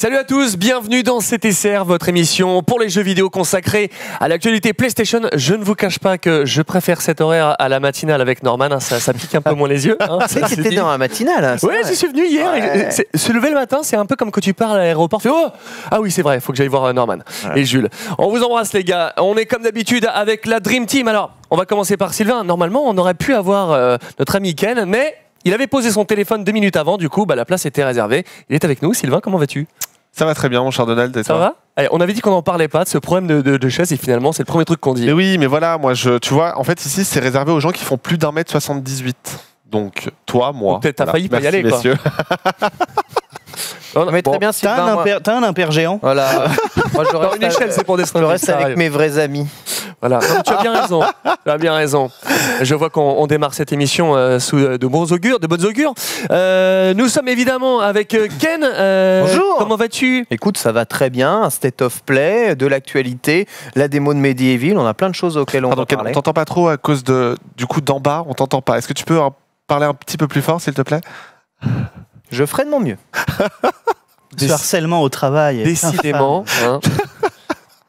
Salut à tous, bienvenue dans CTCR, votre émission pour les jeux vidéo consacrée à l'actualité PlayStation. Je ne vous cache pas que je préfère cet horaire à la matinale avec Norman, hein, ça, ça pique un peu moins les yeux. hein, C'est dit. dans la matinale. hein, Ouais, vrai. j'y suis venu hier. Ouais. se lever le matin, c'est un peu comme quand tu pars à l'aéroport. Oh ah oui, c'est vrai, il faut que j'aille voir euh, Norman et Jules. On vous embrasse les gars. On est comme d'habitude avec la Dream Team. Alors, on va commencer par Sylvain. Normalement, on aurait pu avoir euh, notre ami Ken, mais il avait posé son téléphone deux minutes avant. Du coup, bah, la place était réservée. Il est avec nous. Sylvain, comment vas-tu? Ça va très bien, mon cher Donald. et Ça toi va Allez, On avait dit qu'on n'en parlait pas de ce problème de, de, de chaise et finalement, c'est le premier truc qu'on dit. Mais oui, mais voilà, moi, je, tu vois, en fait, ici, c'est réservé aux gens qui font plus d'un mètre 78. Donc, toi, moi. Peut-être t'as voilà. failli pas y aller, quoi. messieurs. Non, Mais bon, très bien, T'as Sylvain. un, moi- imper- t'as un imper géant Voilà. Moi, je reste, une échelle, c'est pour je reste avec arrive. mes vrais amis. Voilà, Non, tu as bien raison. Tu as bien raison. Je vois qu'on on démarre cette émission euh, sous euh, de bons augures, de bonnes augures. Euh, nous sommes évidemment avec Ken. Euh, Bonjour. Comment vas-tu? Écoute, ça va très bien. Un state of play, de l'actualité, la démo de Medieval. On a plein de choses auxquelles on Pardon, va Ken, parler. on t'entend pas trop à cause de, du coup d'en bas, on t'entend pas. Est-ce que tu peux en parler un petit peu plus fort, s'il te plaît? Je ferai de mon mieux. Ce harcèlement au travail. Décidément. hein.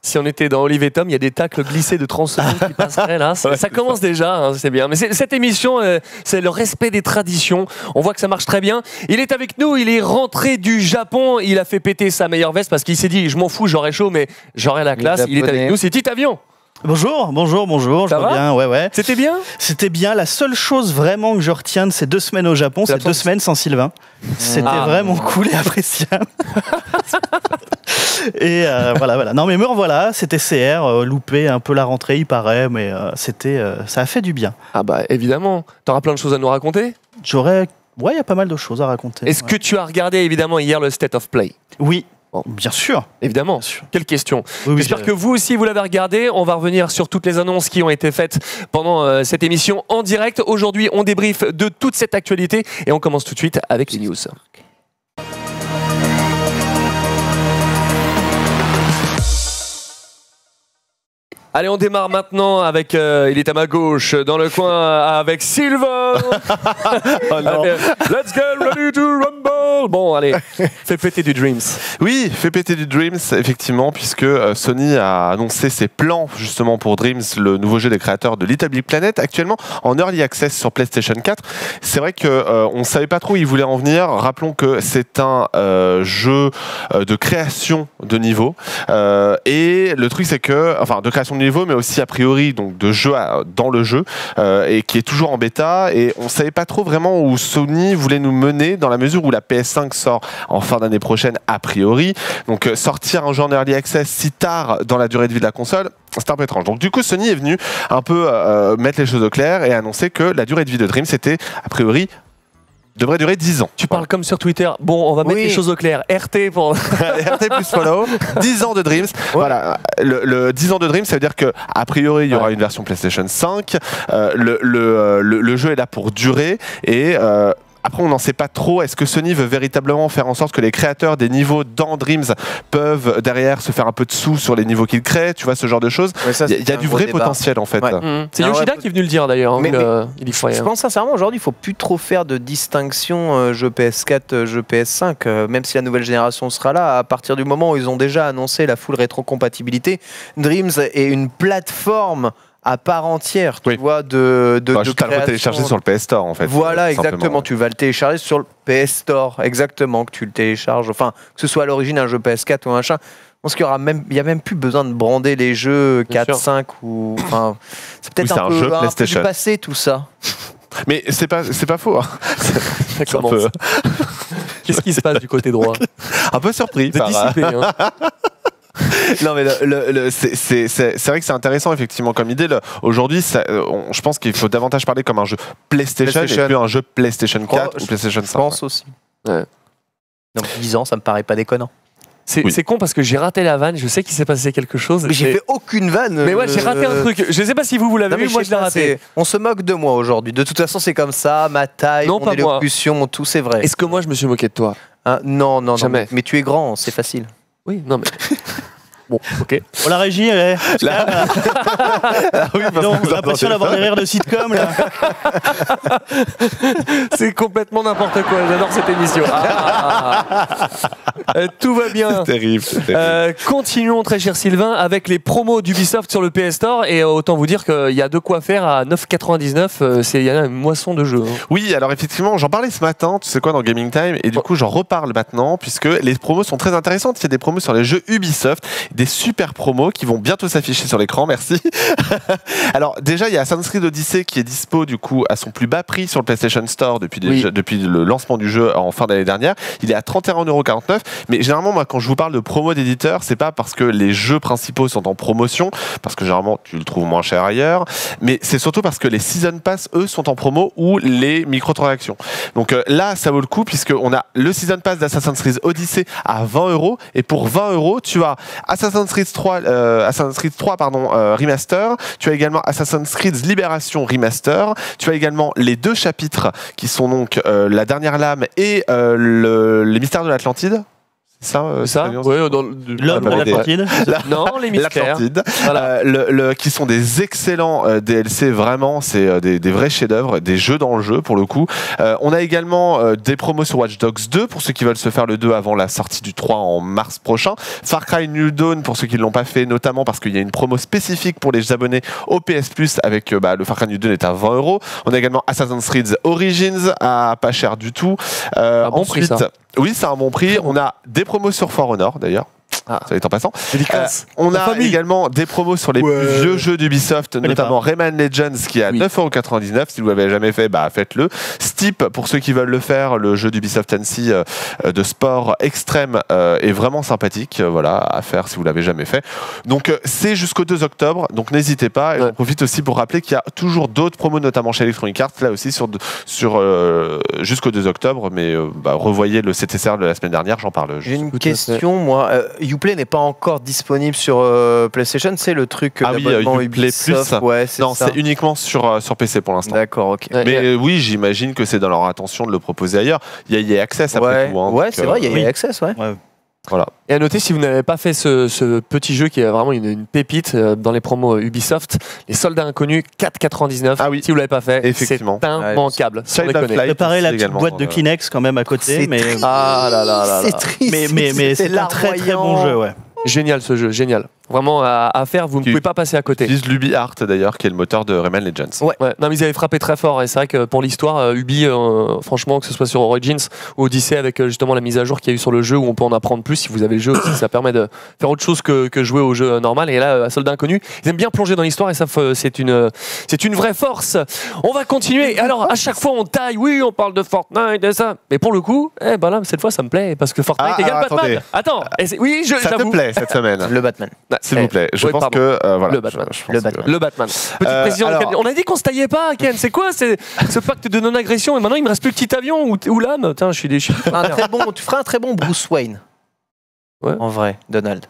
Si on était dans Olive et Tom, il y a des tacles glissés de 30 secondes qui passeraient là. Ça, Ouais, ça c'est commence déjà, hein, c'est bien. Mais cette émission, euh, c'est le respect des traditions. On voit que ça marche très bien. Il est avec nous, il est rentré du Japon. Il a fait péter sa meilleure veste parce qu'il s'est dit Je m'en fous, j'aurai chaud, mais j'aurai la classe. Il est avec nous, c'est Tite Avion. Bonjour, bonjour, bonjour. Ça je va reviens, ouais, ouais. C'était bien C'était bien. La seule chose vraiment que je retiens de ces deux semaines au Japon, C'est deux semaines sans Sylvain. C'était Ah. vraiment cool et appréciable. et euh, voilà, voilà. Non, mais me revoilà. C'était CR, euh, loupé un peu la rentrée, il paraît, mais euh, c'était, euh, ça a fait du bien. Ah bah évidemment. T'auras plein de choses à nous raconter? J'aurais, ouais, il y a pas mal de choses à raconter. Est-ce ouais. que tu as regardé évidemment hier le State of Play? Oui, Bon. bien sûr. Évidemment. Bien sûr. Quelle question Oui, oui, J'espère que vous aussi vous l'avez regardé. On va revenir sur toutes les annonces qui ont été faites pendant euh, cette émission en direct. Aujourd'hui, on débriefe de toute cette actualité et on commence tout de suite avec les news. Allez, on démarre maintenant avec. euh, il est à ma gauche, dans le coin, euh, avec Sylvain. Oh. Allez, Let's get ready to rumble. Bon, allez, fais péter du Dreams. Oui, fait péter du Dreams, effectivement, puisque euh, Sony a annoncé ses plans justement pour Dreams, le nouveau jeu des créateurs de Little Big Planet, actuellement en early access sur PlayStation 4. C'est vrai que euh, on savait pas trop où ils voulaient en venir. Rappelons que c'est un euh, jeu euh, de création de niveau, Euh, et le truc c'est que, enfin, de création de niveau, mais aussi a priori donc de jeu dans le jeu, euh, et qui est toujours en bêta. Et on savait pas trop vraiment où Sony voulait nous mener dans la mesure où la PS5 sort en fin d'année prochaine a priori. Donc euh, sortir un jeu en early access si tard dans la durée de vie de la console, c'est un peu étrange. Donc du coup Sony est venu un peu euh, mettre les choses au clair et annoncer que la durée de vie de Dream c'était a priori devrait durer 10 ans. Tu parles comme sur Twitter. Bon, on va mettre Oui. les choses au clair. RT pour. RT plus follow, 10 ans de Dreams. Voilà, le, le 10 ans de Dreams, ça veut dire que a priori il y aura Ouais. une version PlayStation 5. Euh, le, le, euh, le- le jeu est là pour durer et euh, après, on n'en sait pas trop. Est-ce que Sony veut véritablement faire en sorte que les créateurs des niveaux dans Dreams peuvent derrière se faire un peu de sous sur les niveaux qu'ils créent Tu vois, ce genre de choses. Ouais, Il y a, y du vrai débat. potentiel en fait. Ouais. C'est Yoshida ouais, qui est venu le dire d'ailleurs. hein, euh. Je pense sincèrement aujourd'hui, il faut plus trop faire de distinction euh, jeu PS4, euh, jeu PS5, euh, même si la nouvelle génération sera là. À partir du moment où ils ont déjà annoncé la full rétrocompatibilité, Dreams est une plateforme à part entière, tu Oui. vois, de, de, Bah, de à le télécharger sur le PS Store en fait. Voilà, exactement. Tu vas le télécharger sur le PS Store, exactement, que tu le télécharges. Enfin, que ce soit à l'origine un jeu PS4 ou un machin. Je pense qu'il y aura même, il y a même plus besoin de brander les jeux Bien 4, sûr. 5 ou. Enfin, c'est peut-être Oui, c'est un, un peu, jeu un peu du passé tout ça. Mais c'est pas, c'est pas faux. hein. Qu'est-ce qui se passe du côté droit? Un peu surpris. Vous êtes par, dissipé. hein. Non mais le- le- le- c'est- c'est c'est- c'est vrai que c'est intéressant effectivement comme idée. Aujourd'hui, euh, je pense qu'il faut davantage parler comme un jeu PlayStation, PlayStation. et plus un jeu PlayStation 4 Oh, ou PlayStation Je 5. pense aussi. Ouais. Donc 10 ans, ça me paraît pas déconnant. C'est Oui. con parce que j'ai raté la vanne. Je sais qu'il s'est passé quelque chose. Mais j'ai fait aucune vanne. Mais ouais, j'ai raté un euh, truc. Je sais pas si vous vous l'avez vu. Moi, je je l'ai raté. On se moque de moi aujourd'hui. De toute façon, c'est comme ça. Ma taille, Non, mon pas moi. élocution, tout, c'est vrai. Est-ce que moi, je me suis moqué de toi? Hein, non, non, non. Jamais. Mais, mais tu es grand, c'est facile. Oui, non mais. Bon, ok. Oh, la régie, elle est- Là- Ah oui, parce Donc, que vous l'impression d'avoir des rires de sitcom là. C'est complètement n'importe quoi. J'adore cette émission. Ah. Euh, tout va bien. Terrible. c'est terrible. Euh, continuons très cher Sylvain avec les promos d'Ubisoft sur le PS Store et euh, autant vous dire qu'il y a de quoi faire à 9,99 euh, c'est il y a une moisson de jeux. hein. Oui, alors effectivement, j'en parlais ce matin, tu sais quoi, dans Gaming Time, et du coup, j'en reparle maintenant, puisque les promos sont très intéressantes. Il y a des promos sur les jeux Ubisoft, des super promos qui vont bientôt s'afficher sur l'écran, merci. alors, déjà, il y a Assassin's Creed Odyssey qui est dispo, du coup, à son plus bas prix sur le PlayStation Store depuis, des Oui. jeux- depuis le lancement du jeu en fin d'année dernière. Il est à 31,49€. Mais généralement, moi, quand je vous parle de promo d'éditeur, c'est pas parce que les jeux principaux sont en promotion, parce que généralement, tu le trouves moins cher ailleurs, mais c'est surtout parce que les Season Pass, eux, sont en promo ou les microtransactions. Donc euh, là, ça vaut le coup puisqu'on a le Season Pass d'Assassin's Creed Odyssey à 20 euros et pour 20 euros, tu as Assassin's Creed 3, euh, Assassin's Creed 3 pardon, euh, Remaster, tu as également Assassin's Creed Libération Remaster, tu as également les deux chapitres qui sont donc euh, La Dernière Lame et le- Les Mystères de l'Atlantide. Ça, euh, ça Ouais, dans L'homme de l'Atlantide. Non, les mystères. Voilà. Euh, le, le- qui sont des excellents euh, DLC, vraiment, c'est euh, des, des vrais chefs-d'œuvre, des jeux dans le jeu pour le coup. Euh, on a également euh, des promos sur Watch Dogs 2 pour ceux qui veulent se faire le 2 avant la sortie du 3 en mars prochain. Far Cry New Dawn pour ceux qui ne l'ont pas fait, notamment parce qu'il y a une promo spécifique pour les abonnés au PS Plus avec euh, bah, le Far Cry New Dawn est à 20 euros. On a également Assassin's Creed Origins à pas cher du tout. Euh, Un bon prix, ensuite, ça. oui, c'est un bon prix. On a des promos sur For Honor d'ailleurs. Ah. Ça est en passant. Euh, on a famille. également des promos sur les Ouais. plus vieux jeux d'Ubisoft, notamment Rayman Legends qui est à Oui. 9,99€. Si vous l'avez jamais fait, bah faites-le. Steep, pour ceux qui veulent le faire, le jeu d'Ubisoft Annecy euh, euh, de sport extrême euh, est vraiment sympathique. euh, voilà, à faire si vous l'avez jamais fait. Donc euh, c'est jusqu'au 2 octobre, donc n'hésitez pas. Et Ouais. j'en profite aussi pour rappeler qu'il y a toujours d'autres promos, notamment chez Electronic Arts, là aussi sur, sur euh, jusqu'au 2 octobre. Mais euh, bah, revoyez le CTCR de la semaine dernière, j'en parle. J'ai une question, moi. Euh, Uplay n'est pas encore disponible sur euh, PlayStation, c'est le truc Ah oui, euh, Uplay Ubisoft. Plus. Ouais, c'est Non, ça. c'est uniquement sur, euh, sur PC pour l'instant. D'accord, ok. Mais euh, oui, j'imagine que c'est dans leur intention de le proposer ailleurs. Il y a EA Access après Ouais, tout. hein, ouais donc, c'est euh, vrai, il y a oui. EA Access, ouais. Voilà. Et à noter, si vous n'avez pas fait ce, ce petit jeu qui est vraiment une, une pépite euh, dans les promos euh, Ubisoft, les soldats inconnus 4,99. Ah oui. Si vous l'avez pas fait, Effectivement. c'est immanquable. Light. Préparer la petite boîte de euh, Kleenex quand même à côté. C'est Mais, triste. Ah là là là là. C'est triste. mais, mais, mais c'est un très très bon jeu, ouais. Génial ce jeu, génial. Vraiment à, à faire, vous ne pouvez pas passer à côté. Utilise Luby Art d'ailleurs, qui est le moteur de Rayman Legends. Ouais, non, mais ils avaient frappé très fort et c'est vrai que pour l'histoire, euh, Ubi, euh, franchement, que ce soit sur Origins ou Odyssey avec euh, justement la mise à jour qu'il y a eu sur le jeu où on peut en apprendre plus si vous avez le jeu aussi, ça permet de faire autre chose que, que jouer au jeu normal. Et là, à Soldat Inconnu, ils aiment bien plonger dans l'histoire et ça, c'est une, euh, c'est une vraie force. On va continuer. Alors, à chaque fois, on taille, oui, on parle de Fortnite et ça. Mais pour le coup, eh ben là, cette fois, ça me plaît parce que Fortnite Ah, égale alors, Batman. Attends, et c'est- oui, je, Ça te plaît cette semaine Le Batman. Ah, S'il eh, vous plaît. Je ouais, pense pardon. que euh, voilà. Le Batman. je- je pense Le que- Batman. Le Batman. Petite Euh, précision. alors- On a dit qu'on se taillait pas, Ken. C'est quoi c'est ce pacte de non-agression Et maintenant, il me reste plus le petit avion ou, ou l'âme. Je suis déçu. Un très bon, tu feras un très bon Bruce Wayne. Ouais. En vrai, Donald.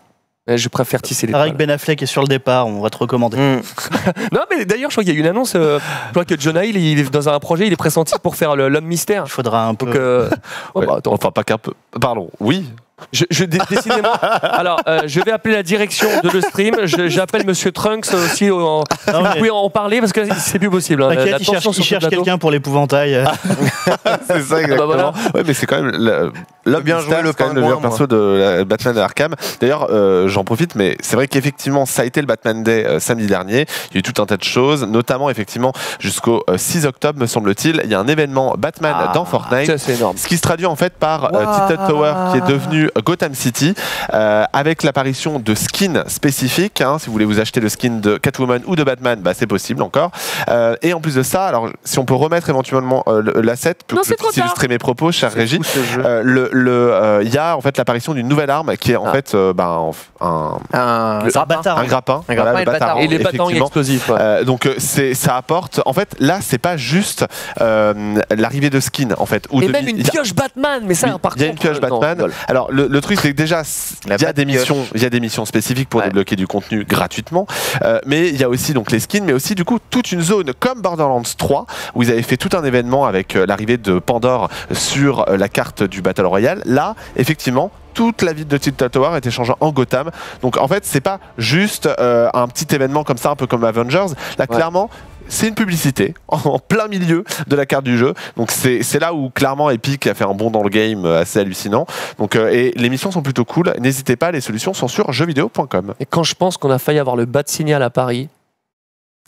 Mais Je préfère tisser les Avec. Ben Affleck est sur le départ, on va te recommander. Mm. Non, mais d'ailleurs, je crois qu'il y a eu une annonce. euh, je crois que John Hill, il est dans un projet, il est pressenti pour faire le- l'homme mystère. Il faudra un peu. Donc, euh, oh, Ouais. bah, attends. Enfin, pas qu'un peu. Pardon, oui. Je, je- dé- décidément. Alors, euh, je vais appeler la direction de le stream. Je- J'appelle Monsieur Trunks aussi. en- Non, Vous mais pouvez en parler parce que c'est plus possible. hein. La- T'inquiète, la il tension cherche, sur il ce cherche plateau. quelqu'un pour l'épouvantail. c'est ça exactement. voilà. Ouais, mais c'est quand même le- l'homme bien joué, le c'est quand même le pingouin, meilleur perso de la- Batman de Arkham. D'ailleurs, euh, j'en profite, mais c'est vrai qu'effectivement, ça a été le Batman Day euh, samedi dernier. Il y a eu tout un tas de choses, notamment effectivement jusqu'au euh, 6 octobre, me semble-t-il, il y a un événement Batman Ah, dans Fortnite. Ça, c'est énorme. Ce qui se traduit en fait par euh. Titan Tower qui est devenu Gotham City euh, avec l'apparition de skins spécifiques. hein. si vous voulez vous acheter le skin de Catwoman ou de Batman, bah, c'est possible encore. Euh, et en plus de ça, alors si on peut remettre éventuellement euh, l'asset pour illustrer mes propos, cher. Euh, le, le, euh, il y a en fait l'apparition d'une nouvelle arme qui est en Ah. fait euh, ben, un, Un Le grappin. bâtard. un grappin. Un grappin le et le bâtard. Et les bâtons explosifs. ouais. Euh, donc euh, ça apporte en fait là c'est pas juste euh, l'arrivée de skins en fait ou Et de même une pioche Batman, mais ça, oui, par il y a une contre, pioche euh, non, Batman. Alors le, le truc c'est que déjà il y a des missions, il y a des missions spécifiques pour Ouais. débloquer du contenu gratuitement, Euh, mais il y a aussi donc les skins, mais aussi du coup toute une zone comme Borderlands 3 où ils avaient fait tout un événement avec euh, l'arrivée de Pandore sur euh, la carte du Battle Royale. Là, effectivement, toute la ville de Tilted Tower était changée en Gotham. Donc en fait, c'est pas juste euh, un petit événement comme ça, un peu comme Avengers. Là, Ouais. clairement. C'est une publicité en plein milieu de la carte du jeu. Donc c'est c'est là où clairement Epic a fait un bond dans le game euh, assez hallucinant. Donc euh, et les missions sont plutôt cool. N'hésitez pas, les solutions sont sur jeuxvideo.com. Et quand je pense qu'on a failli avoir le bas de signal à Paris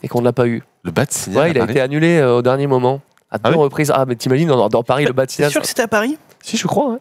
et qu'on ne l'a pas eu. Le bas de signal. Ouais, à il a été annulé euh, au dernier moment. À deux Ah oui reprises. Ah, mais t'imagines, dans, dans Paris, le bas de C'est signal. sûr que c'était à Paris? Si, je crois, ouais.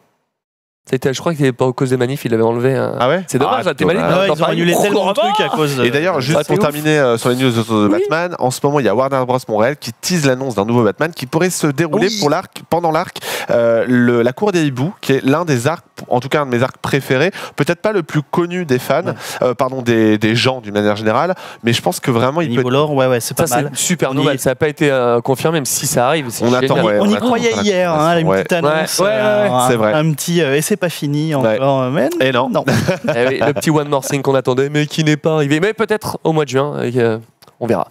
C'était, je crois que c'était pas à cause des manifs, il l'avait enlevé. hein. Ah ouais C'est dommage, Ah, là, t'es malade. dommage. dans Ouais, Ils ont annulé tellement de trucs à cause de. Et d'ailleurs, juste Ah, pour c'est ouf. terminer euh, sur les news autour de Oui. Batman, en ce moment, il y a Warner Bros. Montréal qui tease l'annonce d'un nouveau Batman qui pourrait se dérouler Oui. pour l'arc, pendant l'arc, euh, le- la cour des hiboux, qui est l'un des arcs, en tout cas un de mes arcs préférés. Peut-être pas le plus connu des fans, Ouais. euh, pardon, des, des gens d'une manière générale, mais je pense que vraiment il peut. Lore, ouais, ouais, c'est pas Ça, c'est mal. super nouvelle. Ça n'a pas été euh, confirmé, même si ça arrive. On attend, on y croyait hier, hein, une petite annonce. Ouais, ouais, ouais, un- c'est vrai. Un petit et c'est pas fini Ouais. encore. Mais Et non. non. Eh oui, le petit One More Thing qu'on attendait, mais qui n'est pas arrivé. Mais peut-être au mois de juin, euh, on verra.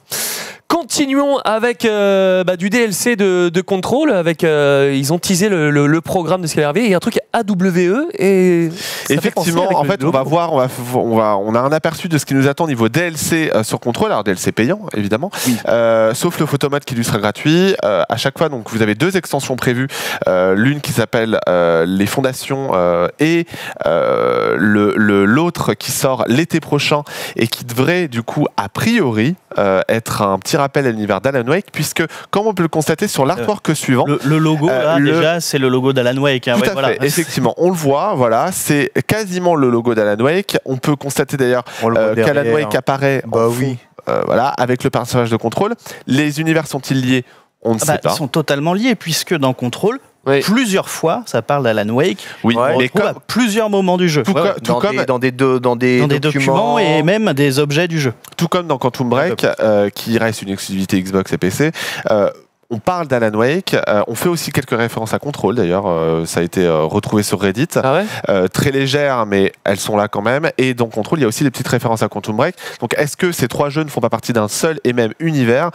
Continuons avec euh, bah, du DLC de, de Control. Avec, euh, ils ont teasé le, le- le programme de ce qui allait arriver. Il y a un truc AWE et Effectivement, en fait, on va voir, on, va, on, va, on a un aperçu de ce qui nous attend au niveau DLC euh, sur contrôle, alors DLC payant évidemment, Euh, sauf le photomode qui lui sera gratuit. Euh, à chaque fois, donc vous avez deux extensions prévues, Euh, l'une qui s'appelle euh, les fondations euh, et euh, le- l'autre qui sort l'été prochain et qui devrait du coup a priori euh, être un petit rappel à l'univers d'Alan Wake, puisque comme on peut le constater sur l'artwork suivant. Le, le logo, Euh, là, le- déjà, c'est le logo d'Alan Wake. hein, Tout ouais, à voilà. fait, effectivement, on le voit, voilà, c'est quasiment le logo d'Alan Wake. On peut constater d'ailleurs euh, qu'Alan. Wake apparaît Bah en oui. fond, euh, voilà, avec le personnage de contrôle. Les univers sont-ils liés? On ne Ah sait bah, pas. ils sont totalement liés puisque dans Control, Oui. plusieurs fois, ça parle d'Alan Wake. Oui. On mais comme, à plusieurs moments du jeu. tout, Ouais, co- ouais. tout dans, comme, des, dans des deux- dans des Dans des documents et même des objets du jeu. tout comme dans Quantum Break, euh, qui reste une exclusivité Xbox et PC, euh, on parle d'Alan Wake. euh, on fait aussi quelques références à Control d'ailleurs. euh, ça a été euh, retrouvé sur Reddit. Ah ouais? Très légères, mais elles sont là quand même. Et dans Control, il y a aussi des petites références à Quantum Break. Donc, est-ce que ces trois jeux ne font pas partie d'un seul et même univers?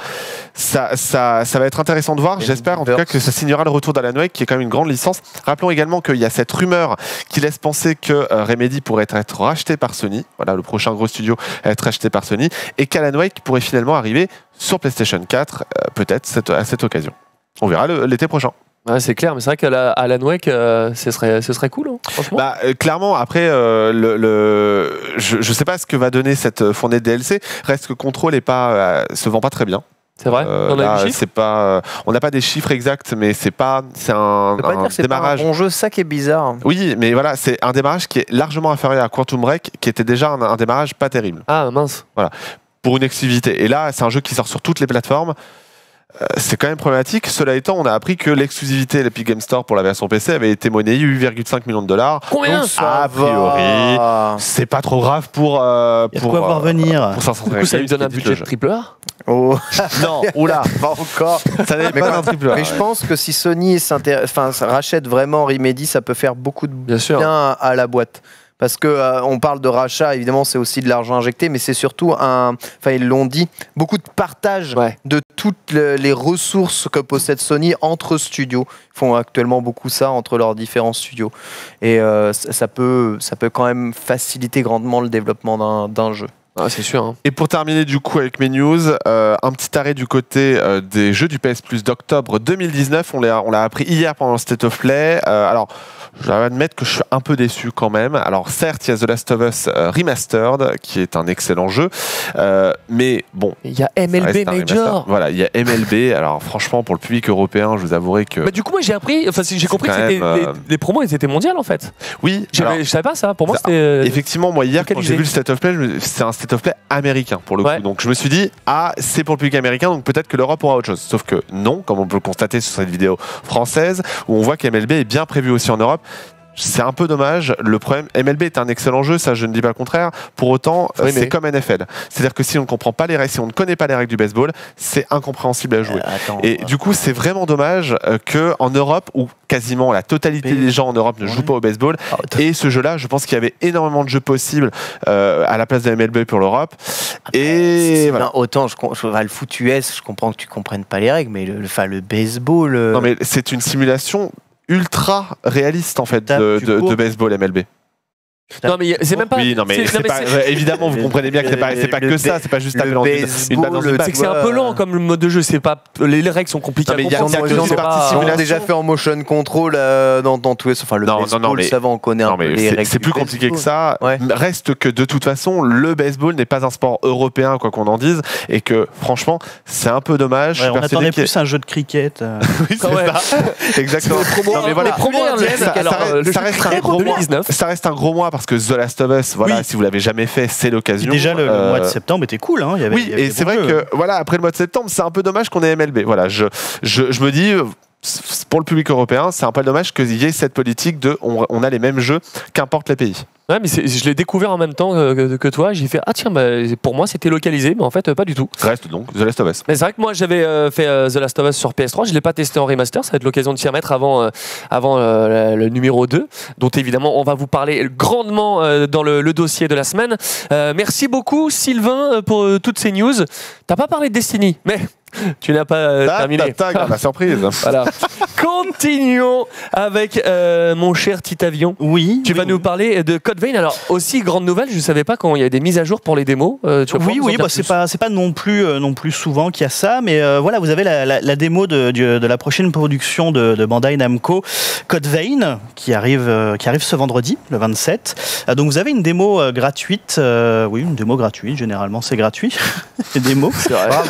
Ça, ça, ça va être intéressant de voir. J'espère en tout cas que ça signera le retour d'Alan Wake, qui est quand même une grande licence. Rappelons également qu'il y a cette rumeur qui laisse penser que Remedy pourrait être racheté par Sony. Voilà, le prochain gros studio à être racheté par Sony. Et qu'Alan Wake pourrait finalement arriver sur PlayStation 4, euh, peut-être cette- à cette occasion. On verra le- l'été prochain. Ouais, c'est clair, mais c'est vrai qu'Alan Wake, euh, ce, serait, ce serait cool, hein, franchement. Bah, euh, clairement, après, euh, le, le- je, je sais pas ce que va donner cette euh, fournée de DLC. Reste que Control est pas, euh, se vend pas très bien. c'est vrai Euh, On a là, c'est pas, euh, on n'a pas des chiffres exacts, mais c'est pas, c'est un, pas un dire que c'est pas un démarrage. bon jeu, ça qui est bizarre. Oui, mais voilà, c'est un démarrage qui est largement inférieur à Quantum Break, qui était déjà un, un démarrage pas terrible Ah mince. Pour une exclusivité. Et là, c'est un jeu qui sort sur toutes les plateformes. Euh, c'est quand même problématique. Cela étant, on a appris que l'exclusivité de l'Epic Game Store pour la version PC avait été monnayée 8,5 millions de dollars. Combien Donc, a priori, c'est pas trop grave pour euh, pour quoi voir euh, venir. pour 500 Du coup, ça lui donne un budget de triple A Oh. Non, oula, Pas encore. ça n'est Mais pas un triple A. Mais je pense que si Sony rachète vraiment Remedy, ça peut faire beaucoup de bien à la boîte. Parce que euh, on parle de rachat, évidemment, c'est aussi de l'argent injecté, mais c'est surtout un, enfin ils l'ont dit, beaucoup de partage Ouais. de toutes le- les ressources que possède Sony entre studios. Ils font actuellement beaucoup ça entre leurs différents studios, et euh, ça, ça peut, ça peut quand même faciliter grandement le développement d'un- d'un jeu. Ah, c'est sûr. hein. Et pour terminer du coup avec mes news, euh, un petit arrêt du côté euh, des jeux du PS Plus d'octobre 2019. On l'a, on l'a appris hier pendant le State of Play. Euh, alors, je dois admettre que je suis un peu déçu quand même. Alors certes, il y a The Last of Us euh, Remastered, qui est un excellent jeu. Euh, mais bon, Il y a MLB. Major. Voilà, il y a MLB. Alors franchement, pour le public européen, je vous avouerai que... Bah, du coup, moi j'ai appris, enfin j'ai compris que c'était- les, les promos elles étaient mondiales en fait. oui, alors, je savais pas ça. Pour moi c'était. Effectivement, moi hier, quand j'ai vu le State of Play, c'est un State of Play américain pour le Ouais. coup. Donc je me suis dit, ah, c'est pour le public américain, donc peut-être que l'Europe aura autre chose. Sauf que non, comme on peut le constater sur cette vidéo française, où on voit qu'MLB est bien prévu aussi en Europe. C'est un peu dommage. Le problème, MLB est un excellent jeu, ça je ne dis pas le contraire. Pour autant, Oui, c'est mais- comme NFL. C'est-à-dire que si on ne comprend pas les règles, si on ne connaît pas les règles du baseball, c'est incompréhensible à jouer. Euh, attends, Et euh, du coup, c'est vraiment dommage euh, que en Europe, où quasiment la totalité Mais- des gens en Europe ne Ouais. jouent pas au baseball, ah, et ce jeu-là, je pense qu'il y avait énormément de jeux possibles euh, à la place de MLB pour l'Europe. Et voilà. non, autant je, je- le foot US, je comprends que tu comprennes pas les règles, mais le, le, baseball. Non, mais c'est une simulation ultra réaliste en fait de baseball MLB. Non, mais c'est même pas. Oui, non, mais, c'est- non, mais pas- évidemment, vous comprenez bien que c'est pas, c'est pas Le que ça, c'est pas juste dans une, balle dans. C'est que c'est un peu lent comme le mode de jeu. C'est pas les, les règles sont compliquées Non, mais à il y a- On a déjà fait en motion control euh, dans, dans tous les enfin le Non, non, baseball non, mais- ça va on connaît un Non, peu les c'est- règles c'est plus compliqué que baseball. ça. Ouais. Reste que de toute façon, le baseball n'est pas un sport européen, quoi qu'on en dise, et que franchement, c'est un peu dommage. Ouais, on attendait plus un jeu de cricket. euh. Oui, c'est Ouais. ça. Exactement. Non, mais voilà. les promos Ça- reste- un gros mois. 2019. Ça reste un gros mois parce que The Last of Us, voilà, Oui. si vous l'avez jamais fait, c'est l'occasion. Déjà, le, le Euh, mois de septembre était cool. Hein. Il y avait, Oui, il y avait et c'est vrai jeux. que voilà, après le mois de septembre, c'est un peu dommage qu'on ait MLB. Voilà, je, je, je me dis, pour le public européen, c'est un peu dommage qu'il y ait cette politique de on, on a les mêmes jeux, qu'importe les pays. Ouais, mais je l'ai découvert en même temps euh, que, que toi. J'ai fait ah tiens, bah, pour moi c'était localisé, mais en fait pas du tout. Reste donc The Last of Us. Mais c'est vrai que moi j'avais euh, fait euh, The Last of Us sur PS3, je l'ai pas testé en remaster, ça va être l'occasion de s'y remettre avant, euh, avant le, numéro 2, dont évidemment on va vous parler grandement dans le, le dossier de la semaine. Merci beaucoup Sylvain pour toutes ces news. T'as pas parlé de Destiny, mais tu n'as pas euh, terminé. ta- ta- la surprise. Voilà. Continuons avec euh, mon cher Titavion. Oui. Tu oui, vas nous parler de Code Vein. Alors, aussi, grande nouvelle, je ne savais pas quand il y a des mises à jour pour les démos. Euh, tu Oui, oui, bah, c'est pas non plus euh, non plus souvent qu'il y a ça, mais euh, voilà, vous avez la, la- la démo de, la prochaine production de, de Bandai Namco, Code Vein, qui arrive euh, qui arrive ce vendredi, le 27. Euh, donc vous avez une démo euh, gratuite, euh, oui, une démo gratuite. Généralement, c'est gratuit. les démos. bravo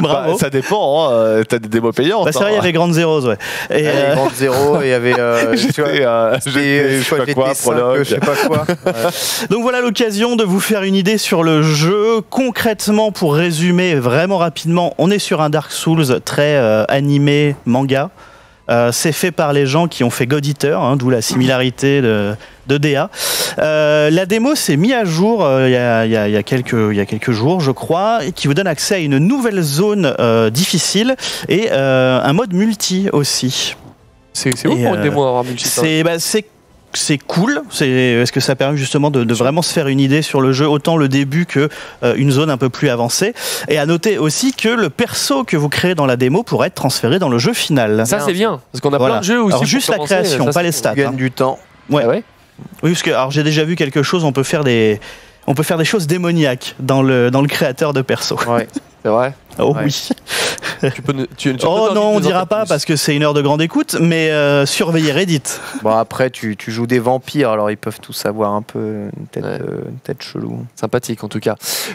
Bravo. Bah, ça dépend, hein, t'as des démos payantes. Bah, c'est vrai, il y hein. avait Grande Zeroes, ouais. Et, il y avait euh, Zéro et il y avait euh, J'étais, euh, j'étais, je sais pas quoi, GT5, prologue. je sais pas quoi Donc voilà l'occasion de vous faire une idée sur le jeu. Concrètement, pour résumer vraiment rapidement, on est sur un Dark Souls très euh, animé manga. Euh, c'est fait par les gens qui ont fait God Eater, hein, d'où la similarité de, de DA. Euh, la démo s'est mise à jour euh, il y, a, y y quelques, il y a quelques jours, je crois, et qui vous donne accès à une nouvelle zone difficile et un mode multi aussi. C'est Et, pour une démo avoir multi. C'est bah, c'est cool. C'est est-ce que ça permet justement de, de vraiment se faire une idée sur le jeu, autant le début que euh, une zone un peu plus avancée. Et à noter aussi que le perso que vous créez dans la démo pourrait être transféré dans le jeu final. Ça, c'est bien. Parce qu'on a Voilà. plein de jeux aussi. Alors, pour juste la création, ça, pas les stats. tu hein. gagnes du temps Ouais. Ah ouais Oui, parce que alors j'ai déjà vu quelque chose. On peut faire des on peut faire des choses démoniaques dans le dans le créateur de perso. ouais. C'est vrai. Oh Ouais. oui. Tu peux, ne- tu, tu Oh peux non, on dira pas plus. parce que c'est une heure de grande écoute, mais euh, surveillez Reddit. bon après tu, tu joues des vampires alors ils peuvent tous avoir un peu une tête, Ouais. euh, une tête chelou Sympathique en tout cas.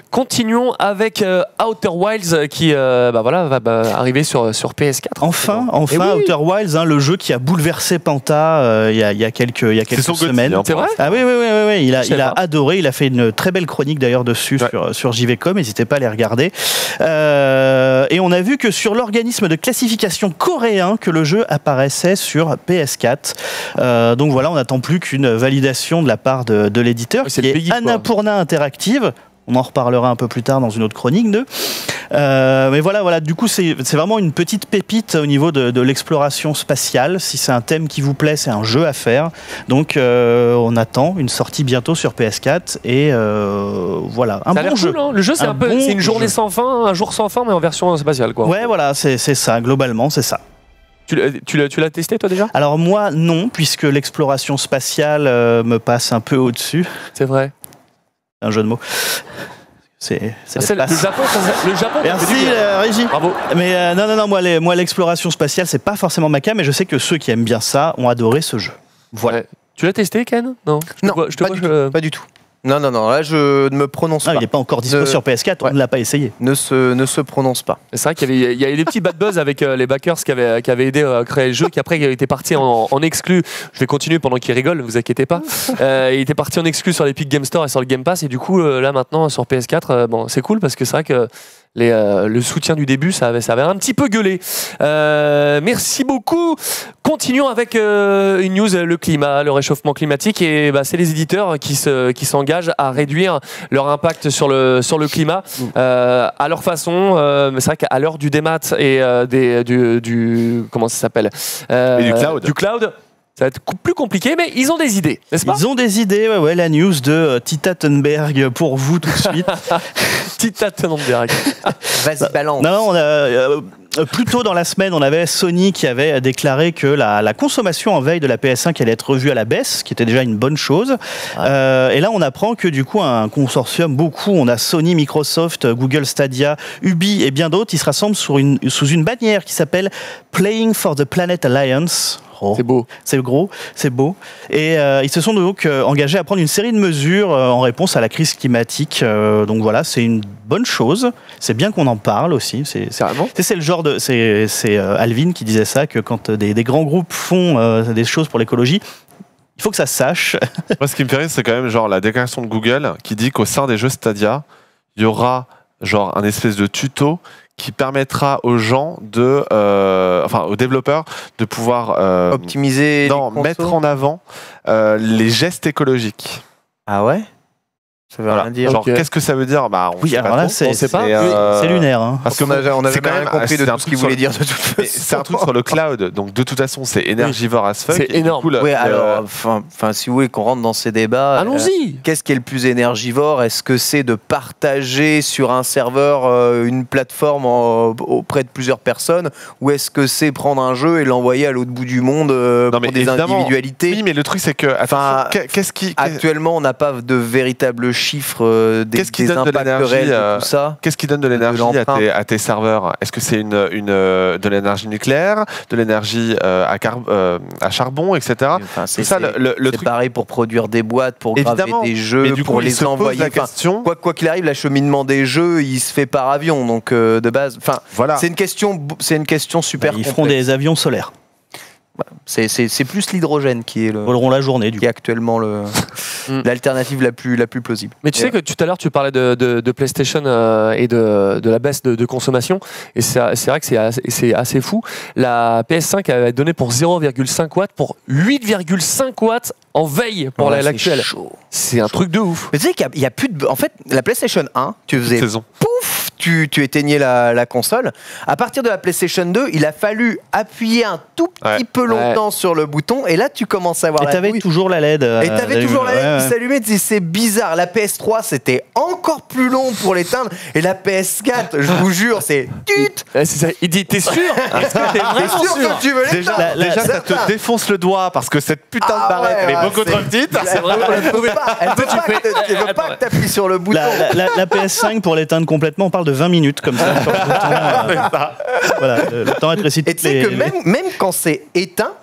Continuons avec euh, Outer Wilds qui euh, bah voilà, va bah, arriver sur, sur PS4. Enfin, Eh enfin, oui. Outer Wilds, hein, le jeu qui a bouleversé Panta euh, il y, a, il y a quelques, il y a quelques semaines. C'est vrai Ah oui, oui, oui, oui, oui. Il, a, il a adoré. Il a fait une très belle chronique d'ailleurs dessus Ouais. sur, sur JVcom. N'hésitez pas à les regarder. Euh, et on a vu que sur l'organisme de classification coréen que le jeu apparaissait sur PS4. Euh, donc voilà, on n'attend plus qu'une validation de la part de, de l'éditeur, qui est pays. Annapurna Interactive. On en reparlera un peu plus tard dans une autre chronique de. Euh, mais voilà, voilà. Du coup, c'est vraiment une petite pépite au niveau de, de l'exploration spatiale. Si c'est un thème qui vous plaît, c'est un jeu à faire. Donc, euh, on attend une sortie bientôt sur PS4 et euh, voilà, un Ça bon jeu. cool, hein. Le jeu, c'est Un bon une journée jeu. sans fin, un jour sans fin, mais en version spatiale, quoi. Ouais, voilà, c'est ça. Globalement, c'est ça. Tu l'as- tu testé, toi, déjà? Alors moi, non, puisque l'exploration spatiale euh, me passe un peu au-dessus. C'est vrai. Un jeu de mots. C'est c'est Ah, le. Japon, ça- le Japon. Merci, la régie. Bravo. Mais euh, non, non, non, moi, les- moi, l'exploration spatiale, c'est pas forcément ma cam, mais je sais que ceux qui aiment bien ça ont adoré ce jeu. Voilà. Ouais. Tu l'as testé, Ken? Non. Je te non vois- je te pas, vois, du je- tout, pas du tout non non non là je ne me prononce Ah, pas il n'est pas encore dispo Ne- sur PS4, Ouais. on ne l'a pas essayé. ne se ne se prononce pas C'est vrai qu'il y avait, il y avait des petits bad buzz avec euh, les backers qui avaient, qui avaient aidé à créer le jeu, qui après étaient partis en, en exclu. Je vais continuer pendant qu'ils rigolent, ne vous inquiétez pas. Euh, il était parti en exclu sur l'Epic Game Store et sur le Game Pass, et du coup, euh, là maintenant sur PS4, euh, bon, c'est cool parce que c'est vrai que les, euh, le soutien du début, ça avait, ça avait un petit peu gueulé. Euh, merci beaucoup. Continuons avec euh, une news, le climat, le réchauffement climatique, et bah, c'est les éditeurs qui se, qui s'engagent à réduire leur impact sur le, sur le climat euh, à leur façon. euh, c'est vrai qu'à l'heure du démat et euh, des, du, du- comment ça s'appelle? Euh, Et du cloud. Du cloud. Ça va être plus compliqué, mais ils ont des idées, n'est-ce pas Ils ont des idées, ouais, ouais, la news de euh, Tita Thunberg pour vous tout de suite. Tita Thunberg. Vas-y, balance. non, on a, euh, plus tôt dans la semaine, on avait Sony qui avait déclaré que la, la consommation en veille de la PS5 allait être revue à la baisse, ce qui était déjà une bonne chose. Euh, et là, on apprend que du coup, un consortium, beaucoup, on a Sony, Microsoft, Google Stadia, Ubi et bien d'autres, ils se rassemblent sur une- sous une bannière qui s'appelle Playing for the Planet Alliance. Oh. C'est beau. C'est gros, c'est beau. Et euh, ils se sont donc euh, engagés à prendre une série de mesures euh, en réponse à la crise climatique. Donc voilà, c'est une bonne chose. C'est bien qu'on en parle aussi. C'est c'est- le genre de. C'est c'est, Alvin qui disait ça, que quand des, des grands groupes font des choses pour l'écologie, il faut que ça se sache. Moi, ce qui me fait rire, c'est quand même genre la déclaration de Google qui dit qu'au sein des jeux Stadia, il y aura genre un espèce de tuto qui permettra aux gens de, euh, enfin aux développeurs de pouvoir euh, Optimiser. non, mettre en avant euh, les gestes écologiques. Ah ouais? Ça veut Voilà. rien dire. Genre, qu'est-ce que ça veut dire? Bah, on Oui, sait alors pas là, c'est Oui, euh, c'est lunaire. hein. Parce qu'on a, on avait rien compris de tout ce qu'il voulait le- dire de toute façon. mais c'est un truc sur le cloud, donc de toute façon, c'est énergivore as fuck. C'est énorme. coup, Ouais, le- alors, enfin, si vous voulez qu'on rentre dans ces débats. euh, Allons-y. Qu'est-ce qui est le plus énergivore? Est-ce que c'est de partager sur un serveur euh, une plateforme en- auprès de plusieurs personnes? Ou est-ce que c'est prendre un jeu et l'envoyer à l'autre bout du monde euh, Non, mais pour des individualités? Oui, mais le truc, c'est que. Enfin, Enfin, qu'est-ce qui. Actuellement, on n'a pas de véritables chiffres euh, des, Qu'est-ce qui des donne de impacts l'énergie, réels de euh, tout ça. Qu'est-ce qui donne de de l'énergie à l'empreinte. tes, à tes serveurs? Est-ce que c'est une, une, euh, de l'énergie nucléaire, de l'énergie euh, à, car- euh, à charbon, etc. Enfin, C'est ça le, le- le c'est truc. pareil pour produire des boîtes, pour graver Évidemment. des jeux, Mais du pour coup, il les se pose envoyer. la Enfin, question. quoi quoi qu'il arrive, l'acheminement des jeux, il se fait par avion, donc euh, de base. Enfin, Voilà. c'est une question, c'est une question super. Bah, Ils feront complexe. des avions solaires. C'est c'est- c'est plus l'hydrogène qui est le, voleront la journée, du qui coup. est actuellement le Mm. l'alternative la plus la plus plausible. Mais tu Et sais que tout à l'heure, tu parlais de, de- de PlayStation euh, et de, de la baisse de, de consommation. Et c'est c'est vrai que c'est assez, c'est assez fou. La PS5 a donné pour 0,5 watts pour 8,5 watts en veille pour Ouais, l'actuelle. chaud. C'est un truc de ouf. Mais tu sais qu'il y a- il y, a plus de. En fait, la PlayStation 1, tu faisais saison. pouf, tu, tu éteignais la, la console. À partir de la PlayStation 2, il a fallu appuyer un tout petit Ouais. peu longtemps sur le bouton, et là tu commences à voir Et la t'avais toujours la LED. euh, Et t'avais toujours la LED Ouais, qui s'allumait, tu dis, c'est bizarre. La PS3, c'était encore plus long pour l'éteindre. Et la PS4, je vous jure, c'est tut. Ouais, c'est ça. Il dit T'es sûr? Est-ce que t'es vraiment sûr sûr? que tu veux Déjà, l'éteindre? La- la- déjà ça te défonce le doigt parce que cette putain Ah de barrette, ouais, elle est beaucoup trop petite. C'est vrai Elle veut pas, que t'appuies sur le bouton. La PS5 pour l'éteindre complètement, on parle de 20 minutes comme ça. le bouton, euh, voilà, le, le temps rétréci. Et tu sais que même, même quand c'est éteint,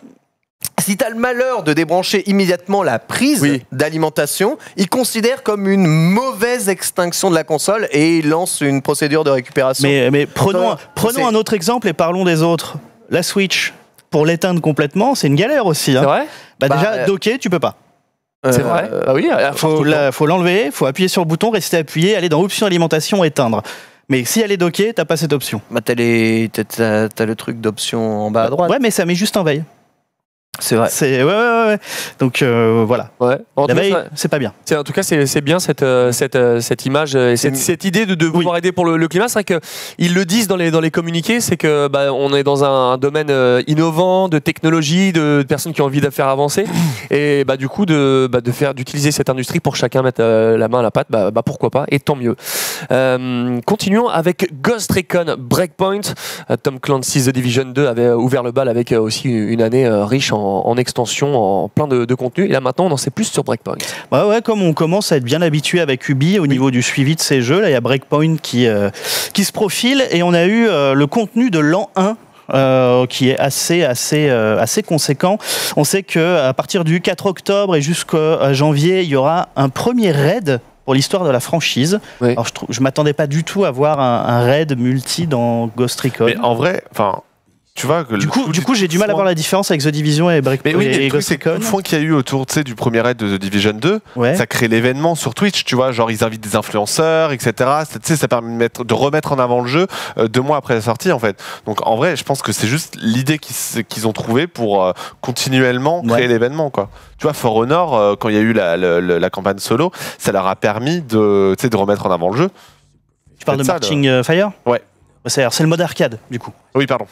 si tu as le malheur de débrancher immédiatement la prise Oui. d'alimentation, il considère comme une mauvaise extinction de la console et il lance une procédure de récupération. Mais, mais prenons, un autre exemple et parlons des autres. La Switch, pour l'éteindre complètement, c'est une galère aussi. hein. C'est vrai Bah, Bah, déjà, euh, docker, tu peux pas. C'est Euh, vrai Bah oui, à force Faut tout le temps. la- faut l'enlever, faut appuyer sur le bouton, rester appuyé, aller dans option alimentation, éteindre. Mais si elle est dockée, t'as pas cette option. Bah, t'as, les- t'as- t'as- t'as le truc d'option en bas à droite. Ouais, mais ça met juste en veille. C'est vrai. C'est ouais, ouais, ouais. Donc euh, voilà. Ouais. En La veille, c'est pas bien. En tout cas, c'est c'est bien cette, euh, cette, euh, cette image et cette, idée de, de pouvoir aider pour le, le climat. C'est vrai qu'ils le disent dans les, dans les communiqués, c'est que bah, on est dans un, un domaine euh, innovant, de technologie, de, de personnes qui ont envie de faire avancer. et bah, du coup, de, bah, de faire d'utiliser cette industrie pour chacun mettre euh, la main à la pâte, bah, bah, pourquoi pas, et tant mieux. Euh, continuons avec Ghost Recon Breakpoint. Tom Clancy's The Division 2 avait ouvert le bal avec euh, aussi une année riche en, en extension, en plein de, de contenu. Et là maintenant, on en sait plus sur Breakpoint. Ouais, ouais, comme on commence à être bien habitué avec Ubi au niveau du suivi de ces jeux, là il y a Breakpoint qui, euh, qui se profile et on a eu euh, le contenu de l'an 1 euh, qui est assez assez euh, assez conséquent. On sait que à partir du 4 octobre et jusqu'à janvier, il y aura un premier raid pour l'histoire de la franchise. Oui. Alors je, je m'attendais pas du tout à voir un, un raid multi dans Ghost Recon. Mais en vrai, enfin, tu vois que Du coup, du coup, j'ai du mal à voir la différence avec The Division et Breakpoint Mais oui, et le c'est fond qu'il y a eu autour tu sais, du premier raid de The Division 2, Ouais. ça crée l'événement sur Twitch, tu vois, genre ils invitent des influenceurs, etc. Ça, Tu sais, ça permet de, mettre- de remettre en avant le jeu euh, deux mois après la sortie, en fait. Donc en vrai, je pense que c'est juste l'idée qu'ils ont trouvée pour euh, continuellement créer Ouais. l'événement, quoi. Tu vois, For Honor, euh, quand il y a eu la, campagne solo, ça leur a permis de, tu sais, de remettre en avant le jeu. Tu parles de ça, Marching Fire? Ouais. C'est le mode arcade, du coup. Oui, pardon.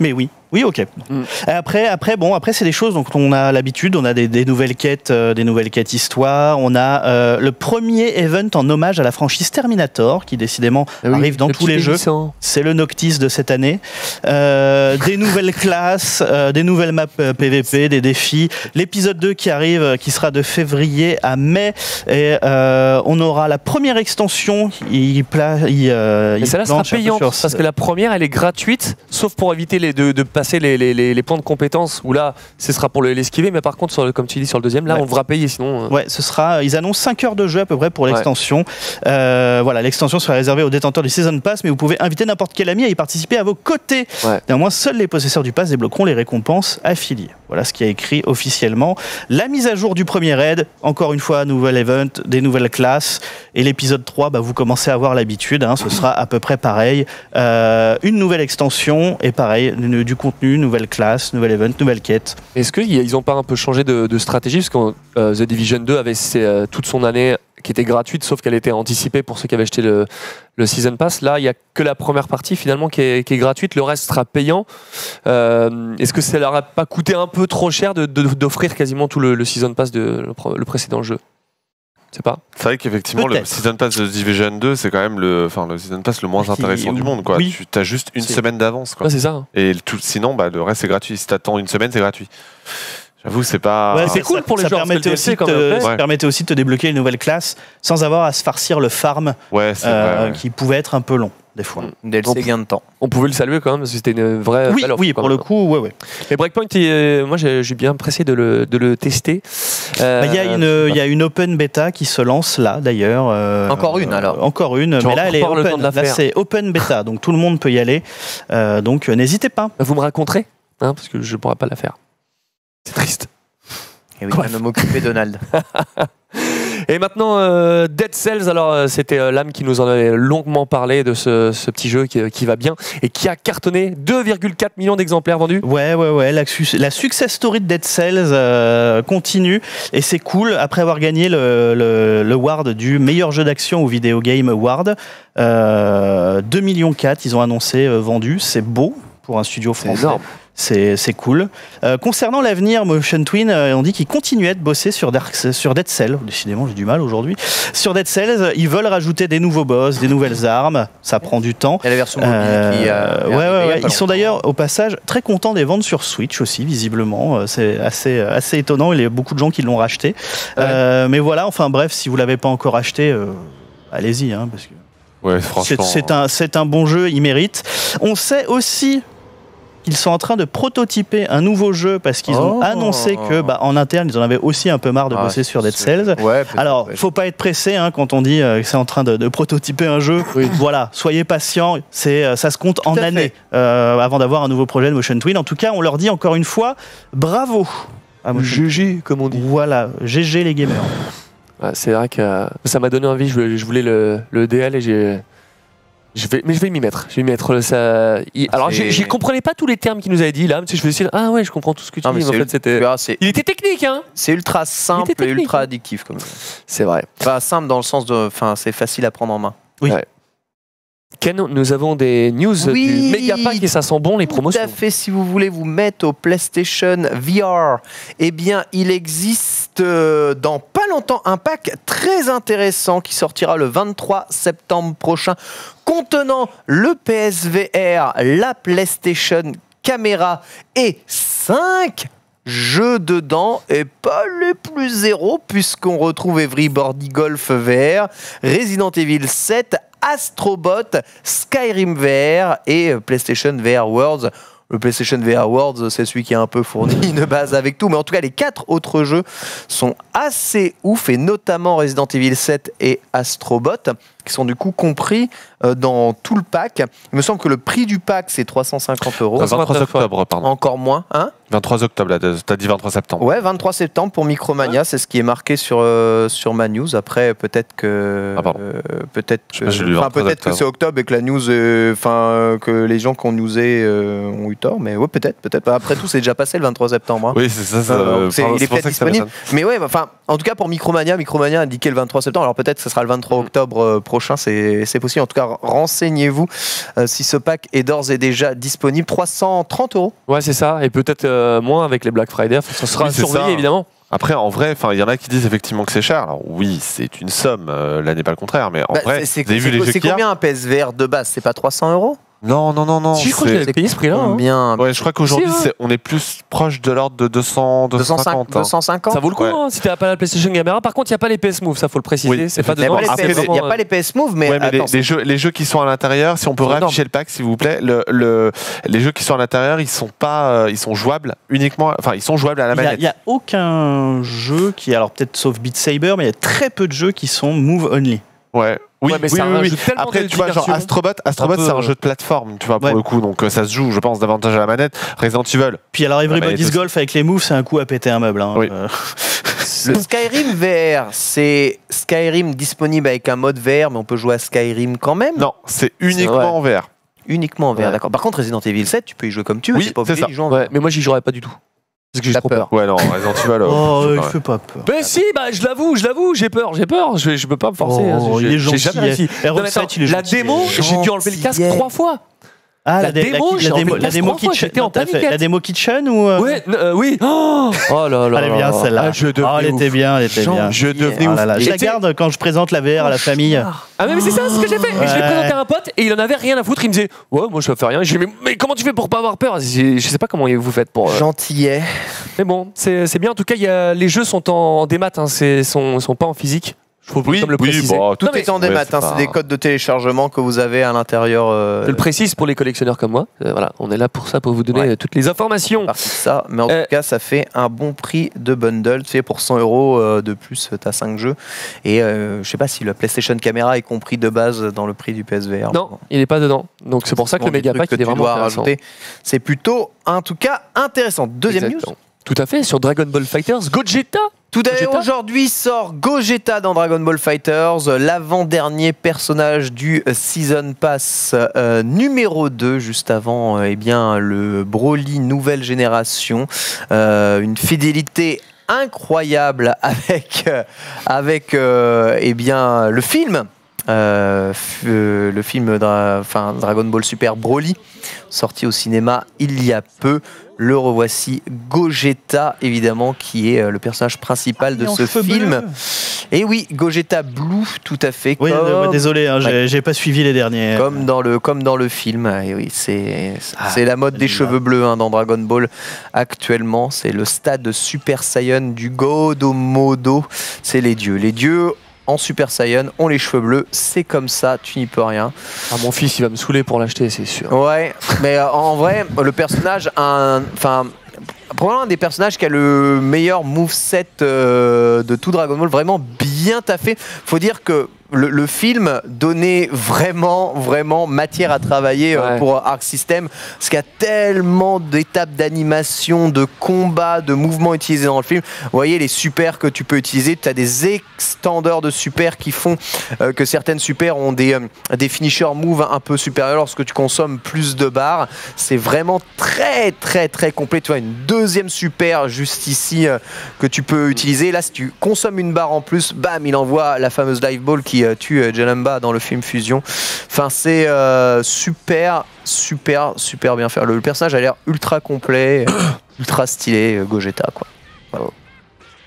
Mais oui, oui, ok. Mm. Après, après, bon, après c'est des choses donc on a l'habitude, on a des, des nouvelles quêtes, euh, des nouvelles quêtes histoire. On a euh, le premier event en hommage à la franchise Terminator qui décidément Ah oui, arrive dans le tous les jeux. P800. C'est le Noctis de cette année. Euh, des nouvelles classes, des nouvelles maps PVP, des défis. L'épisode 2 qui arrive, qui sera de février à mai. Et on aura la première extension. Il, pla- il, Mais il celle-là sera payante sur- parce que la première elle est gratuite, sauf pour éviter les, de, de passer les, les, les, les points de compétences où là ce sera pour le- l'esquiver, mais par contre, sur le- comme tu dis sur le deuxième, là Ouais. on devra payer sinon. euh, Ouais, ce sera. Ils annoncent 5 heures de jeu à peu près pour Ouais. l'extension. Euh, voilà, l'extension sera réservée aux détenteurs du Season Pass, mais vous pouvez inviter n'importe quel ami à y participer à vos côtés. Néanmoins, seuls les possesseurs du pass débloqueront les récompenses affiliées. Voilà ce qui est écrit officiellement. La mise à jour du premier raid, encore une fois, nouvel event, des nouvelles classes. Et l'épisode 3, bah, vous commencez à avoir l'habitude, hein, ce sera à peu près pareil. Euh, une nouvelle extension, et pareil, du contenu, nouvelle classe, nouvel event, nouvelle quête. Est-ce qu'ils n'ont pas un peu changé de, stratégie? Parce que euh, The Division 2 avait euh, toute son année qui était gratuite, sauf qu'elle était anticipée pour ceux qui avaient acheté le, le Season Pass. Là, il n'y a que la première partie finalement qui est, qui est gratuite, le reste sera payant. Euh, Est-ce que ça leur a pas coûté un peu trop cher de- de- d'offrir quasiment tout le, le Season Pass de le, le précédent jeu? Je sais pas. C'est vrai qu'effectivement, le. Season Pass de Division 2, c'est quand même le, enfin, le Season Pass le moins Qui- intéressant du monde. Quoi. oui. Tu as juste une C'est- semaine d'avance. quoi. Ouais, c'est ça. hein. Et tout, sinon, bah, le reste, c'est gratuit. Si t'attends une semaine, c'est gratuit. J'avoue, c'est pas. Ouais, c'est ça- cool pour les ça joueurs, Permettait le aussi, DLC, quand de, même, ça ouais. permettait aussi de te débloquer une nouvelle classe sans avoir à se farcir le farm Ouais, euh, vrai. ouais. qui pouvait être un peu long des fois. Mm. DLC gain de temps. On pouvait le saluer quand même, parce que c'était une vraie. oui, offre, oui, pour le coup, ouais, ouais. Mais Breakpoint, il- euh, moi j'ai j'ai bien pressé de le, de le tester. Euh, Bah, Il y, a une, il y a une open bêta qui se lance là d'ailleurs. euh, Encore une, alors. euh, Encore une, Tu mais là elle est open. de la Là faire. c'est open bêta, donc tout le monde peut y aller. Euh, donc euh, n'hésitez pas. Vous me raconterez, hein, parce que je ne pourrai pas la faire. C'est triste. Et oui, Bref. viens de m'occuper, Donald. Et maintenant, euh, Dead Cells, alors euh, c'était euh, l'âme qui nous en avait longuement parlé de ce, ce petit jeu qui, qui va bien et qui a cartonné 2,4 millions d'exemplaires vendus. Ouais, ouais, ouais. La, su- la success story de Dead Cells euh, continue et c'est cool. Après avoir gagné le, le, le award du meilleur jeu d'action au Video Game Award, euh, 2 millions 4, ils ont annoncé euh, vendus. C'est beau pour un studio C'est français. énorme. C'est cool. Euh, concernant l'avenir, Motion Twin, euh, on dit qu'ils continuaient de bosser sur, Dark, sur Dead Cell. Décidément, j'ai du mal aujourd'hui. Sur Dead Cells, ils veulent rajouter des nouveaux boss, des nouvelles armes. Ça prend du temps. Il y a la version mobile qui Euh, ouais, ouais, ouais. Ils sont d'ailleurs au passage très contents des ventes sur Switch aussi, visiblement. C'est assez, assez étonnant. Il y a beaucoup de gens qui l'ont racheté. Euh, mais voilà, enfin bref, si vous l'avez pas encore acheté, euh, allez-y, hein, parce que Ouais, c'est franchement. c'est un, c'est un bon jeu, il mérite. On sait aussi qu'ils sont en train de prototyper un nouveau jeu parce qu'ils ont Oh. annoncé que, bah, en interne, ils en avaient aussi un peu marre de Ah, bosser sur Dead Cells. Ouais, Alors, faut pas être pressé hein, quand on dit euh, que c'est en train de, de prototyper un jeu. Voilà, soyez patient. C'est, euh, ça se compte en années euh, avant d'avoir un nouveau projet de Motion Twin. En tout cas, on leur dit encore une fois, bravo. à Motion Twin. GG, comme on dit. Voilà, GG les gamers. Ouais, c'est vrai que euh, ça m'a donné envie. Je voulais, je voulais le, le DL et j'ai. Je vais, mais je vais m'y mettre. Je vais m'y mettre. Ça, il- alors, j'y comprenais pas tous les termes qu'il nous avait dit là. Je me suis dit, ah ouais, je comprends tout ce que tu Non, dis. mais en fait, c'était. Il était technique, hein C'est ultra simple et ultra hein. addictif comme. C'est vrai. Pas simple dans le sens de. Enfin, c'est facile à prendre en main. Ken, nous avons des news Oui. du Megapack et ça sent bon les promotions. Tout à fait, si vous voulez vous mettre au PlayStation VR, eh bien, il existe euh, dans pas longtemps un pack très intéressant qui sortira le 23 septembre prochain, contenant le PSVR, la PlayStation Caméra et 5 jeux dedans et pas les plus zéro puisqu'on retrouve Everybody Golf VR, Resident Evil 7, Astrobot, Skyrim VR et euh, PlayStation VR Worlds. Le PlayStation VR Worlds, c'est celui qui a un peu fourni une base avec tout, mais en tout cas, les quatre autres jeux sont assez ouf, et notamment Resident Evil 7 et Astrobot, qui sont du coup compris euh, dans tout le pack. Il me semble que le prix du pack, c'est 350 euros. Le 23 329, octobre, pardon. Encore moins, hein? 23 octobre, là, t'as dit 23 septembre. Ouais, 23 septembre pour Micromania, c'est ce qui est marqué sur, euh, sur ma news. Après, peut-être que. Ah, pardon. euh, peut-être que, pas, j'ai lu enfin, 23 peut-être que c'est octobre et que la news. Enfin, euh, que les gens qui ont newsé euh, ont eu tort. Mais ouais, peut-être. peut-être. Après tout, c'est déjà passé le 23 septembre. hein. Oui, c'est ça. ça Euh, euh, donc pardon, il est pour peut-être disponible. Mais ouais, bah, enfin, En tout cas, pour Micromania, Micromania a indiqué le 23 septembre. Alors peut-être que ce sera le 23 octobre euh, prochain, c'est possible. En tout cas, renseignez-vous euh, si ce pack est d'ores et déjà disponible. 330 euros. Ouais, c'est ça. Et peut-être euh, moins avec les Black Friday. Enfin, ça sera Oui, surveillé, ça. évidemment. Après, en vrai, enfin, il y en a qui disent effectivement que c'est cher. Alors oui, c'est une somme. euh, là n'est pas le contraire, mais en Bah, vrai, c'est- a combien un PSVR de base? C'est pas 300 euros? Non, non, non, non. si, je crois que j'avais payé ce prix-là. hein. Ouais, je crois qu'aujourd'hui, Si, hein. on est plus proche de l'ordre de 200, 250 250. hein. 250 Ça vaut le coup Ouais. hein, si t'as pas la PlayStation Camera. Par contre, il n'y a pas les PS Move, ça faut le préciser. Oui, c'est pas Il n'y dedans. a, pas les Après, PS les- il y a pas les PS Move, mais, Ouais, mais les- attends, les, jeux, les jeux qui sont à l'intérieur, si on peut réafficher le pack, s'il vous plaît, le, le- les jeux qui sont à l'intérieur, ils sont pas, euh, ils sont jouables uniquement, enfin, ils sont jouables à la Il n'y a, manette. il y a aucun jeu qui, alors peut-être sauf Beat Saber, mais il y a très peu de jeux qui sont move only. Ouais. Oui, Ouais, mais oui, ça oui, oui. Après, tu vois, genre. Astrobot, Astrobot, c'est un euh, jeu de plateforme, tu vois, pour Ouais. le coup, donc euh, ça se joue, je pense, davantage à la manette. Resident Evil, Puis alors Everybody's Golf avec les moves, c'est un coup à péter un meuble. hein. Oui. Euh, Le Skyrim VR, c'est Skyrim disponible avec un mode VR, mais on peut jouer à Skyrim quand même? Non, c'est uniquement en VR. Uniquement en VR, Ouais. d'accord. Par contre, Resident Evil 7, tu peux y jouer comme tu veux. Oui, c'est obligé ça. en Ouais, VR. mais moi j'y jouerais pas du tout. Parce que j'ai trop peur. peur. Ouais, non, Resident Evil. Oh, c'est il pas fait pas peur. Mais si, bah je l'avoue, je l'avoue, j'ai peur, j'ai peur. Je, je peux pas me forcer. hein, Oh, j'ai- il est gentil. jamais réussi. R7, Non, mais attends, il est la gentil. démo, j'ai dû enlever le casque trois fois. Ah, La démo, la, démo, la casque démo trois fois, kitchen. en. La démo kitchen ou euh, Ouais, euh, oui. Oh, oh là là. Elle est bien là. celle-là. Ah, je devenais Oh, elle était bien, elle était Jean- bien. Je devenais Oh ouf. Là là, Je la garde quand je présente la VR à la famille. Ah mais, mais c'est ça ce que j'ai fait. Je l'ai présenté à un pote et il en avait rien à foutre. Il me disait ouais moi je fais rien. Je lui ai dit mais, mais comment tu fais pour pas avoir peur? Je je sais pas comment vous faites pour. euh, Gentillet. Mais bon c'est bien. En tout cas il y a, les jeux sont en démat. Hein, c'est sont, sont pas en physique. Je faut Oui, comme le oui, bon, Tout Non, mais est en maths, c'est hein, pas- des codes de téléchargement que vous avez à l'intérieur. euh, Je le précise pour les collectionneurs comme moi. Euh, voilà, on est là pour ça, pour vous donner Ouais. euh, toutes les informations. ça, mais en Euh, tout cas, ça fait un bon prix de bundle. Tu sais, pour 100 euros de plus, tu as 5 jeux. Et euh, je sais pas si la PlayStation Camera est compris de base dans le prix du PSVR. Non, il est pas dedans. Donc c'est pour ça que le Des méga trucs pack que il est tu vraiment rajouter. C'est plutôt, en tout cas, intéressant. Deuxième news. Exactement. Tout à fait sur Dragon Ball Fighters Gogeta. Gogeta aujourd'hui sort Gogeta dans Dragon Ball Fighters, l'avant-dernier personnage du Season Pass euh, numéro 2, juste avant euh, eh bien, le Broly nouvelle génération. Euh, une fidélité incroyable avec, euh, avec euh, eh bien, le film. Euh, euh, le film Dra- enfin, Dragon Ball Super Broly, sorti au cinéma il y a peu. Le revoici Gogeta, évidemment, qui est euh, le personnage principal de Ah, en ce film. Et oui, Gogeta Blue, tout à fait. Oui, comme, euh, désolé, hein, j'ai j'ai pas suivi les derniers. comme dans le comme dans le film. Et oui, c'est Ah, c'est la mode des cheveux bleus hein, dans Dragon Ball actuellement. C'est le stade Super Saiyan du Godomodo. C'est les dieux. Les dieux en Super Saiyan ont les cheveux bleus. C'est comme ça, tu n'y peux rien. Ah, mon fils il va me saouler pour l'acheter c'est sûr. Ouais, mais euh, en vrai, le personnage. Enfin. Probablement un des personnages qui a le meilleur moveset euh, de tout Dragon Ball, vraiment bien taffé. Faut dire que le, le film donnait vraiment, vraiment matière à travailler euh, Ouais. pour Arc System, parce qu'il y a tellement d'étapes d'animation, de combat, de mouvements utilisés dans le film. Vous voyez les super que tu peux utiliser, tu as des extenders de super qui font euh, que certaines super ont des, euh, des finisher moves un peu supérieurs lorsque tu consommes plus de barres. C'est vraiment très très très complet. Tu vois une deuxième super juste ici euh, que tu peux utiliser. Là, si tu consommes une barre en plus, bam, il envoie la fameuse dive ball qui euh, tue euh, Janemba dans le film Fusion. Enfin, c'est euh, super super super bien fait. Le, le personnage a l'air ultra complet, ultra stylé, Gogeta quoi.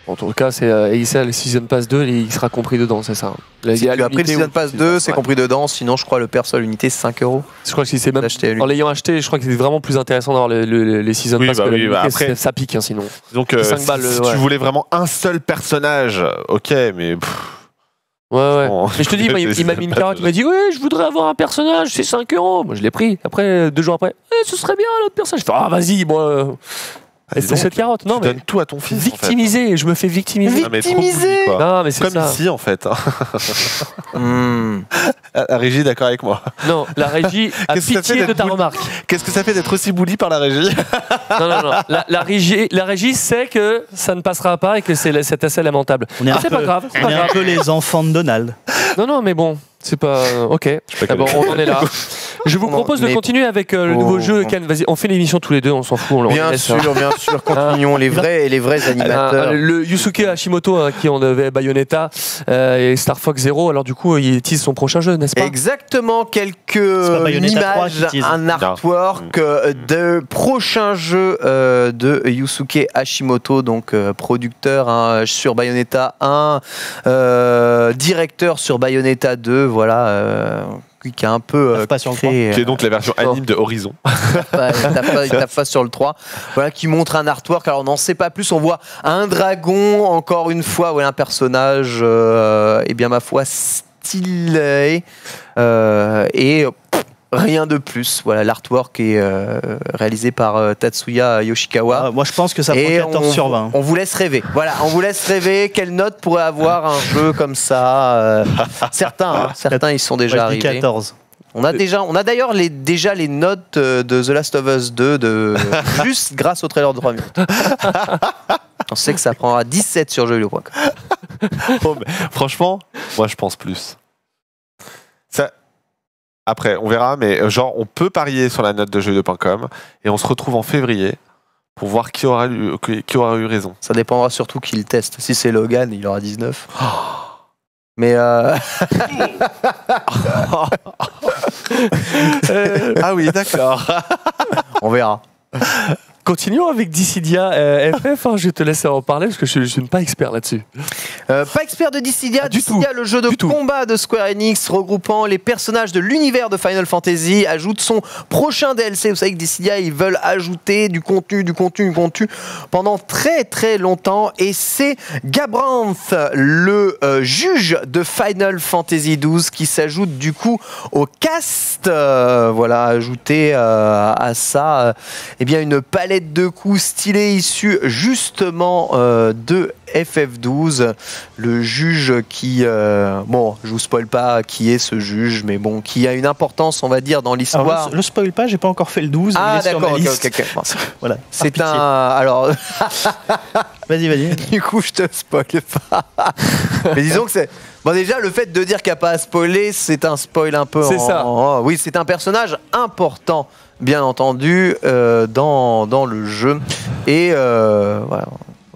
En tout cas c'est euh, le Season Pass 2 il sera compris dedans c'est ça. Là, Si il y a tu as pris le Season Pass 2, c'est Ouais. compris dedans. Sinon, je crois le perso à l'unité c'est 5 euros. Je crois que si c'est même en l'ayant acheté je crois que c'est vraiment plus intéressant d'avoir le- le- les Season Oui, Pass bah que la oui, bah après- ça- pique hein, sinon. Donc, euh, si, balles, si ouais. tu voulais vraiment un seul personnage, ok, mais pff, Ouais ouais. bon, Mais je te dis, il, il m'a mis une carotte, il m'a dit Ouais, je voudrais avoir un personnage, c'est 5 euros. Moi, je l'ai pris. Après, deux jours après, Eh, ce serait bien l'autre personnage. Je fais Ah, vas-y, moi. Ah, c'est cette carotte. Non, tu mais donnes tout à ton fils. en fait. victimisé, je me fais victimiser. Mais quoi. Non, mais c'est Comme ça. ici en fait. hein. La régie est d'accord avec moi. Non, la régie a Qu'est-ce que ça fait pitié de d'être ta remarque. Qu'est-ce que ça fait d'être aussi bully par la régie Non, non, non. La, la régie, la régie sait que ça ne passera pas et que c'est assez lamentable. On est un Ah, c'est peu- pas grave. On pas est un grave. peu les enfants de Donald. Non, non, mais bon. C'est pas. Ok. sais pas Ah bon, quel- on en est là. Je vous Non, propose de continuer avec euh, le Oh. nouveau jeu. Ken, vas-y, on fait l'émission tous les deux, on s'en fout. On le Bien sûr, bien sûr, continuons les vrais et les vrais Euh, animateurs. le Yusuke Hashimoto, hein, qui en avait Bayonetta euh, et Star Fox Zero, alors du coup, il tease son prochain jeu, n'est-ce pas? Exactement, quelques pas Bayonetta 3 images, un artwork euh, de prochain jeu euh, de Yusuke Hashimoto, donc euh, producteur hein, sur Bayonetta 1, euh, directeur sur Bayonetta 2, voilà. euh, qui a un peu euh, créé, Qui est donc la version anime de Horizon. Il tape pas- sur le 3. Voilà, qui montre un artwork. Alors, on n'en sait pas plus. On voit un dragon, encore une fois, un personnage, euh, et bien, ma foi, stylé. Euh, et pff, rien de plus. Voilà, l'artwork est euh, réalisé par euh, Tatsuya Yoshikawa. Ah, moi, je pense que ça prend 14 on, sur 20. on vous laisse rêver. Voilà, on vous laisse rêver. Quelle note pourrait avoir un jeu comme ça euh, Certains, hein, certains, ils sont déjà Moi, arrivés. 14. On a déjà, on a d'ailleurs les, déjà les notes euh, de The Last of Us 2 de, juste grâce au trailer de 3 minutes. On sait que ça prendra 17 sur jeuxvideo.com. Mais franchement, moi je pense plus. Ça... Après, on verra, mais euh, genre, on peut parier sur la note de jeux.com et on se retrouve en février pour voir qui aura eu, qui qui aura eu raison. Ça dépendra surtout qui le teste. Si c'est Logan, il aura 19. Mais euh, ah oui, d'accord. on verra. Continuons avec Dissidia euh, FF. hein, je te laisse en parler parce que je, je suis pas expert là-dessus. Euh, pas expert de Dissidia, Ah, du Dissidia, le jeu de du tout. combat de Square Enix regroupant les personnages de l'univers de Final Fantasy, ajoute son prochain DLC. Vous savez que Dissidia, ils veulent ajouter du contenu, du contenu, du contenu pendant très très longtemps. Et c'est Gabranth, le euh, juge de Final Fantasy XII, qui s'ajoute du coup au cast. Euh, voilà, ajouter euh, à ça eh bien, une palette de coups stylés issus justement euh, de FF12, le juge qui, euh, bon, je vous spoil pas qui est ce juge, mais bon, qui a une importance, on va dire, dans l'histoire. Le, le spoil pas, j'ai pas encore fait le 12. Ah d'accord, ok, liste. ok, ok. Bon. Voilà. C'est un, alors, Vas-y, vas-y. du coup, je te spoil pas. mais disons que c'est, bon déjà, le fait de dire qu'il n'y a pas à spoiler, c'est un spoil un peu. C'est en- ça. en- oui, c'est un personnage important, bien entendu, euh, dans dans le jeu, et euh, voilà.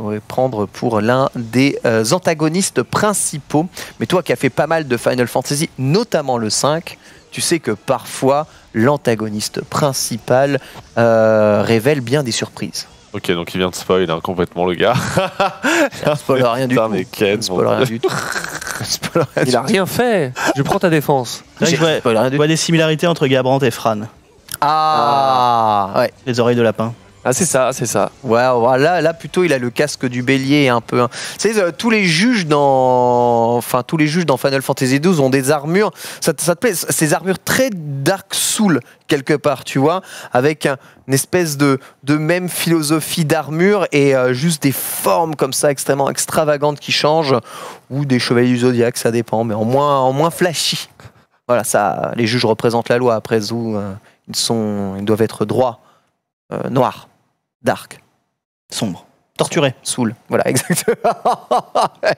On va prendre pour l'un des euh, antagonistes principaux. Mais toi qui as fait pas mal de Final Fantasy, notamment le 5, tu sais que parfois l'antagoniste principal euh, révèle bien des surprises. ok, donc il vient de spoil hein, complètement le gars. Je spoil rien du tout. Ken, spoil rien du tout. Il a rien fait. Je prends ta défense. Là, je vois, vois des similarités entre Gabrant et Fran. Ah, ouais. Les oreilles de lapin. Ah, c'est ça, c'est ça. Ouais, voilà, là plutôt il a le casque du bélier un peu. hein. Vous savez, euh, tous les juges dans, enfin tous les juges dans Final Fantasy XII ont des armures. Ça, te- ça te plaît Ces armures très Dark Soul quelque part, tu vois, avec un- une espèce de de même philosophie d'armure et euh, juste des formes comme ça extrêmement extravagantes qui changent ou des chevaliers du zodiaque, ça dépend, mais en moins en moins flashy. Voilà, ça, les juges représentent la loi. Après Zou, euh, ils sont, ils doivent être droits, euh, noirs, dark. Sombre. Torturé. Soul. Voilà, exactement.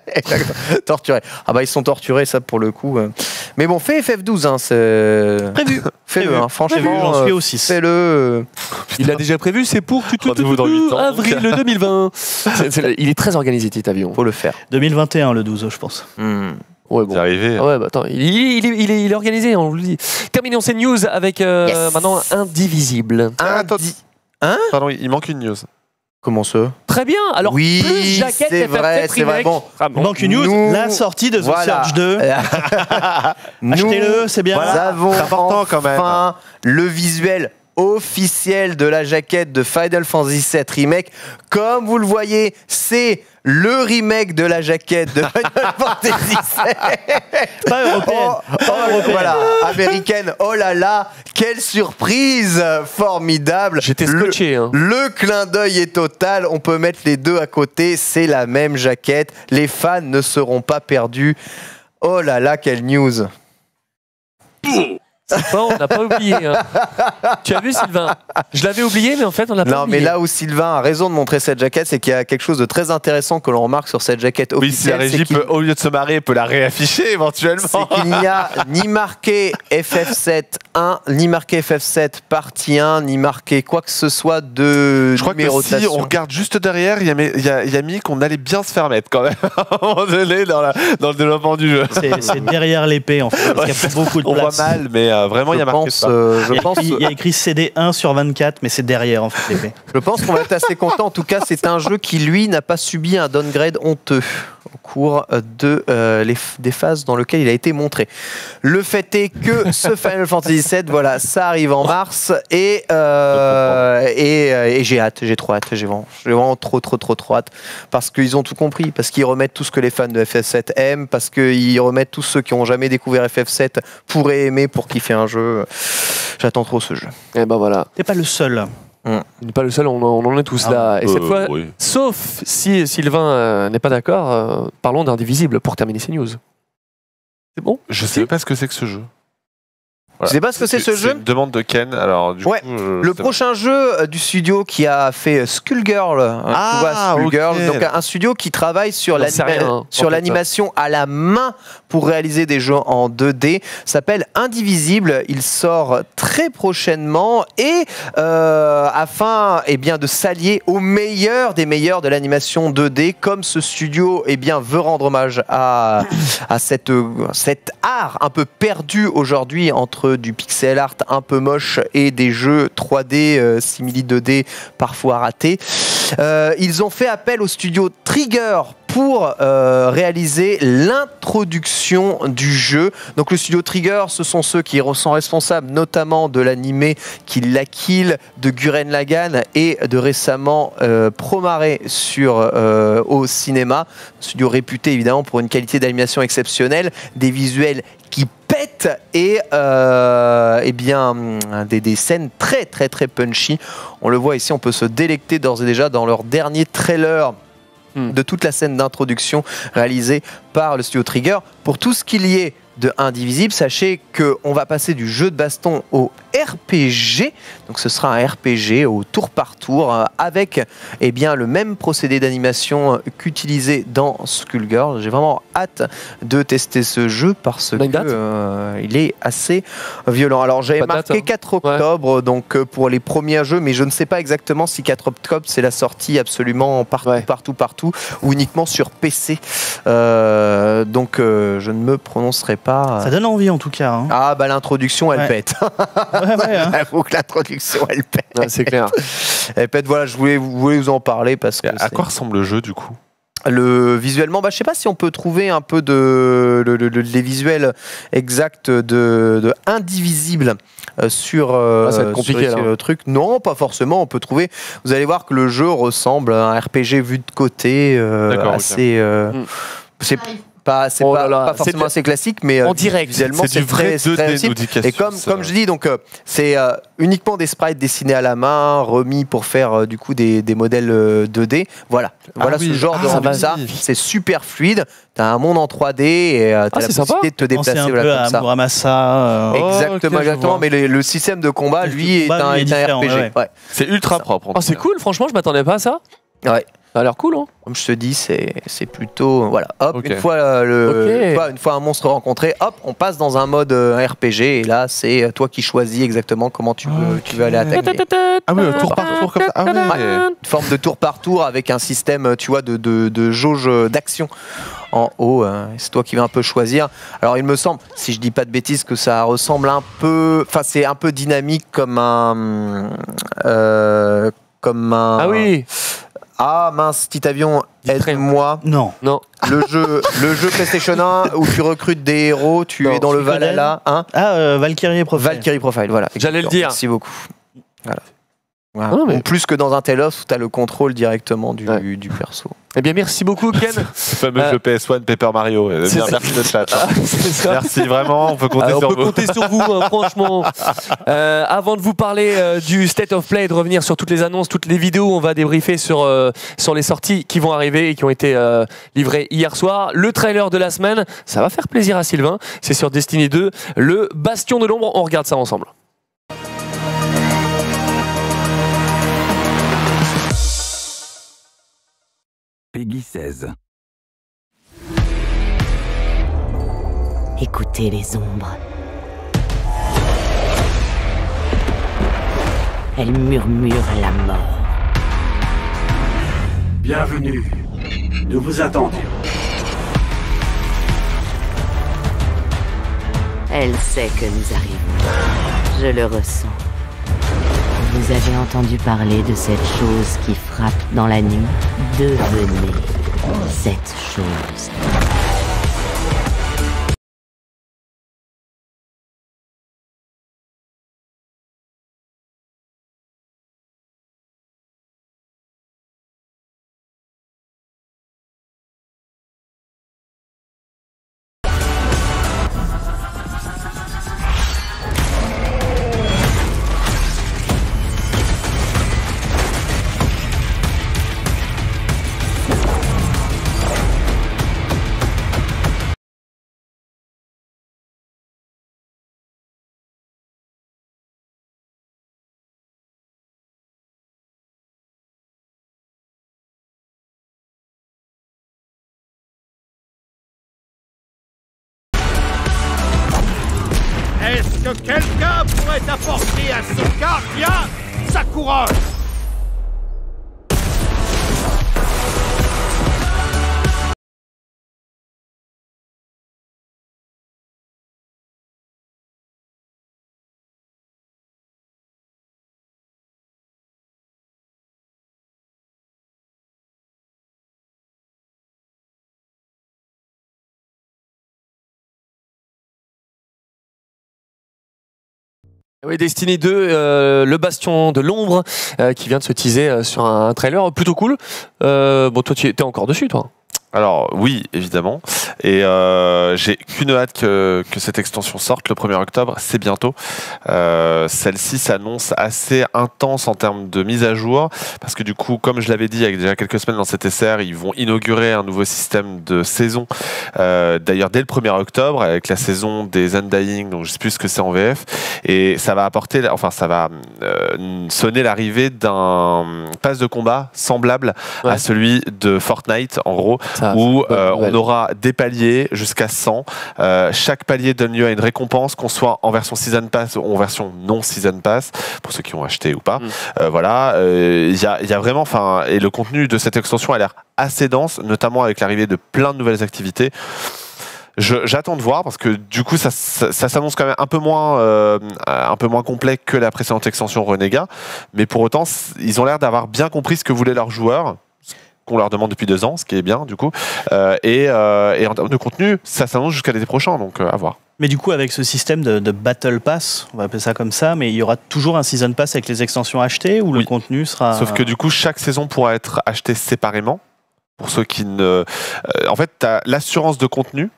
Exactement. Torturés. Ah bah ils sont torturés, ça pour le coup. euh. Mais bon, fais FF12, hein, c'est... Prévu. Fais-le, hein, franchement. J'en suis euh, au 6. Fais-le. Il l'a déjà prévu, c'est pour tu, tu, tu, dans ans. avril 2020. C'est- c'est- il est très organisé, cet avion. Faut le faire. 2021, le 12, je pense. Hmm. Ouais, C'est bon. arrivé. Ah ouais, bah attends, il, il- il est, il est- il est organisé, on vous le dit. Terminons ces news avec euh, Yes. maintenant Indivisible. Ah. Indi- Pardon, il manque une news. Comment ça? Très bien, alors Oui, plus jaquette c'est FF7 vrai, c'est vrai. Bon, Ah Il bon. manque une news. Nous- La sortie de The voilà. Surge 2. Euh, Nous Achetez-le, c'est bien. avons C'est important quand même. enfin le visuel officiel de la jaquette de Final Fantasy VII Remake. Comme vous le voyez, c'est le remake de la jaquette de Final Fantasy VII. Pas européenne. Oh, Pas oh, européenne. voilà, américaine. Oh là là, quelle surprise formidable. J'étais Le- scotché. hein. le clin d'œil est total, on peut mettre les deux à côté, c'est la même jaquette, les fans ne seront pas perdus. Oh là là, quelle news Pas, on n'a pas oublié. hein. Tu as vu, Sylvain? Je l'avais oublié, mais en fait, on l'a pas Non, mais oublié. là où Sylvain a raison de montrer cette jaquette, c'est qu'il y a quelque chose de très intéressant que l'on remarque sur cette jaquette Oui, si la officielle. régie, c'est qu'il- peut, au lieu de se marrer, peut la réafficher éventuellement. c'est qu'il n'y a ni marqué FF7 1, ni marqué FF7 partie 1, ni marqué quoi que ce soit de Je crois que si numérotation. on regarde juste derrière, il y a, il y a- il y a mis qu'on allait bien se faire mettre quand même à un moment donné dans, la- dans le développement du jeu. C'est c'est derrière l'épée en fait, parce qu'il y a beaucoup de On voit place. mal, mais euh, vraiment, il y je a marqué pense, ça. euh, je Il y, a pense, écrit, il y a écrit CD 1 sur 24, mais c'est derrière en fait l'épée. je pense qu'on va être assez content. En tout cas, c'est un jeu qui, lui, n'a pas subi un downgrade honteux au cours de, euh, les, des phases dans lesquelles il a été montré. Le fait est que ce Final Fantasy VII, voilà, ça arrive en mars et, euh, et, euh, et j'ai hâte, j'ai trop hâte, j'ai vraiment, vraiment trop, trop, trop, trop hâte parce qu'ils ont tout compris, parce qu'ils remettent tout ce que les fans de FF7 aiment, parce qu'ils remettent tous ceux qui ont jamais découvert FF7 pourraient aimer pour kiffer un jeu. J'attends trop ce jeu. Et ben voilà. T'es pas le seul. Il n'est pas le seul, on, en- on en est tous Ah, là. Et cette Euh, fois, oui. sauf si Sylvain euh, n'est pas d'accord, euh, parlons d'Indivisible pour terminer ces news. C'est bon? Je sais pas ce que c'est que ce jeu. Tu sais pas ce que c'est ce jeu une demande de Ken. Alors, du Ouais, coup, je- Le prochain jeu euh, du studio qui a fait Skullgirl, hein, Ah, vois, Skullgirl, ok. donc un studio qui travaille sur l'animation à la main pour réaliser des jeux en 2D, s'appelle Indivisible. Il sort très prochainement et euh, afin eh bien de s'allier aux meilleurs des meilleurs de l'animation 2D, comme ce studio eh bien veut rendre hommage à à cette, euh, cet art un peu perdu aujourd'hui entre du pixel art un peu moche et des jeux 3D, euh, simili 2D parfois ratés. Euh, ils ont fait appel au studio Trigger pour euh, réaliser l'introduction du jeu. Donc le studio Trigger, ce sont ceux qui sont responsables notamment de l'animé Kill la Kill, de Guren Lagann et de récemment euh, sur euh, au cinéma. Studio réputé évidemment pour une qualité d'animation exceptionnelle, des visuels qui pètent et euh, eh bien des, des scènes très très très punchy. On le voit ici, on peut se délecter d'ores et déjà dans leur dernier trailer. De toute la scène d'introduction réalisée par le studio Trigger. Pour tout ce qu'il y ait de Indivisible, sachez qu'on va passer du jeu de baston au RPG. Donc ce sera un RPG au tour par tour euh, avec eh bien, le même procédé d'animation euh, qu'utilisé dans Skullgirl. J'ai vraiment hâte de tester ce jeu parce date euh, il est assez violent. Alors j'avais date, marqué hein. 4 octobre donc euh, pour les premiers jeux, mais je ne sais pas exactement si 4 octobre c'est la sortie absolument partout, Ouais. partout, partout, ou uniquement sur PC. Donc je ne me prononcerai pas. Ça donne envie en tout cas. hein. Ah bah l'introduction elle Ouais. pète. Ouais, ouais, hein. J'avoue que l'introduction elle pète. Ouais, C'est clair. Elle pète. Voilà, je voulais, vous voulez vous en parler parce que À quoi ressemble le jeu du coup? Le visuellement, bah, je sais pas si on peut trouver un peu de le- le- le- les visuels exacts de, de Indivisible euh, sur, euh, Ah, ça va être compliqué, sur là. le truc. Non, pas forcément. On peut trouver. Vous allez voir que le jeu ressemble à un RPG vu de côté, euh, assez. euh, Mm. C'est pas, c'est Oh pas, là là, pas c'est forcément de- assez classique, mais euh, En direct. visuellement C'est vrai très, c'est très 2D, réussi. nous dit Et comme, comme je dis, donc euh, c'est euh, uniquement des sprites dessinés à la main, remis pour faire euh, du coup des, des modèles euh, 2D. Voilà, voilà oui. ce genre de Ah, rendu. bah ça. C'est super fluide. T'as un monde en 3D et euh, t'as Ah, la sympa. possibilité de te déplacer un peu voilà, à comme ça. Muramasa. euh, Exactement, exactement. Mais le, le système de combat, Le lui, est combat, un, lui, est un RPG. ouais. Ouais. C'est ultra propre. Oh, tout c'est cool, franchement, je m'attendais pas à ça. Ouais. Ça a l'air cool, hein Comme je te dis, c'est c'est plutôt voilà. Hop, Ok. une fois euh, le, une fois- une fois un monstre rencontré, hop, on passe dans un mode euh, RPG et là, c'est euh, toi qui choisis exactement comment tu veux, tu veux aller attaquer. Ah oui, tour par tour comme ça. Ah ouais. Une forme de tour par tour avec un système, tu vois, de, de, de jauge d'action en haut. hein. C'est toi qui vas un peu choisir. Alors, il me semble, si je dis pas de bêtises, que ça ressemble un peu. Enfin, c'est un peu dynamique comme un. euh, comme un. Ah oui Ah mince, petit avion, aide-moi. Non. Non. Le jeu, le jeu PlayStation 1 où tu recrutes des héros, tu Non, es dans le Valhalla. Hein Ah, euh, Valkyrie Profile. Valkyrie Profile, voilà. J'allais le dire. Merci beaucoup. Voilà. Ah, mais- plus que dans un Telos où tu as le contrôle directement du, Ouais. du perso. Eh bien, merci beaucoup, Ken. Le fameux Euh, jeu PS1 Paper Mario. Euh, merci de chat. hein. Ah, c'est ça. Merci vraiment, on peut compter Alors, sur on peut vous. compter sur vous, hein, franchement. Euh, avant de vous parler euh, du State of Play et de revenir sur toutes les annonces, toutes les vidéos, on va débriefer sur, euh, sur les sorties qui vont arriver et qui ont été euh, livrées hier soir. Le trailer de la semaine, ça va faire plaisir à Sylvain. C'est sur Destiny 2, le Bastion de l'ombre. On regarde ça ensemble. Peggy 16. Écoutez les ombres. Elles murmurent la mort. Bienvenue. Nous vous attendions. Elle sait que nous arrivons. Je le ressens. Vous avez entendu parler de cette chose qui frappe dans la nuit? Devenez cette chose. Oui, Destiny 2, euh, le Bastion de l'ombre, euh, qui vient de se teaser euh, sur un trailer plutôt cool. Euh, bon, toi, tu es encore dessus, toi. Alors oui, évidemment. Et euh, j'ai qu'une hâte que, que cette extension sorte le 1er octobre, c'est bientôt. Euh, Celle-ci s'annonce assez intense en termes de mise à jour, parce que du coup, comme je l'avais dit il y a déjà quelques semaines dans cet SR, ils vont inaugurer un nouveau système de saison. Euh, D'ailleurs, dès le 1er octobre, avec la saison des Undying, donc je sais plus ce que c'est en VF, et ça va apporter, enfin ça va euh, sonner l'arrivée d'un pass de combat semblable Ouais. à celui de Fortnite, en gros Ça, où euh, on aura des paliers jusqu'à 100. Euh, chaque palier donne lieu à une récompense, qu'on soit en version Season Pass ou en version non Season Pass, pour ceux qui ont acheté ou pas. Mm. Euh, voilà, euh, il y, a, y a vraiment, enfin, et le contenu de cette extension a l'air assez dense, notamment avec l'arrivée de plein de nouvelles activités. J'attends de voir parce que du coup ça, ça, ça s'annonce quand même un peu moins euh, un peu moins complet que la précédente extension Renega, mais pour autant ils ont l'air d'avoir bien compris ce que voulaient leurs joueurs qu'on leur demande depuis deux ans, ce qui est bien du coup. Euh, et, euh, et en termes de contenu, ça s'annonce jusqu'à l'été prochain, donc euh, à voir. Mais du coup, avec ce système de, de Battle Pass, on va appeler ça comme ça, mais il y aura toujours un Season Pass avec les extensions achetées ou le Oui. contenu sera. Sauf que du coup, chaque saison pourra être achetée séparément. Pour ceux qui ne. en fait, tu as l'assurance de contenu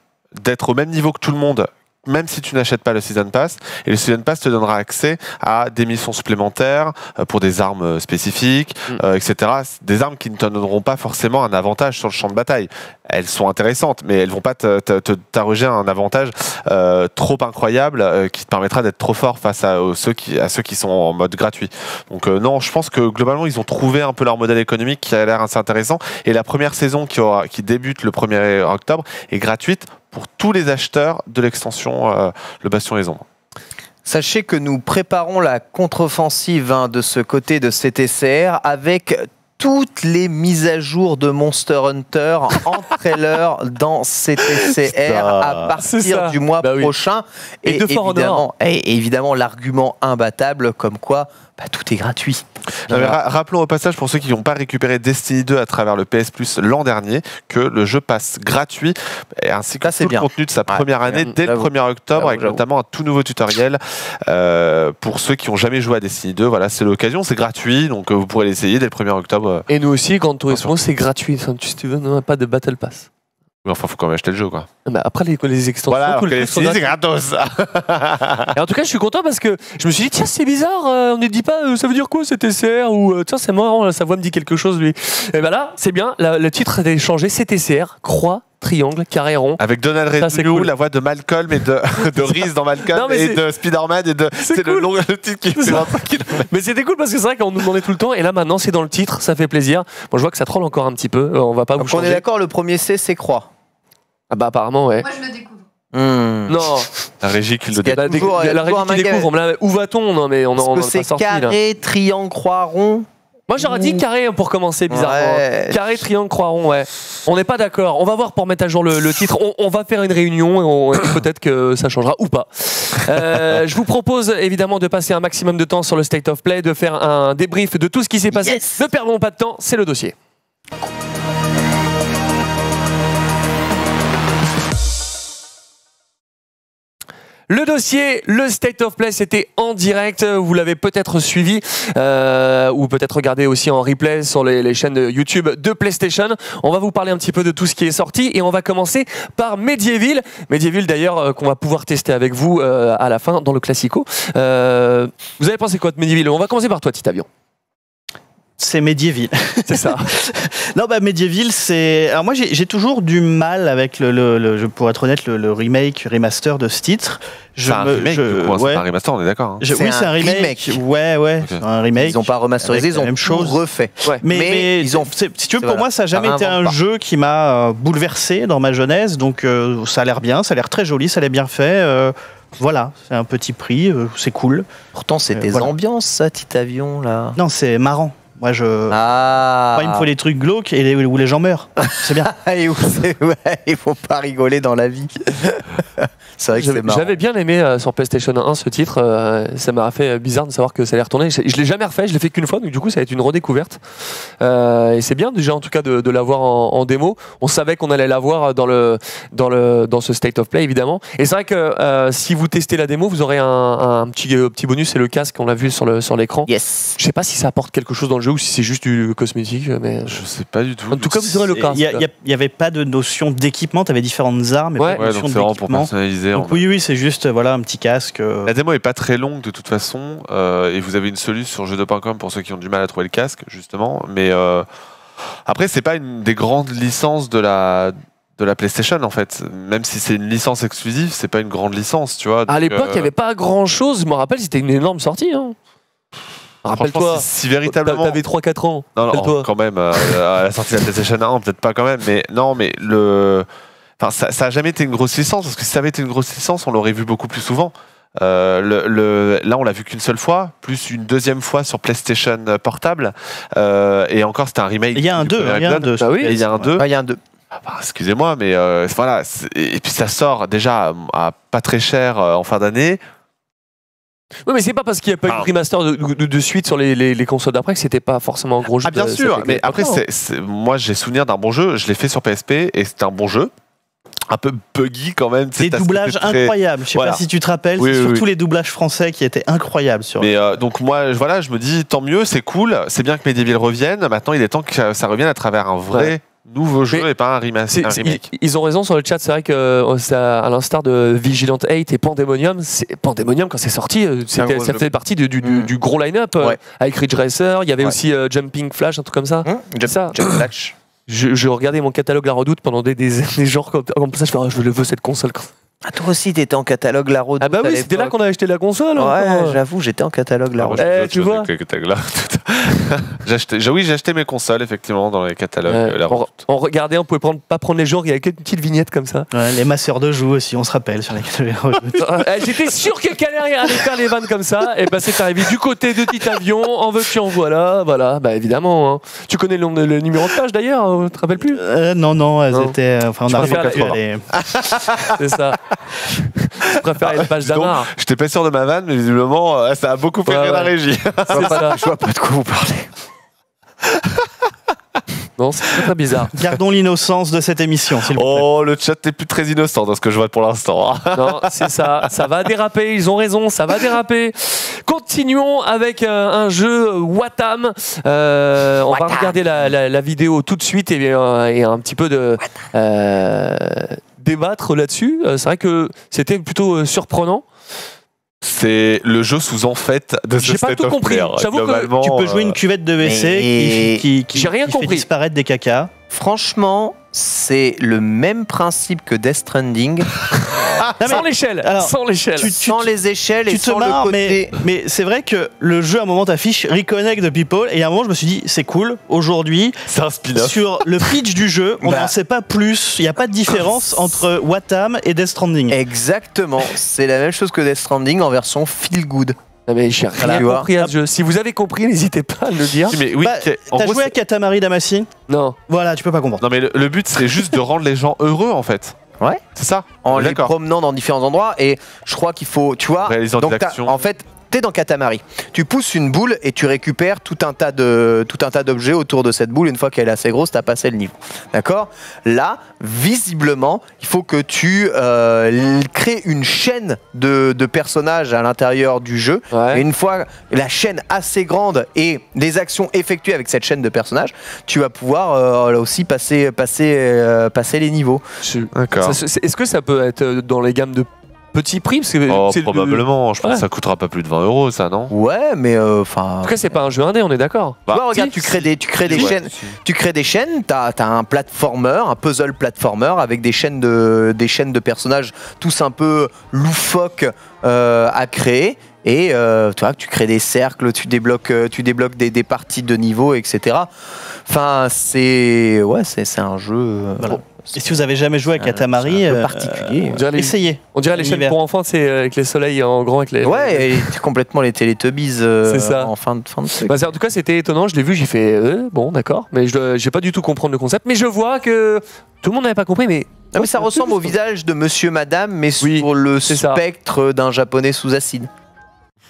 d'être au même niveau que tout le monde. Même si tu n'achètes pas le Season Pass, et le Season Pass te donnera accès à des missions supplémentaires euh, pour des armes euh, spécifiques, Mm. euh, etc. Des armes qui ne te donneront pas forcément un avantage sur le champ de bataille. Elles sont intéressantes, mais elles vont pas te- t'arroger un avantage euh, trop incroyable euh, qui te permettra d'être trop fort face à, aux- ceux qui, à ceux qui sont en mode gratuit. Donc euh, non, je pense que globalement ils ont trouvé un peu leur modèle économique qui a l'air assez intéressant. Et la première saison qui, aura, qui débute le 1er octobre est gratuite pour tous les acheteurs de l'extension euh, Le Bastion des Ombres. Sachez que nous préparons la contre-offensive hein, de ce côté de cet SR avec toutes les mises à jour de Monster Hunter en trailer dans CTCR à partir du mois Bah oui. prochain. Et de évidemment, et évidemment l'argument imbattable comme quoi bah, tout est gratuit. Ra- rappelons au passage pour ceux qui n'ont pas récupéré Destiny 2 à travers le PS Plus l'an dernier que le jeu passe gratuit et ainsi que tout bien. le contenu de sa première année dès le J'avoue. 1er octobre avec notamment un tout nouveau tutoriel euh, pour ceux qui n'ont jamais joué à Destiny 2. Voilà, c'est l'occasion, c'est gratuit donc euh, vous pourrez l'essayer dès le 1er octobre. Euh. Et nous aussi, Grand Turismo, c'est gratuit. Si tu veux, on n'a pas de Battle Pass. Mais enfin, faut quand même acheter le jeu quoi. Bah, après, les, les extensions, Voilà, alors que les sont c'est gratuits. gratos. Et en tout cas, je suis content parce que je me suis dit, tiens, c'est bizarre, euh, on ne dit pas, euh, ça veut dire quoi, CTCR Ou, euh, tiens, c'est marrant, sa voix me dit quelque chose, lui. Et ben là, c'est bien, la- le titre a été changé, CTCR, croix, triangle, carré rond. Avec Donald Renew, cool. la voix de Malcolm et de, de Reese dans Malcolm Non, et de Spider-Man et de. C'est C'est le cool. long le titre qui fait 25 kilomètres. Mais c'était cool parce que c'est vrai qu'on nous demandait tout le temps, et là maintenant, c'est dans le titre, ça fait plaisir. Bon, je vois que ça troll encore un petit peu, euh, on va pas vous Donc on est changer. d'accord, le premier C c'est croix. Ah bah apparemment, ouais. Moi, je le découvre. Hmm. Non, La régie qui le la, régie qui découvre, là, où va-t-on Non mais on en on en que est pas c'est sorti là. carré, triangle, croix, rond Moi j'aurais dit carré pour commencer bizarrement. Ouais. Carré, triangle, croix rond, ouais. On n'est pas d'accord. On va voir pour mettre à jour le, le titre. On, on va faire une réunion et, peut-être que ça changera ou pas. Euh, je vous propose évidemment de passer un maximum de temps sur le State of Play, de faire un débrief de tout ce qui s'est passé. Yes. Ne perdons pas de temps, c'est le dossier. Le dossier, le State of Play, c'était en direct. Vous l'avez peut-être suivi euh, ou peut-être regardé aussi en replay sur les, chaînes YouTube de PlayStation. On va vous parler un petit peu de tout ce qui est sorti et on va commencer par Medieval. Medieval d'ailleurs euh, qu'on va pouvoir tester avec vous euh, à la fin dans le Classico. Euh, vous avez pensé quoi de Medieval? On va commencer par toi, Titavion. C'est médiéville. C'est ça. Non, bah Medieval, c'est. Alors moi, j'ai toujours du mal avec le, le- le- je pour être honnête, le, le remake, remaster de ce titre. C'est un me- remake, je- du coup, hein, c'est ouais. un remaster, on est d'accord. hein. C'est oui, un c'est un remake. remake. Ouais, ouais, Ok. c'est un remake. Ils n'ont pas remasterisé, ils la ont même tout chose. refait. Ouais. Mais, Mais mais ils ont- si tu veux, pour voilà, moi, ça n'a ça jamais été un pas. jeu qui m'a euh, bouleversé dans ma jeunesse. Donc, euh, ça a l'air bien, ça a l'air très joli, ça a l'air bien fait. euh, voilà, c'est un petit prix, euh, c'est cool. Pourtant, c'est Euh, des voilà. ambiances, ça, Titavion, là. Non, c'est marrant. Moi, je. Ah Moi, il me faut les trucs glauques et les- où les gens meurent. C'est bien. Et où ouais, il faut pas rigoler dans la vie. c'est vrai que J'avais c'est marrant. j'avais bien aimé euh, sur PlayStation 1 ce titre. euh, ça m'a fait bizarre de savoir que ça allait retourner. Je, je l'ai jamais refait, je l'ai fait qu'une fois, donc du coup ça a été une redécouverte. Euh, et c'est bien déjà en tout cas de, de l'avoir en, en démo. On savait qu'on allait l'avoir dans le dans le dans ce state of play évidemment. Et c'est vrai que euh, si vous testez la démo, vous aurez un, un petit euh, petit bonus, c'est le casque. On l'a vu sur le sur l'écran. Yes. Je sais pas si ça apporte quelque chose dans le jeu ou si c'est juste du cosmétique, mais Je sais pas du tout. en tout cas vous aurez le casque. Il n'y avait pas de notion d'équipement, tu avais différentes armes, mais Ouais. pas Ouais, de donc notion c'est vraiment pour d'équipement. personnaliser. Donc en- oui, oui, c'est juste voilà un petit casque. euh, La démo est pas très longue de toute façon, euh, et vous avez une solution sur jeux.com pour ceux qui ont du mal à trouver le casque, justement. Mais euh, après, c'est pas une des grandes licences de la de la PlayStation en fait. Même si c'est une licence exclusive, c'est pas une grande licence, tu vois. À l'époque, il euh, n'y avait pas grand chose. Je me rappelle, c'était une énorme sortie. Hein. Rappelle-toi, si, véritablement. t'avais 3-4 ans. Non, non, rappelle-toi. quand même, euh, à la sortie de la PlayStation 1, peut-être pas quand même, mais non, mais le. Enfin, ça, ça a jamais été une grosse licence, parce que si ça avait été une grosse licence, on l'aurait vu beaucoup plus souvent. Euh, le, le- là, on l'a vu qu'une seule fois, plus une deuxième fois sur PlayStation portable, euh, et encore, c'était un remake. Il y a un du 2, premier il y a un épisode. 2. Bah oui, il y a un 2. Ah, Il y a un deux. Ah bah, Excusez-moi, mais euh, voilà. Et puis ça sort déjà à, à pas très cher euh, en fin d'année. Oui, mais c'est pas parce qu'il n'y a pas eu Ah. de remaster de, de- de suite sur les, les- les consoles d'après que c'était pas forcément un gros jeu. Ah bien de- sûr, mais après, c'est- moi j'ai souvenir d'un bon jeu, je l'ai fait sur PSP et c'était un bon jeu. Un peu buggy quand même. Des doublages très- incroyables. Je sais Voilà. pas si tu te rappelles, Oui, c'est oui, surtout oui. les doublages français qui étaient incroyables sur. Mais euh, donc moi, je- voilà, je me dis tant mieux, c'est cool, c'est bien que Medieval revienne. Maintenant, il est temps que ça revienne à travers un vrai Ouais. Nouveau jeu Mais et pas un, rema- C'est- un remake. ils, ils ont raison sur le chat, c'est vrai que euh, ça, à l'instar de Vigilant 8 et Pandemonium, Pandemonium quand c'est sorti, euh, ça fait partie du, du- du- Mm. du gros line-up euh, Ouais. avec Ridge Racer, il y avait Ouais. aussi euh, Jumping Flash, un truc comme ça. Hum, Jump- Ça. Jump Flash. Je, je regardais mon catalogue La Redoute pendant des, des, des genres comme, comme ça, je fais ah, je le veux cette console. Ah, toi aussi, t'étais en catalogue La Redoute. Ah bah oui, c'était là qu'on a acheté la console. Ouais, j'avoue, j'étais en catalogue La Alors, Redoute. moi, je Eh, tu vois. acheté, oui, j'ai acheté mes consoles effectivement dans les catalogues. Ouais, euh, la on, regardait, on pouvait prendre, pas prendre les jours, il y avait que une petite vignette comme ça. Ouais, les masseurs de joues aussi, on se rappelle sur les catégories. Euh, J'étais sûr que Canary allait faire les vannes comme ça, et bah c'est arrivé du côté de Petit Avion, en veux-tu, en voilà, voilà, bah évidemment. hein. Tu connais le, numéro de page d'ailleurs, tu te rappelles plus? Euh, non, non, elles Non. étaient. euh, Enfin, on les- C'est ça. Je préfère les pages d'Amar. J'étais pas sûr de ma vanne, mais visiblement, euh, ça a beaucoup fait Ouais, rire la régie. C'est ça. Je vois pas de quoi vous parlez. Non, c'est très, très bizarre. Gardons l'innocence de cette émission, s'il vous plaît. Oh, le chat n'est plus très innocent dans ce que je vois pour l'instant. Non, c'est ça. Ça va déraper. Ils ont raison. Ça va déraper. Continuons avec euh, un jeu Watam. Euh, on va regarder la, la- la vidéo tout de suite et, euh, et un petit peu de euh, débattre là-dessus. Euh, c'est vrai que c'était plutôt euh, surprenant. C'est le jeu sous en fait de ce J'ai pas tout compris. Play. J'avoue que Tu peux jouer euh, une cuvette de WC mais- qui, qui, qui- J'ai rien qui fait disparaître des cacas. Franchement, c'est le même principe que Death Stranding, Non, sans mais l'échelle. alors, Sans l'échelle. tu- sans les échelles et te sans marres, le côté. mais, mais c'est vrai que le jeu, à un moment, t'affiche Reconnect the People, et à un moment, je me suis dit, c'est cool, aujourd'hui, sur le pitch du jeu, on Bah. n'en sait pas plus, il n'y a pas de différence entre Watam et Death Stranding. Exactement, c'est la même chose que Death Stranding en version feel good. Non, mais j'ai rien Voilà. Tu vois. compris à ce jeu. Si vous avez compris, n'hésitez pas à le dire. Si, mais oui, Bah, T'as joué à Katamari Damacy Non. Voilà, tu peux pas comprendre. Non, mais le, le but, c'est juste de rendre les gens heureux en fait. Ouais. C'est ça En les promenant dans différents endroits et je crois qu'il faut, tu vois, donc en fait, t'es dans Katamari. Tu pousses une boule et tu récupères tout un tas de tout un tas d'objets autour de cette boule. Une fois qu'elle est assez grosse, t'as passé le niveau. D'accord? Là, visiblement, il faut que tu euh, crées une chaîne de, de personnages à l'intérieur du jeu. Ouais. Et une fois la chaîne assez grande et les actions effectuées avec cette chaîne de personnages, tu vas pouvoir euh, là aussi passer passer euh, passer les niveaux. D'accord. Est-ce que ça peut être euh, dans les gammes de petits prix Parce que Oh, c'est le- probablement. Je pense Ouais. que ça coûtera pas plus de 20 euros, ça, non? Ouais, mais euh, enfin. En tout cas, c'est pas un jeu indé, on est d'accord. Bah, Tu vois, regarde, si. tu crées des, tu crées des chaînes, tu crées des chaînes, t'as as un platformer, un puzzle platformer avec des chaînes de, des chaînes de personnages tous un peu loufoques euh, à créer. Et euh, tu vois, tu crées des cercles, tu débloques, euh, tu débloques des, des parties de niveau, etc. Enfin, c'est ouais, c'est c'est un jeu. Voilà. bon, Et si vous avez jamais joué à Katamari, un peu euh, particulier. On dirait les, essayez. on dirait les chaînes Univers. pour enfants, c'est avec les soleils en grand avec les. Ouais, et complètement les Teletubbies euh, C'est ça. en fin de fin de truc. Bah, en tout cas, c'était étonnant. Je l'ai vu, j'ai fait euh, bon, d'accord, mais je j'ai pas du tout comprendre le concept. Mais je vois que tout le monde n'avait pas compris. Mais Ah, mais ça ressemble au visage de Monsieur Madame, mais Oui, sur le spectre d'un japonais sous acide.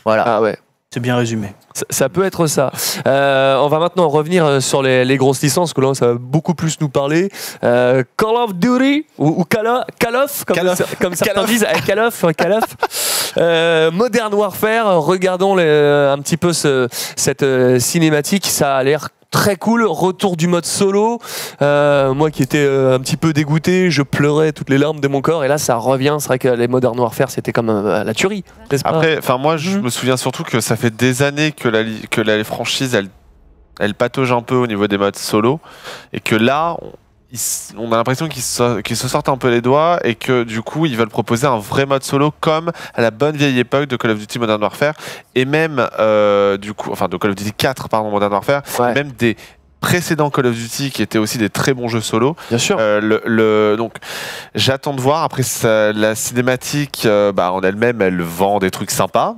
Voilà. ah ouais. C'est bien résumé. Ça, ça peut être ça. Euh, on va maintenant revenir euh, sur les, les grosses licences, que là, ça va beaucoup plus nous parler. Euh, Call of Duty, ou, ou Call, of- Call of, comme, Call of. comme certains Call of. disent, eh, Call of, ouais, Call of. Euh, Modern Warfare, regardons un petit peu ce- cette cinématique, ça a l'air très cool. Retour du mode solo. Euh, moi qui étais euh, un petit peu dégoûté, je pleurais toutes les larmes de mon corps, et là, ça revient. C'est vrai que les Modern Warfare, c'était comme euh, la tuerie, Après, enfin moi, je Mhm. me souviens surtout que ça fait des années que la, que la franchise, elle, elle patauge un peu au niveau des modes solo, et que là, on, ils on a l'impression qu'ils se, sortent un peu les doigts, et que du coup, ils veulent proposer un vrai mode solo comme à la bonne vieille époque de Call of Duty Modern Warfare, et même euh, du coup, enfin de Call of Duty 4, pardon, Modern Warfare, Ouais. même des précédents Call of Duty qui étaient aussi des très bons jeux solo. Bien sûr. Euh, le, le- donc, j'attends de voir. Après, ça- la cinématique, euh, bah, en elle-même, elle vend des trucs sympas.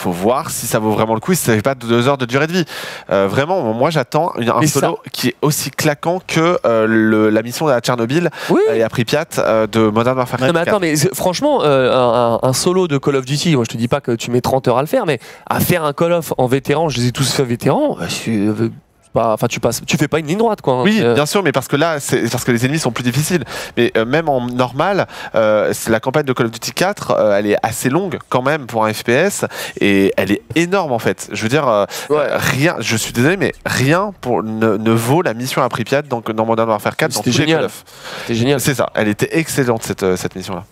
Faut voir si ça vaut vraiment le coup, si ça fait pas deux heures de durée de vie. Euh, vraiment, moi, j'attends un Mais solo qui est aussi claquant que euh, le- la mission à Tchernobyl Oui. et à Pripyat euh, de Modern Warfare Non, mais 4. attends, mais franchement, euh, un, un solo de Call of Duty, moi je te dis pas que tu mets 30 heures à le faire, mais à faire un Call of en vétéran, je les ai tous fait vétéran, euh, c'est, euh, c'est pas, enfin tu passes, tu fais pas une ligne droite quoi. hein. Oui, Euh, bien sûr, mais parce que là, c'est parce que les ennemis sont plus difficiles. Mais euh, même en normal, euh, c'est- la campagne de Call of Duty 4, euh, elle est assez longue quand même pour un FPS et elle est énorme en fait. Je veux dire, euh, Ouais. rien. Je suis désolé, mais rien pour ne, ne vaut la mission à Pripyat dans, dans Modern Warfare 4. dans C'était tous les génial. C'est génial. C'est ça. Elle était excellente cette cette mission là.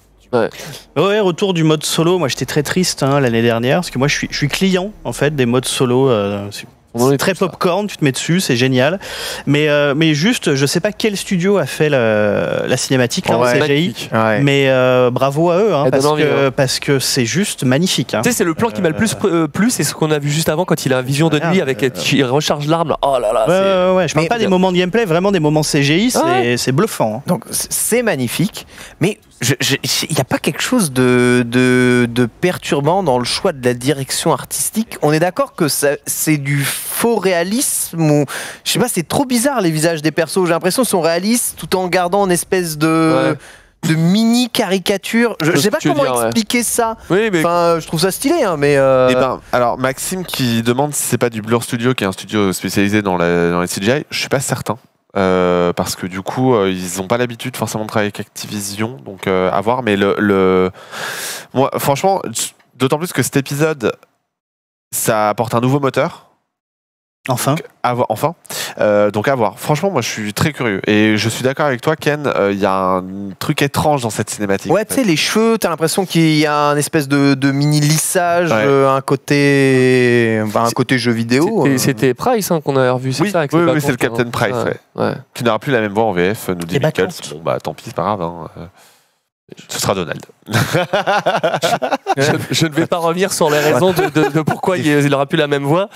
Ouais, retour du mode solo. Moi, j'étais très triste hein, l'année dernière parce que moi, je suis, je suis client en fait des modes solo. euh, c'est- très popcorn, tu te mets dessus, c'est génial. Mais, euh, mais juste, je sais pas quel studio a fait la cinématique là, en. CGI. Ouais. Mais euh, bravo à eux, hein, parce, envie, que, hein. parce que c'est juste magnifique. hein. Tu sais, c'est le plan qui m'a le plus euh, plu, c'est ce qu'on a vu juste avant quand il a vision de Regarde, nuit avec euh, il recharge l'arme. Oh là là. Ouais, ouais, ouais, Je parle Mais- pas des moments de gameplay, vraiment des moments CGI, c'est Ah c'est bluffant. hein. Donc c'est magnifique, mais il n'y a pas quelque chose de, de, de perturbant dans le choix de la direction artistique? On est d'accord que c'est du faux réalisme ou je sais pas, c'est trop bizarre les visages des persos. J'ai l'impression qu'ils sont réalistes tout en gardant une espèce de de mini caricature. Je, je sais pas comment dire, ouais. expliquer ça. Oui, mais Enfin, je trouve ça stylé, hein, mais euh, Eh ben, alors Maxime qui demande si c'est pas du Blur Studio, qui est un studio spécialisé dans, la- dans les CGI, je suis pas certain. Euh, parce que du coup, euh, ils n'ont pas l'habitude forcément de travailler avec Activision, donc euh, à voir. Mais le, le... moi, franchement, d'autant plus que cet épisode, ça apporte un nouveau moteur. Enfin. À voir, enfin, Euh, donc à voir. Franchement, moi, je suis très curieux et je suis d'accord avec toi, Ken. euh, Il y a un truc étrange dans cette cinématique. Ouais, tu sais, les cheveux, t'as l'impression qu'il y a un espèce de, de mini lissage, Ouais. euh, un côté, enfin, un côté jeu vidéo. c'était- euh. c'était Price hein, qu'on avait revu, c'est Oui, ça avec oui, c'est le Captain hein. Price, ouais. ouais. Tu n'auras plus la même voix en VF, nous dit battante. Bon, bah tant pis, c'est pas grave. hein. Ce sera Donald. je, je ne vais pas revenir sur les raisons de, de- de pourquoi il, il aura plus la même voix.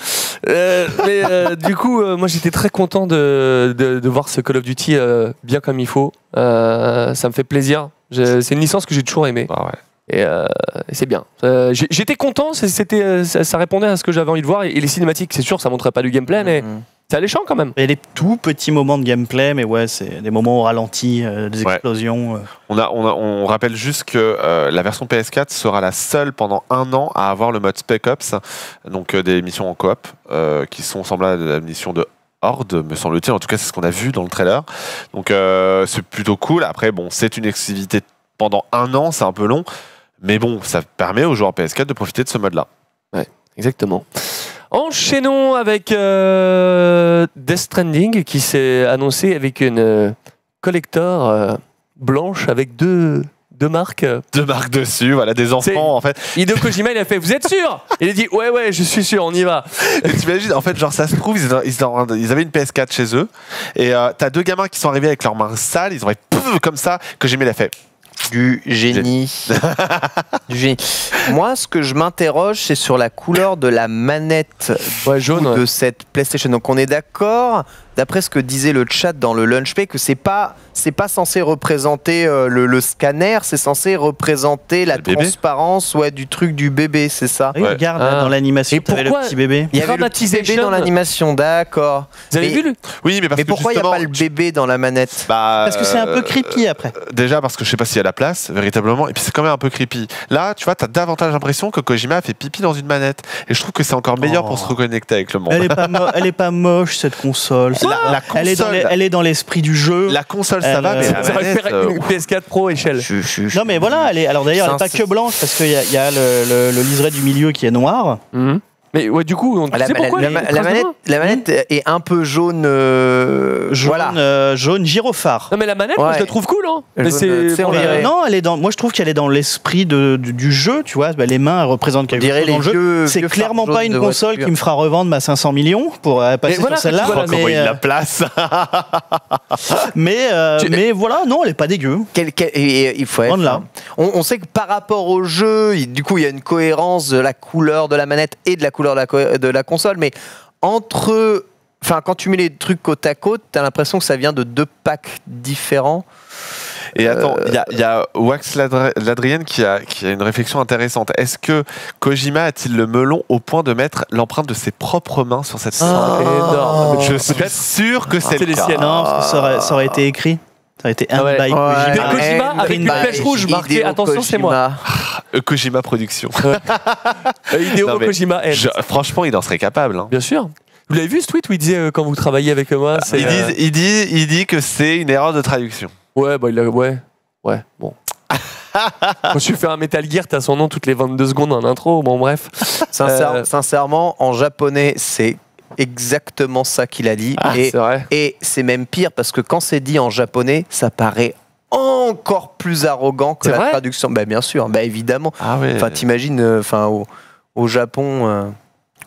Euh, mais euh, du coup, euh, moi j'étais très content de, de- de voir ce Call of Duty euh, bien comme il faut. Euh, ça me fait plaisir. C'est une licence que j'ai toujours aimée. Ouais. Et, euh, et c'est bien. Euh, J'étais content, c'était, ça, ça répondait à ce que j'avais envie de voir. Et, et les cinématiques, c'est sûr, ça montrait pas du gameplay, mais Mhm. C'est alléchant quand même. Il y a des tout petits moments de gameplay, mais ouais, c'est des moments au ralenti, euh, des Ouais. explosions. euh. On, a, on, a- on rappelle juste que euh, la version PS4 sera la seule pendant un an à avoir le mode Spec Ops, donc euh, des missions en coop, euh, qui sont semblables à la mission de Horde, me semble-t-il. En tout cas, c'est ce qu'on a vu dans le trailer. Donc, euh, c'est plutôt cool. Après, bon, c'est une exclusivité pendant un an, c'est un peu long. Mais bon, ça permet aux joueurs PS4 de profiter de ce mode-là. Exactement. Enchaînons avec euh, Death Stranding qui s'est annoncé avec une euh, collector euh, blanche avec deux, deux marques. Deux marques dessus, voilà, des enfants, en fait. Hideo Kojima, il a fait Vous êtes sûr? Il a dit Ouais, ouais, je suis sûr, on y va. Et T'imagines, en fait, genre, ça se trouve, ils, avaient une PS4 chez eux, et euh, t'as deux gamins qui sont arrivés avec leurs mains sales, ils ont fait comme ça, que j'ai mis la fait. Du génie. du génie. Moi, ce que je m'interroge, c'est sur la couleur de la manette Ouais, jaune. ouais. de cette PlayStation. Donc, on est d'accord, d'après ce que disait le chat dans le Lunch Pay, que c'est pas c'est pas censé représenter euh, le, le scanner, c'est censé représenter la transparence ouais, du truc du bébé, c'est ça. Oui, Ouais. regarde, Ah. dans l'animation, Et t'avais le pourquoi- petit bébé. Il y avait le petit bébé dans l'animation, d'accord. Vous avez Mais- vu le- Oui, mais parce Mais que pourquoi il n'y a pas le bébé dans la manette? Bah, Parce que c'est un peu euh, creepy après. Déjà parce que je sais pas s'il y a la place, véritablement, et puis c'est quand même un peu creepy. Là, tu vois, t'as davantage l'impression que Kojima a fait pipi dans une manette, et je trouve que c'est encore meilleur Oh. pour se reconnecter avec le monde. Elle est pas, mo- elle est pas moche cette console. La, la elle est dans console, elle est dans l'esprit du jeu. la console, ça Elle, va, mais euh, la Ça va manette, faire euh, une PS4 Pro échelle. Je- je- je- Non mais voilà, elle est. Alors d'ailleurs, elle n'est pas C'est que blanche parce qu'il y a, y a le, le- le liseré du milieu qui est noir. Mhm. Mais ouais, du coup, on tu La, la- pourquoi la- la manette, la manette est un peu jaune. euh, Jaune, voilà. euh, jaune gyrophare. Non, mais la manette, moi, Ouais. je la trouve cool. Hein. Jaune, Mais tu c'est. sais, on pour la- dirait- non, elle est dans. Moi, je trouve qu'elle est dans l'esprit de- du, du jeu. Tu vois, Bah, les mains elles représentent quelque dirait chose dans les le jeu. vieux. C'est vieux clairement pas une de console voiture. qui me fera revendre ma 500 millions pour euh, passer Mais voilà, sur celle-là. la- comment mais, il euh, la place mais, euh, Tu- mais voilà, non, elle est pas dégueu. Quel- quel- et- et il faut être, on, on sait que par rapport au jeu, il- du coup, il y a une cohérence de la couleur de la manette et de la couleur de la, co- de la console, mais entre. Enfin, quand tu mets les trucs côte à côte, t'as l'impression que ça vient de deux packs différents. Et attends, Euh, il y a, il y a Wax Ladri- Ladrienne qui a, qui a une réflexion intéressante. Est-ce que Kojima a-t-il le melon au point de mettre l'empreinte de ses propres mains sur cette Ah, scène énorme. Je suis sûr que c'est c'est le les cas. siennes. Non, que ça aurait, ça aurait été écrit. Ça aurait été un Ah ouais. by Ouais. Mais Kojima. Kojima avec une flèche rouge marquée, attention, c'est moi. Kojima. Euh, Kojima Production. Euh, mais Kojima. Je- franchement, il en serait capable. hein. Bien sûr. Vous l'avez vu ce tweet où il disait euh, quand vous travaillez avec moi c'est, Il, euh, dit, il, dit, il dit que c'est une erreur de traduction. Ouais, bah il a. Ouais. Ouais, bon. Quand tu fais un Metal Gear, t'as son nom toutes les 22 secondes en intro. Bon, bref. Sincère- Euh, Sincèrement, en japonais, c'est exactement ça qu'il a dit. Ah, et c'est vrai. et c'est même pire parce que quand c'est dit en japonais, ça paraît encore plus arrogant que C'est la vrai? traduction. Bah, bien sûr, bah, évidemment. Ah ouais. Enfin, t'imagines, euh, enfin, au, au Japon, euh,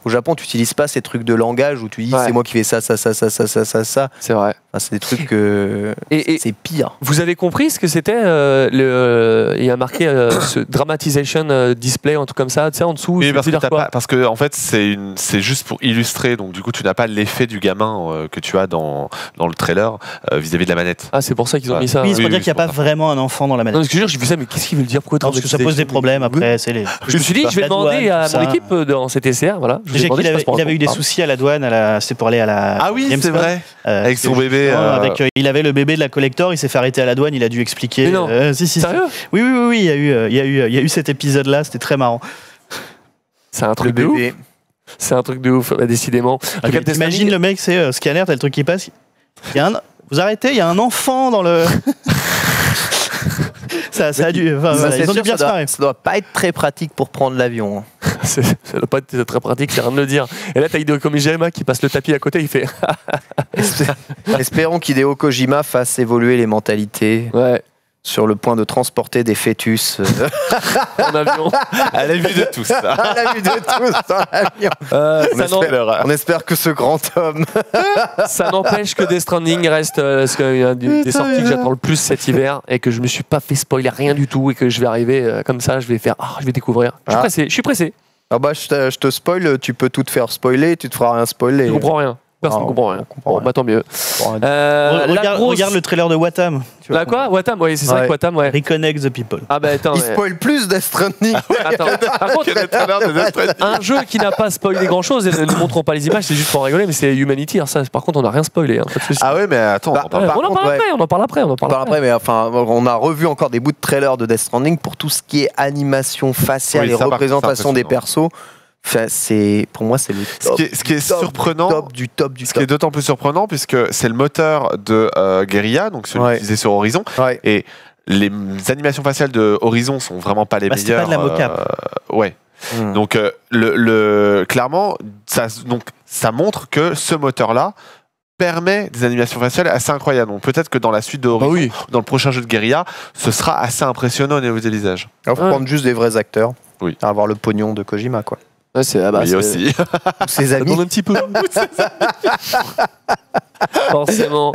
Au Japon, tu n'utilises pas ces trucs de langage où tu dis Ouais. c'est moi qui fais ça, ça, ça, ça, ça, ça, ça, ça. C'est vrai. Enfin, c'est des trucs que Et- et- c'est pire. Vous avez compris ce que c'était euh, le, Il y a marqué euh, ce dramatization euh, display, un truc comme ça, tu sais, en dessous. Oui, parce que, pas- parce que en fait, c'est une- c'est juste pour illustrer. Donc, du coup, tu n'as pas l'effet du gamin euh, que tu as dans, dans le trailer euh, vis-à-vis de la manette. Ah, c'est pour ça qu'ils ont Ouais. mis ça. Oui, c'est oui, pour dire oui, qu'il n'y a c'est pas vraiment un enfant dans la Non, manette. parce que je j'ai vu ça, mais qu'est-ce qu'ils veulent dire Pourquoi Non, parce que ça pose des problèmes après. C'est les... Je me suis dit, je vais demander à mon équipe euh, dans cet SCR, voilà. Qu'il avait, il avait eu des soucis à la douane, à la, c'était pour aller à la. Ah oui, c'est vrai. Euh, Avec son bébé, euh, avec, euh, il avait le bébé de la collector, il s'est fait arrêter à la douane, il a dû expliquer. Mais non. Euh, si, si, si. Sérieux? Oui, oui, oui, oui, il y a eu, il y a eu, il y a eu cet épisode-là, c'était très marrant. C'est un Le truc de ouf. C'est un truc de ouf, bah, décidément. Death T'imagines le mec, c'est euh, scanner, t'as le truc qui passe. Il y a un, vous arrêtez, il y a un enfant dans le. ça, ça a dû. enfin, voilà, ils ont dû bien ça se doit, ça doit pas être très pratique pour prendre l'avion. hein. C'est- Ça doit pas être très pratique, c'est rien de le dire. Et là, t'as Hideo Komijima qui passe le tapis à côté, il fait Espérons qu'Hideo Kojima fasse évoluer les mentalités Ouais, sur le point de transporter des fœtus euh, en avion. À la vue de tous. à la vue de tous dans l'avion. Euh, On espère, on espère que ce grand homme. ça n'empêche que Death Stranding reste euh, des, des sorties que j'attends le plus cet hiver et que je me suis pas fait spoiler rien du tout et que je vais arriver euh, comme ça, je vais faire, ah, je vais découvrir. Je suis Ah. pressé, je suis pressé. Ah bah, je te, je te spoil, tu peux tout te faire spoiler, tu te feras rien spoiler. Je comprends rien. Personne ne Ah, comprend on rien. comprend Bon, rien. bah tant mieux. Euh, la regarde, grosse- regarde le trailer de Watam. tu La quoi? Watam, oui, c'est vrai Ouais. que Watam, ouais. Reconnect the people. Ah bah attends. Il ouais. spoil plus Death Stranding. Attends. Par contre, un jeu qui n'a pas spoilé grand chose, et ne nous montrons pas les images, c'est juste pour rigoler, mais c'est Humanity. Alors ça, par contre, on n'a rien spoilé. hein, pas de souci. Ah ouais, mais attends, Bah, on en parle Ouais, par on en contre, parle ouais. après, on en parle après, on en parle Par après. mais enfin, on a revu encore des bouts de trailer de Death Stranding pour tout ce qui est animation faciale Oui, et ça, par contre, représentation des persos. Enfin, c'est pour moi c'est le Ce top, qui est, ce qui est top, surprenant, top du top du ce qui est top. d'autant plus surprenant puisque c'est le moteur de euh, Guerrilla, donc celui Ouais. utilisé sur Horizon, Ouais. et les animations faciales de Horizon sont vraiment pas les Bah, meilleures. pas de la mocap. euh, ouais. Hmm. Donc euh, le, le- clairement, ça, donc ça montre que ce moteur-là permet des animations faciales assez incroyables. Donc peut-être que dans la suite de Horizon, oui. dans le prochain jeu de Guerrilla, ce sera assez impressionnant au niveau des visages. Il faut Ouais. prendre juste des vrais acteurs. Oui. Avoir le pognon de Kojima quoi. Ouais, c'est ah bah, oui aussi. Tous ses amis. demande un petit peu. Forcément.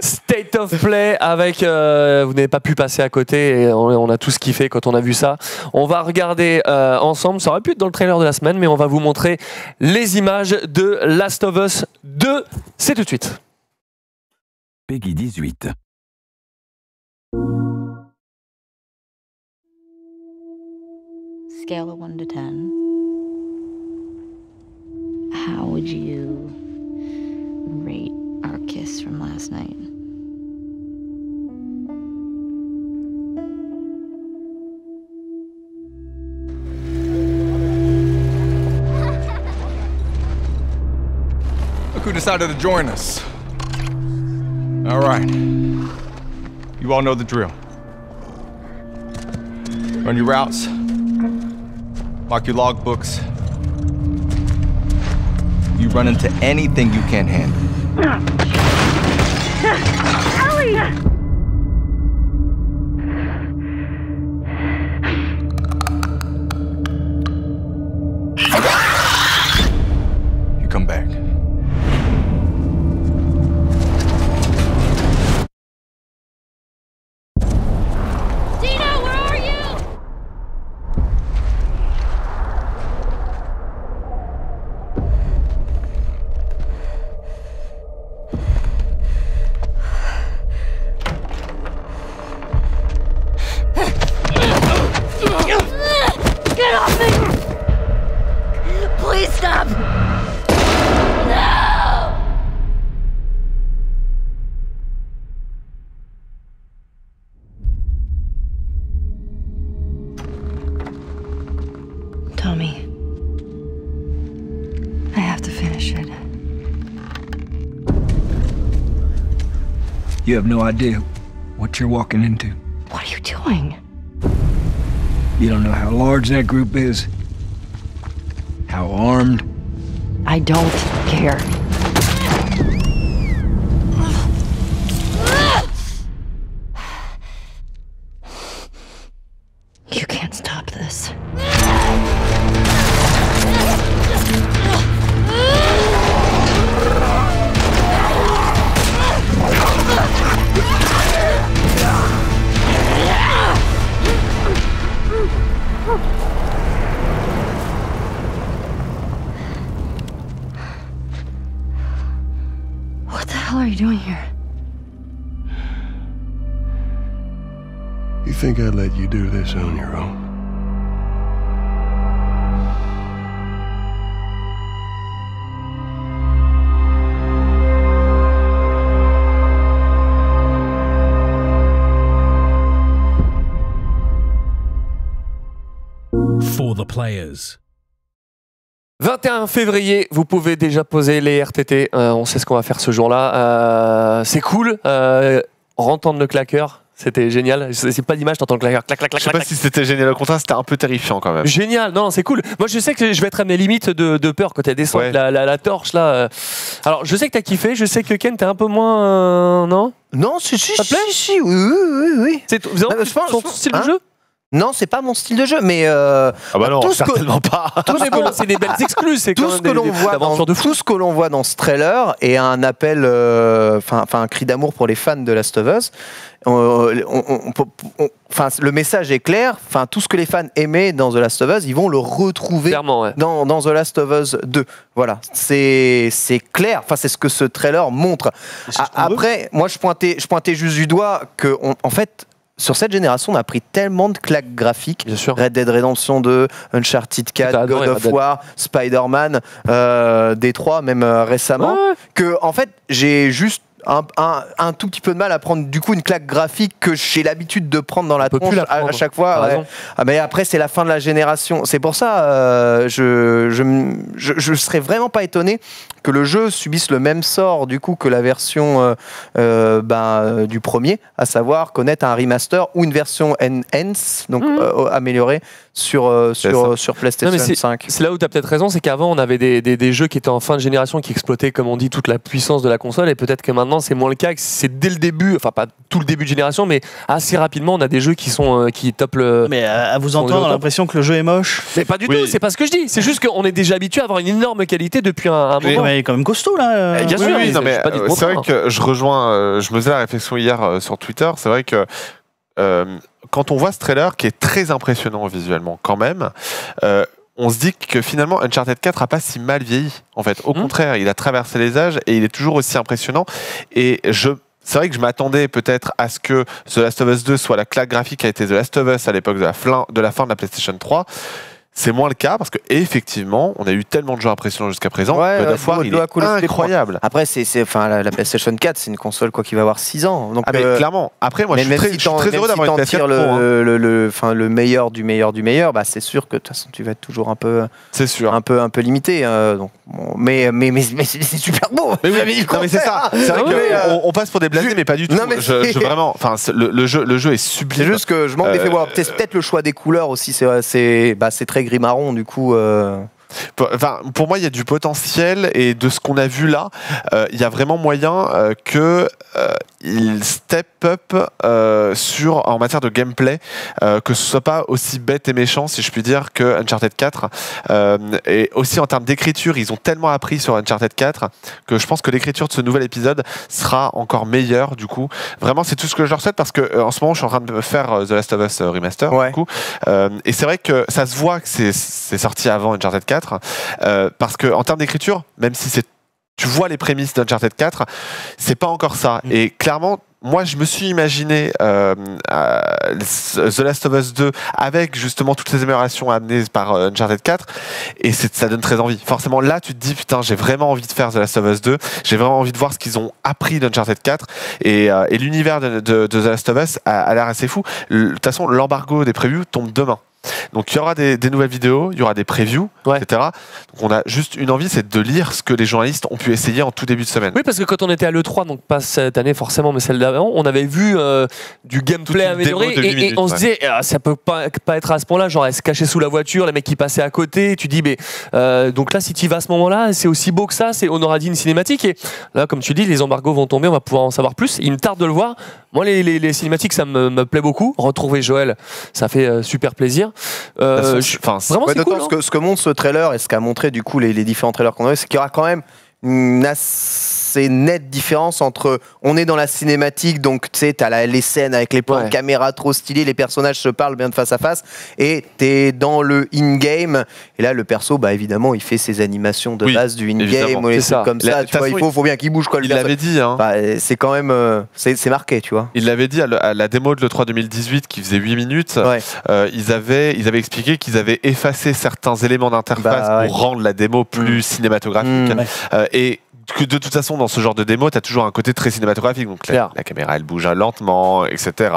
State of Play avec. euh, vous n'avez pas pu passer à côté et on, on a tous kiffé quand on a vu ça. On va regarder euh, ensemble. Ça aurait pu être dans le trailer de la semaine, mais on va vous montrer les images de Last of Us 2. C'est tout de suite. Peggy 18. Scale of 1 to 10. How would you rate our kiss from last night? Look who decided to join us. All right. You all know the drill. Run your routes, mark your logbooks. You run into anything you can't handle. You have no idea what you're walking into. What are you doing? You don't know how large that group is, how armed. I don't care. You think I'd let you do this on your own? For the players. 21 février, vous pouvez déjà poser les RTT. Euh, on sait ce qu'on va faire ce jour-là. Euh, c'est cool. Euh, entendre le claqueur, c'était génial. C'est pas d'image, t'entends le claqueur, clac, clac, clac, Je sais clac. pas si c'était génial au contraire, c'était un peu terrifiant quand même. Génial, non, c'est cool. Moi, je sais que je vais être à mes limites de, de peur quand elle descend Ouais. la, la- la torche là. euh. Alors, je sais que t'as kiffé, je sais que Ken, t'es un peu moins. euh, non? Non, si, si, Ça te plaît? si, si, oui, oui, oui, oui. C'est ton pense- style de hein? jeu? Non, c'est pas mon style de jeu, mais euh, Ah bah non, tout ce que- certainement pas. Tout mais bon, c'est des belles exclus, c'est tout ce que des- l'on des voit dans de tout ce que l'on voit dans ce trailer est un appel, euh, enfin un cri d'amour pour les fans de Last of Us. Euh, on- on- on- on- Enfin, le message est clair. Enfin, tout ce que les fans aimaient dans The Last of Us, ils vont le retrouver ouais. dans, dans The Last of Us 2. Voilà, c'est c'est clair. Enfin, c'est ce que ce trailer montre. A-. Après, moi, je pointais, je pointais juste du doigt que, on- en fait, sur cette génération, on a pris tellement de claques graphiques. Bien sûr. Red Dead Redemption 2, Uncharted T'as 4, adoré God of. War, Spider-Man, euh, Détroit, même euh, récemment, ouais. que en fait j'ai juste un, un- un tout petit peu de mal à prendre du coup une claque graphique que j'ai l'habitude de prendre dans la tronche la à, chaque fois. Ouais. Ah, mais après c'est la fin de la génération. C'est pour ça euh, je, je, je, je serais vraiment pas étonné que le jeu subisse le même sort du coup que la version euh, euh, ben, euh, du premier, à savoir connaître un remaster ou une version enhance, donc Mhm. euh, améliorée sur, euh, sur, ça. sur Non, PlayStation mais c'est- 5. C'est là où tu as peut-être raison, c'est qu'avant on avait des, des- des jeux qui étaient en fin de génération qui exploitaient, comme on dit, toute la puissance de la console, et peut-être que maintenant c'est moins le cas, que c'est dès le début, enfin pas tout le début de génération, mais assez rapidement on a des jeux qui sont euh, qui topent le. Mais euh, à vous entendre, on a l'impression que le jeu est moche. Mais pas du Oui. tout, c'est pas ce que je dis. C'est juste qu'on est déjà habitué à avoir une énorme qualité depuis un, un Oui. moment. Mais il est quand même costaud là. euh. Eh, bien Oui, sûr, oui, mais non, c'est- euh, vrai que je rejoins, euh, je me faisais la réflexion hier euh, sur Twitter, c'est vrai que euh, quand on voit ce trailer qui est très impressionnant visuellement quand même, euh, on se dit que finalement Uncharted 4 a pas si mal vieilli. En fait, au Mhm. contraire, il a traversé les âges et il est toujours aussi impressionnant. Et je c'est vrai que je m'attendais peut-être à ce que The Last of Us 2 soit la claque graphique qui a été The Last of Us à l'époque de la fin de la PlayStation 3. C'est moins le cas parce que effectivement, on a eu tellement de jeux impressionnants jusqu'à présent. Ouais, God of War, il est les incroyable. Après, c'est, enfin, la, la PlayStation 4, c'est une console quoi qui va avoir 6 ans. Donc, Ah mais euh, clairement. Après, moi, je suis très, si je suis t'en- très même heureux si d'avoir une t'en PS4 tires Pro. le, hein. le, le- le meilleur du meilleur du meilleur, bah, c'est sûr que de toute façon, tu vas être toujours un peu, C'est sûr. un peu, un peu limité. euh, donc, bon, mais, mais, mais, mais c'est, super beau. Mais oui, non, mais c'est ça. C'est vrai euh, on passe pour des blasés, mais pas du tout. Non, mais je, c'est- je- vraiment, enfin, le, jeu, le jeu est sublime. C'est juste que je manque Euh, d'effet. Voilà, peut-être, le choix des couleurs aussi, c'est, c'est, bah, c'est très gris marron du coup. euh, Enfin, pour moi, il y a du potentiel et de ce qu'on a vu là, euh, il y a vraiment moyen euh, que euh, il step up euh, sur en matière de gameplay, euh, que ce soit pas aussi bête et méchant, si je puis dire, que Uncharted 4. Euh, et aussi en termes d'écriture, ils ont tellement appris sur Uncharted 4 que je pense que l'écriture de ce nouvel épisode sera encore meilleure. Du coup, vraiment, c'est tout ce que je leur souhaite parce que en ce moment, je suis en train de faire The Last of Us remaster. Ouais. Du coup, et c'est vrai que ça se voit que c'est sorti avant Uncharted 4 euh, parce que en termes d'écriture, même si c'est tu vois les prémices d'Uncharted 4, c'est pas encore ça. Mm. Et clairement, moi, je me suis imaginé euh, euh, The Last of Us 2 avec justement toutes les améliorations amenées par euh, Uncharted 4, et ça donne très envie. Forcément, là, tu te dis putain, j'ai vraiment envie de faire The Last of Us 2. J'ai vraiment envie de voir ce qu'ils ont appris d'Uncharted 4, et, et l'univers de, de- de The Last of Us a, a l'air assez fou. De toute façon, l'embargo des previews tombe demain. Donc il y aura des, des nouvelles vidéos, il y aura des previews, Ouais. etc. Donc on a juste une envie, c'est de lire ce que les journalistes ont pu essayer en tout début de semaine. Oui, parce que quand on était à l'E3, donc pas cette année forcément, mais celle d'avant, on avait vu euh, du gameplay amélioré et, et minutes, on se disait, ah, ça peut pas, pas être à ce point-là, genre elle se cachait sous la voiture, les mecs qui passaient à côté, et tu dis, mais euh, donc là, si tu y vas à ce moment-là, c'est aussi beau que ça, c'est, on aura dit une cinématique, et là, comme tu dis, les embargos vont tomber, on va pouvoir en savoir plus. Il me tarde de le voir. Moi, les, les- les cinématiques, ça me, me plaît beaucoup. Retrouver Joël, ça fait euh, super plaisir. Euh, je- vraiment, Ouais, c'est ce, que, ce que montre ce trailer et ce qu'a montré du coup les, les différents trailers qu'on a eu, c'est qu'il y aura quand même une assez nette différence entre on est dans la cinématique, donc tu sais, t'as les scènes avec les plans Ouais. de caméra trop stylés, les personnages se parlent bien de face à face, et t'es dans le in-game. Et là, le perso, bah évidemment, il fait ses animations de Oui, base du in-game ou les trucs comme La- ça. Tu vois, il faut, faut bien qu'il bouge quoi. le Il l'avait dit, hein. Bah, c'est quand même, euh, c'est marqué, tu vois. Il l'avait dit à, le- à la démo de l'E3 2018 qui faisait 8 minutes. Ouais. euh, ils, avaient, ils avaient expliqué qu'ils avaient effacé certains éléments d'interface Bah, ouais. pour rendre la démo plus cinématographique. Mm. Euh, et que de toute façon, dans ce genre de démo, tu as toujours un côté très cinématographique. Donc la, caméra, elle bouge lentement, etc.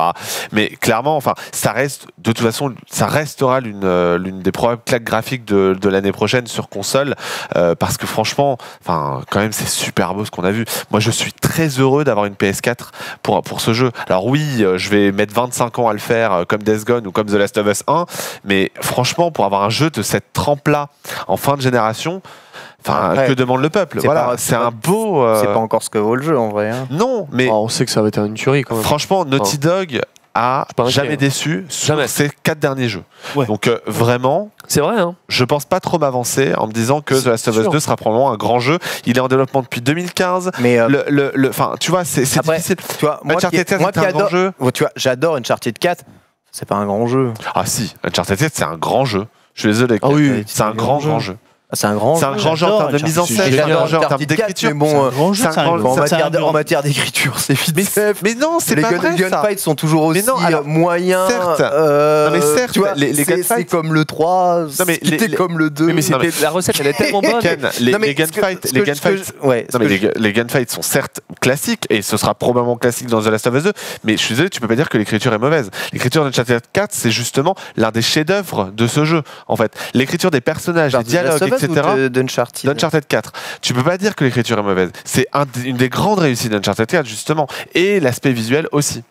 Mais clairement, enfin, ça reste, de toute façon, ça restera l'une euh, l'une des probables claques graphiques de, de l'année prochaine sur console. euh, parce que franchement, enfin, quand même, c'est super beau ce qu'on a vu. Moi, je suis très heureux d'avoir une PS4 pour, pour ce jeu. Alors oui, euh, je vais mettre 25 ans à le faire comme Death Gone ou comme The Last of Us 1, mais franchement, pour avoir un jeu de cette trempe-là en fin de génération, enfin, Après, que demande le peuple c'est Voilà, c'est un beau... euh, C'est pas encore ce que vaut le jeu en vrai. hein. Non, mais Oh, on sait que ça va être une tuerie quand même. franchement, Naughty Dog a pas inquiet, jamais hein. déçu sur Jamais. ses quatre derniers jeux. Ouais. Donc euh, vraiment, C'est vrai, hein je pense pas trop m'avancer en me disant que The Last of Us sûr. 2 sera probablement un grand jeu. Il est en développement depuis 2015. Mais euh, Le, le, le- enfin, tu vois, c'est c'est Après, difficile. tu vois, moi qui, Uncharted 4 moi est qui un grand adore, jeu. Tu vois, j'adore Uncharted 4. C'est pas un grand jeu. Ah si, Uncharted 4, c'est un grand jeu. Je suis désolé. Ah oui, c'est un grand, grand jeu. Ah, C'est un grand C'est jeu. un grand termes de mise en scène, c'est un grand jeu en termes Uncharted 4, d'écriture. mais bon, C'est un grand jeu, c'est un c'est un grand- grand- en, matière d'écriture, c'est vite Mais, non, c'est les pas gun- vrai ça. gunfights sont toujours aussi Mais non, alors, euh, moyens. certes. euh, Non, mais certes, tu vois, les- les c'est- gunfights- c'est comme le 3, mais les- c'était les- comme le 2. Oui, mais la recette, elle est tellement bonne. Ken, les, les gunfights, les gunfights, les, les gunfights sont certes classiques et ce sera probablement classique dans The Last of Us 2, mais je suis désolé, tu peux pas dire que l'écriture est mauvaise. L'écriture d'Uncharted 4, c'est justement l'un des chefs-d'œuvre de ce jeu. En fait, l'écriture des personnages, des Genre, dialogues, Us etc. ou de- d'Uncharted D'Uncharted 4. Tu peux pas dire que l'écriture est mauvaise. C'est un une des grandes réussites d'Uncharted 4, justement. Et l'aspect visuel aussi.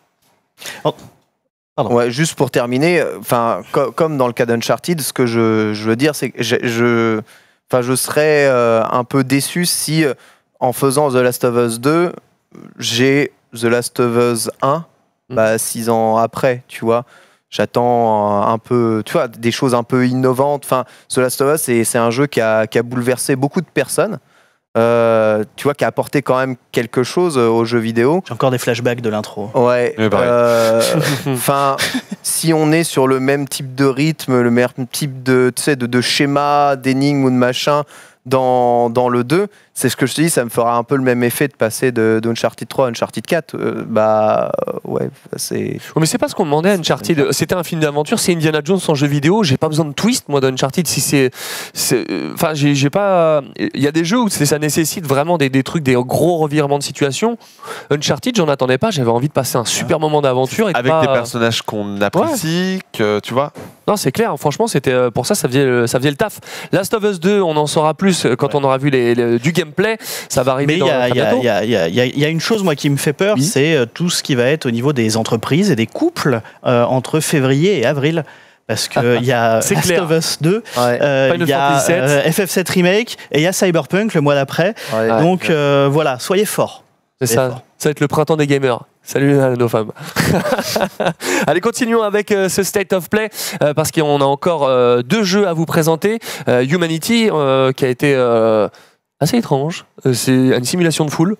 Ouais, juste pour terminer, euh, enfin, co- comme dans le cas d'Uncharted, ce que je, je veux dire, c'est que je, enfin, je serais euh, un peu déçu si, euh, en faisant The Last of Us 2, j'ai The Last of Us 1, Mhm. bah, six ans après, tu vois. J'attends un peu, tu vois, des choses un peu innovantes. Enfin, The Last of Us, c'est c'est un jeu qui a, qui a bouleversé beaucoup de personnes. Euh, tu vois, qui a apporté quand même quelque chose euh, aux jeux vidéo. J'ai encore des flashbacks de l'intro. Ouais. Euh, Enfin, si on est sur le même type de rythme, le même type de, tu sais, de, de schéma, d'énigmes ou de machin dans, dans le 2, c'est ce que je te dis, ça me fera un peu le même effet de passer de, d'Uncharted 3 à Uncharted 4. Euh, bah, ouais, c'est. Oh, mais c'est pas ce qu'on demandait à Uncharted. C'était un film d'aventure, c'est Indiana Jones en jeu vidéo. J'ai pas besoin de twist, moi, d'Uncharted. Si c'est. euh, Enfin, j'ai pas. Il y a des jeux où c'est- ça nécessite vraiment des, des trucs, des gros revirements de situation. Uncharted, j'en attendais pas. J'avais envie de passer un super moment d'aventure. Avec pas- des personnages qu'on apprécie, que tu vois. Non, c'est clair. Franchement, c'était euh, pour ça, ça faisait, le- ça faisait le taf. Last of Us 2, on en saura plus euh, quand on aura vu les, les- du gameplay. Ça va arriver Mais il dans y, il y a- il y il y il il une chose moi qui me fait peur, Oui. c'est euh, tout ce qui va être au niveau des entreprises et des couples euh, entre février et avril. Parce qu'il y a Last clair. of Us 2, Ouais. euh, Final il y a Fantasy VII. euh, FF7 Remake et il y a Cyberpunk le mois d'après. ouais. Donc euh, voilà, soyez forts. C'est ça. fort. Ça va être le printemps des gamers. Salut à nos femmes. Allez, continuons avec euh, ce State of Play euh, parce qu'on a encore euh, deux jeux à vous présenter. Euh, Humanity euh, qui a été euh, assez étrange. Euh, c'est une simulation de foule.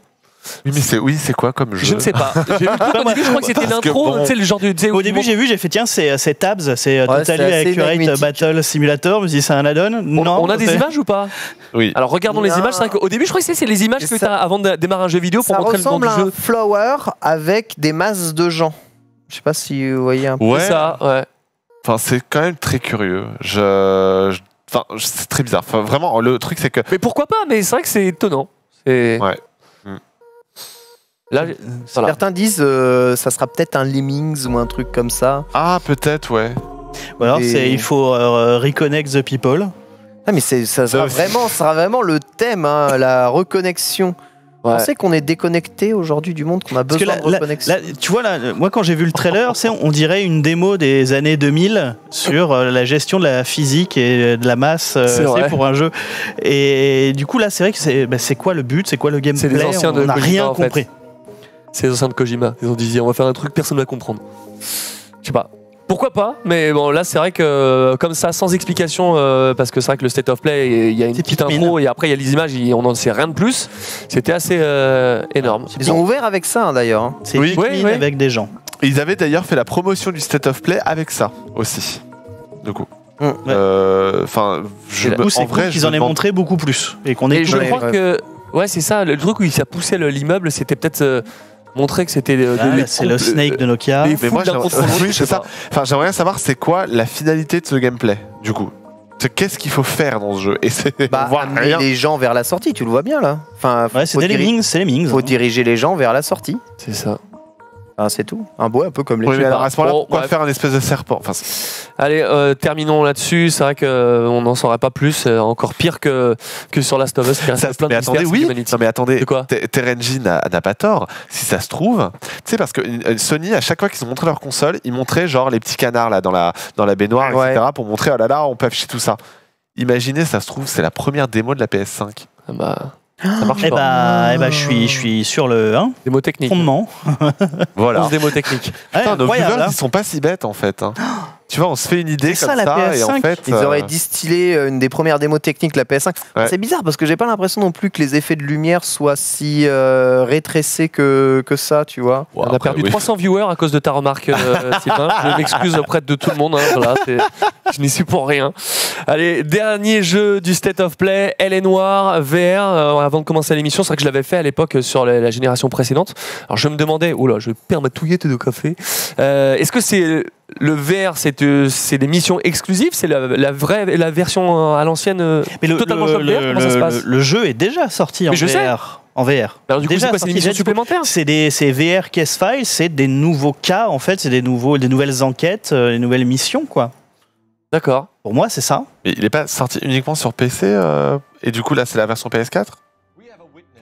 Oui, mais c'est oui, c'est quoi comme jeu Je ne sais pas. J'ai vu le truc, au début, je crois que c'était l'intro. bon- Tu sais, le genre de. tu sais, Au début, j'ai vu, j'ai fait tiens, c'est c'est Tabs, c'est euh, Ouais, assez Accurate. Battle Simulator. Je me suis dit, c'est un add-on? On, Non, on a des images ou pas? Oui. Alors regardons les images. Vrai qu'au début, je crois que c'est les images Et que ça- tu as avant de démarrer un jeu vidéo pour Ça montrer le nom ressemble du à un jeu. flower avec des masses de gens. Je sais pas si vous voyez un peu. Ouais. Ça, ouais. Enfin, c'est quand même très curieux. Je, je- enfin, c'est très bizarre. Enfin, vraiment, le truc c'est que Mais pourquoi pas Mais c'est vrai que c'est étonnant. C'est. Ouais. Là, voilà. Certains disent euh, ça sera peut-être un Lemmings ou un truc comme ça. ah peut-être ouais. Ou alors, Et- il faut euh, reconnect the people. Ah mais c'est ça sera vraiment, ça sera vraiment le thème, hein, la reconnexion. Ouais. pensez qu'on est déconnecté aujourd'hui du monde, qu'on a besoin là, de reconnexion là, tu vois, là, moi, quand j'ai vu le trailer, on dirait une démo des années 2000 sur euh, la gestion de la physique et de la masse euh, pour un jeu. Et du coup, là, c'est vrai que c'est, bah, quoi le but? C'est quoi le gameplay C'est des anciens de On n'a rien en fait. C'est les anciens de Kojima. Ils ont dit on va faire un truc, personne ne va comprendre. Je sais pas. Pourquoi pas Mais bon, là, c'est vrai que euh, comme ça, sans explication, euh, parce que c'est vrai que le state of play, il y a une petite intro et après il y a les images, et on n'en sait rien de plus. C'était assez euh, énorme. Ils ont ouvert avec ça hein, d'ailleurs. hein. C'est Oui. Pikmin Oui, oui. avec des gens. Et Ils avaient d'ailleurs fait la promotion du State of Play avec ça aussi. Du coup. Hum. Euh, Enfin, je Et me- du coup, c'est en vrai, cool qu'ils en me aient demande- montré beaucoup plus. Et qu'on ait Et je Ouais, crois que. Ouais, c'est ça, le truc où ça poussait le- l'immeuble, c'était peut-être euh, montrer que c'était. euh, Ah, c'est le Snake de Nokia. Mais moi, l'autre, oui, c'est ça. pas. Enfin, j'aimerais bien savoir c'est quoi la finalité de ce gameplay, du coup? Qu'est-ce qu'il faut faire dans ce jeu? Et c'est Bah, amener rien. les gens vers la sortie, tu le vois bien là. Enfin, Ouais, c'est des lemmings, c'est faut hein. diriger les gens vers la sortie. C'est ça. Enfin, c'est tout. Un beau, un peu comme les Oui, mais jeux. alors à ce moment-là, Bon, pourquoi bref. faire un espèce de serpent enfin, Allez, euh, terminons là-dessus. C'est vrai qu'on n'en saura pas plus. euh, encore pire que, que sur Last of Us. qui reste ça- plein de mais attendez, oui. Non, mais attendez. Terenji n'a pas tort. Si ça se trouve, tu sais, parce que euh, Sony, à chaque fois qu'ils ont montré leur console, ils montraient genre les petits canards là dans la, dans la baignoire, Ouais. etc., pour montrer, oh là là, on peut afficher tout ça. Imaginez, ça se trouve, c'est la première démo de la PS5. Ah bah, ça marche Eh pas. bah, eh bah, je suis, je suis sur le hein, Des mots techniques. fondement. Voilà. Onze démos techniques. Ouais, Putain, nos viewers, hein. ils sont pas si bêtes en fait. hein. Tu vois, on se fait une idée C'est comme ça, ça, la et en PS5. fait, Ils euh, auraient distillé euh, une des premières démos techniques de la PS5. Ouais. C'est bizarre parce que j'ai pas l'impression non plus que les effets de lumière soient si euh, rétrécés que, que ça, tu vois. On a après, perdu oui. 300 viewers à cause de ta remarque, euh, Sylvain. Je m'excuse auprès de tout le monde. hein, voilà, je n'y suis pour rien. Allez, dernier jeu du State of Play, Elle est Noire, VR. Euh, avant de commencer l'émission, c'est vrai que je l'avais fait à l'époque sur la, la génération précédente. Alors je me demandais, oula, je perds ma touillette de café. Euh, Est-ce que c'est le VR, c'est euh, c'est des missions exclusives C'est la, la vraie, la version euh, à l'ancienne euh, Mais le, totalement le- VR le- Comment ça se le- passe le jeu est déjà sorti en Mais je sais. VR. En VR. Alors du coup, Déjà c'est quoi C'est des missions déjà, du coup, supplémentaires C'est des c'est VR Case Files, c'est des nouveaux cas en fait, c'est des nouveaux, des nouvelles enquêtes, euh, des nouvelles missions quoi. D'accord. Pour moi, c'est ça. mais il est pas sorti uniquement sur PC euh, et du coup là c'est la version PS4 Je crois que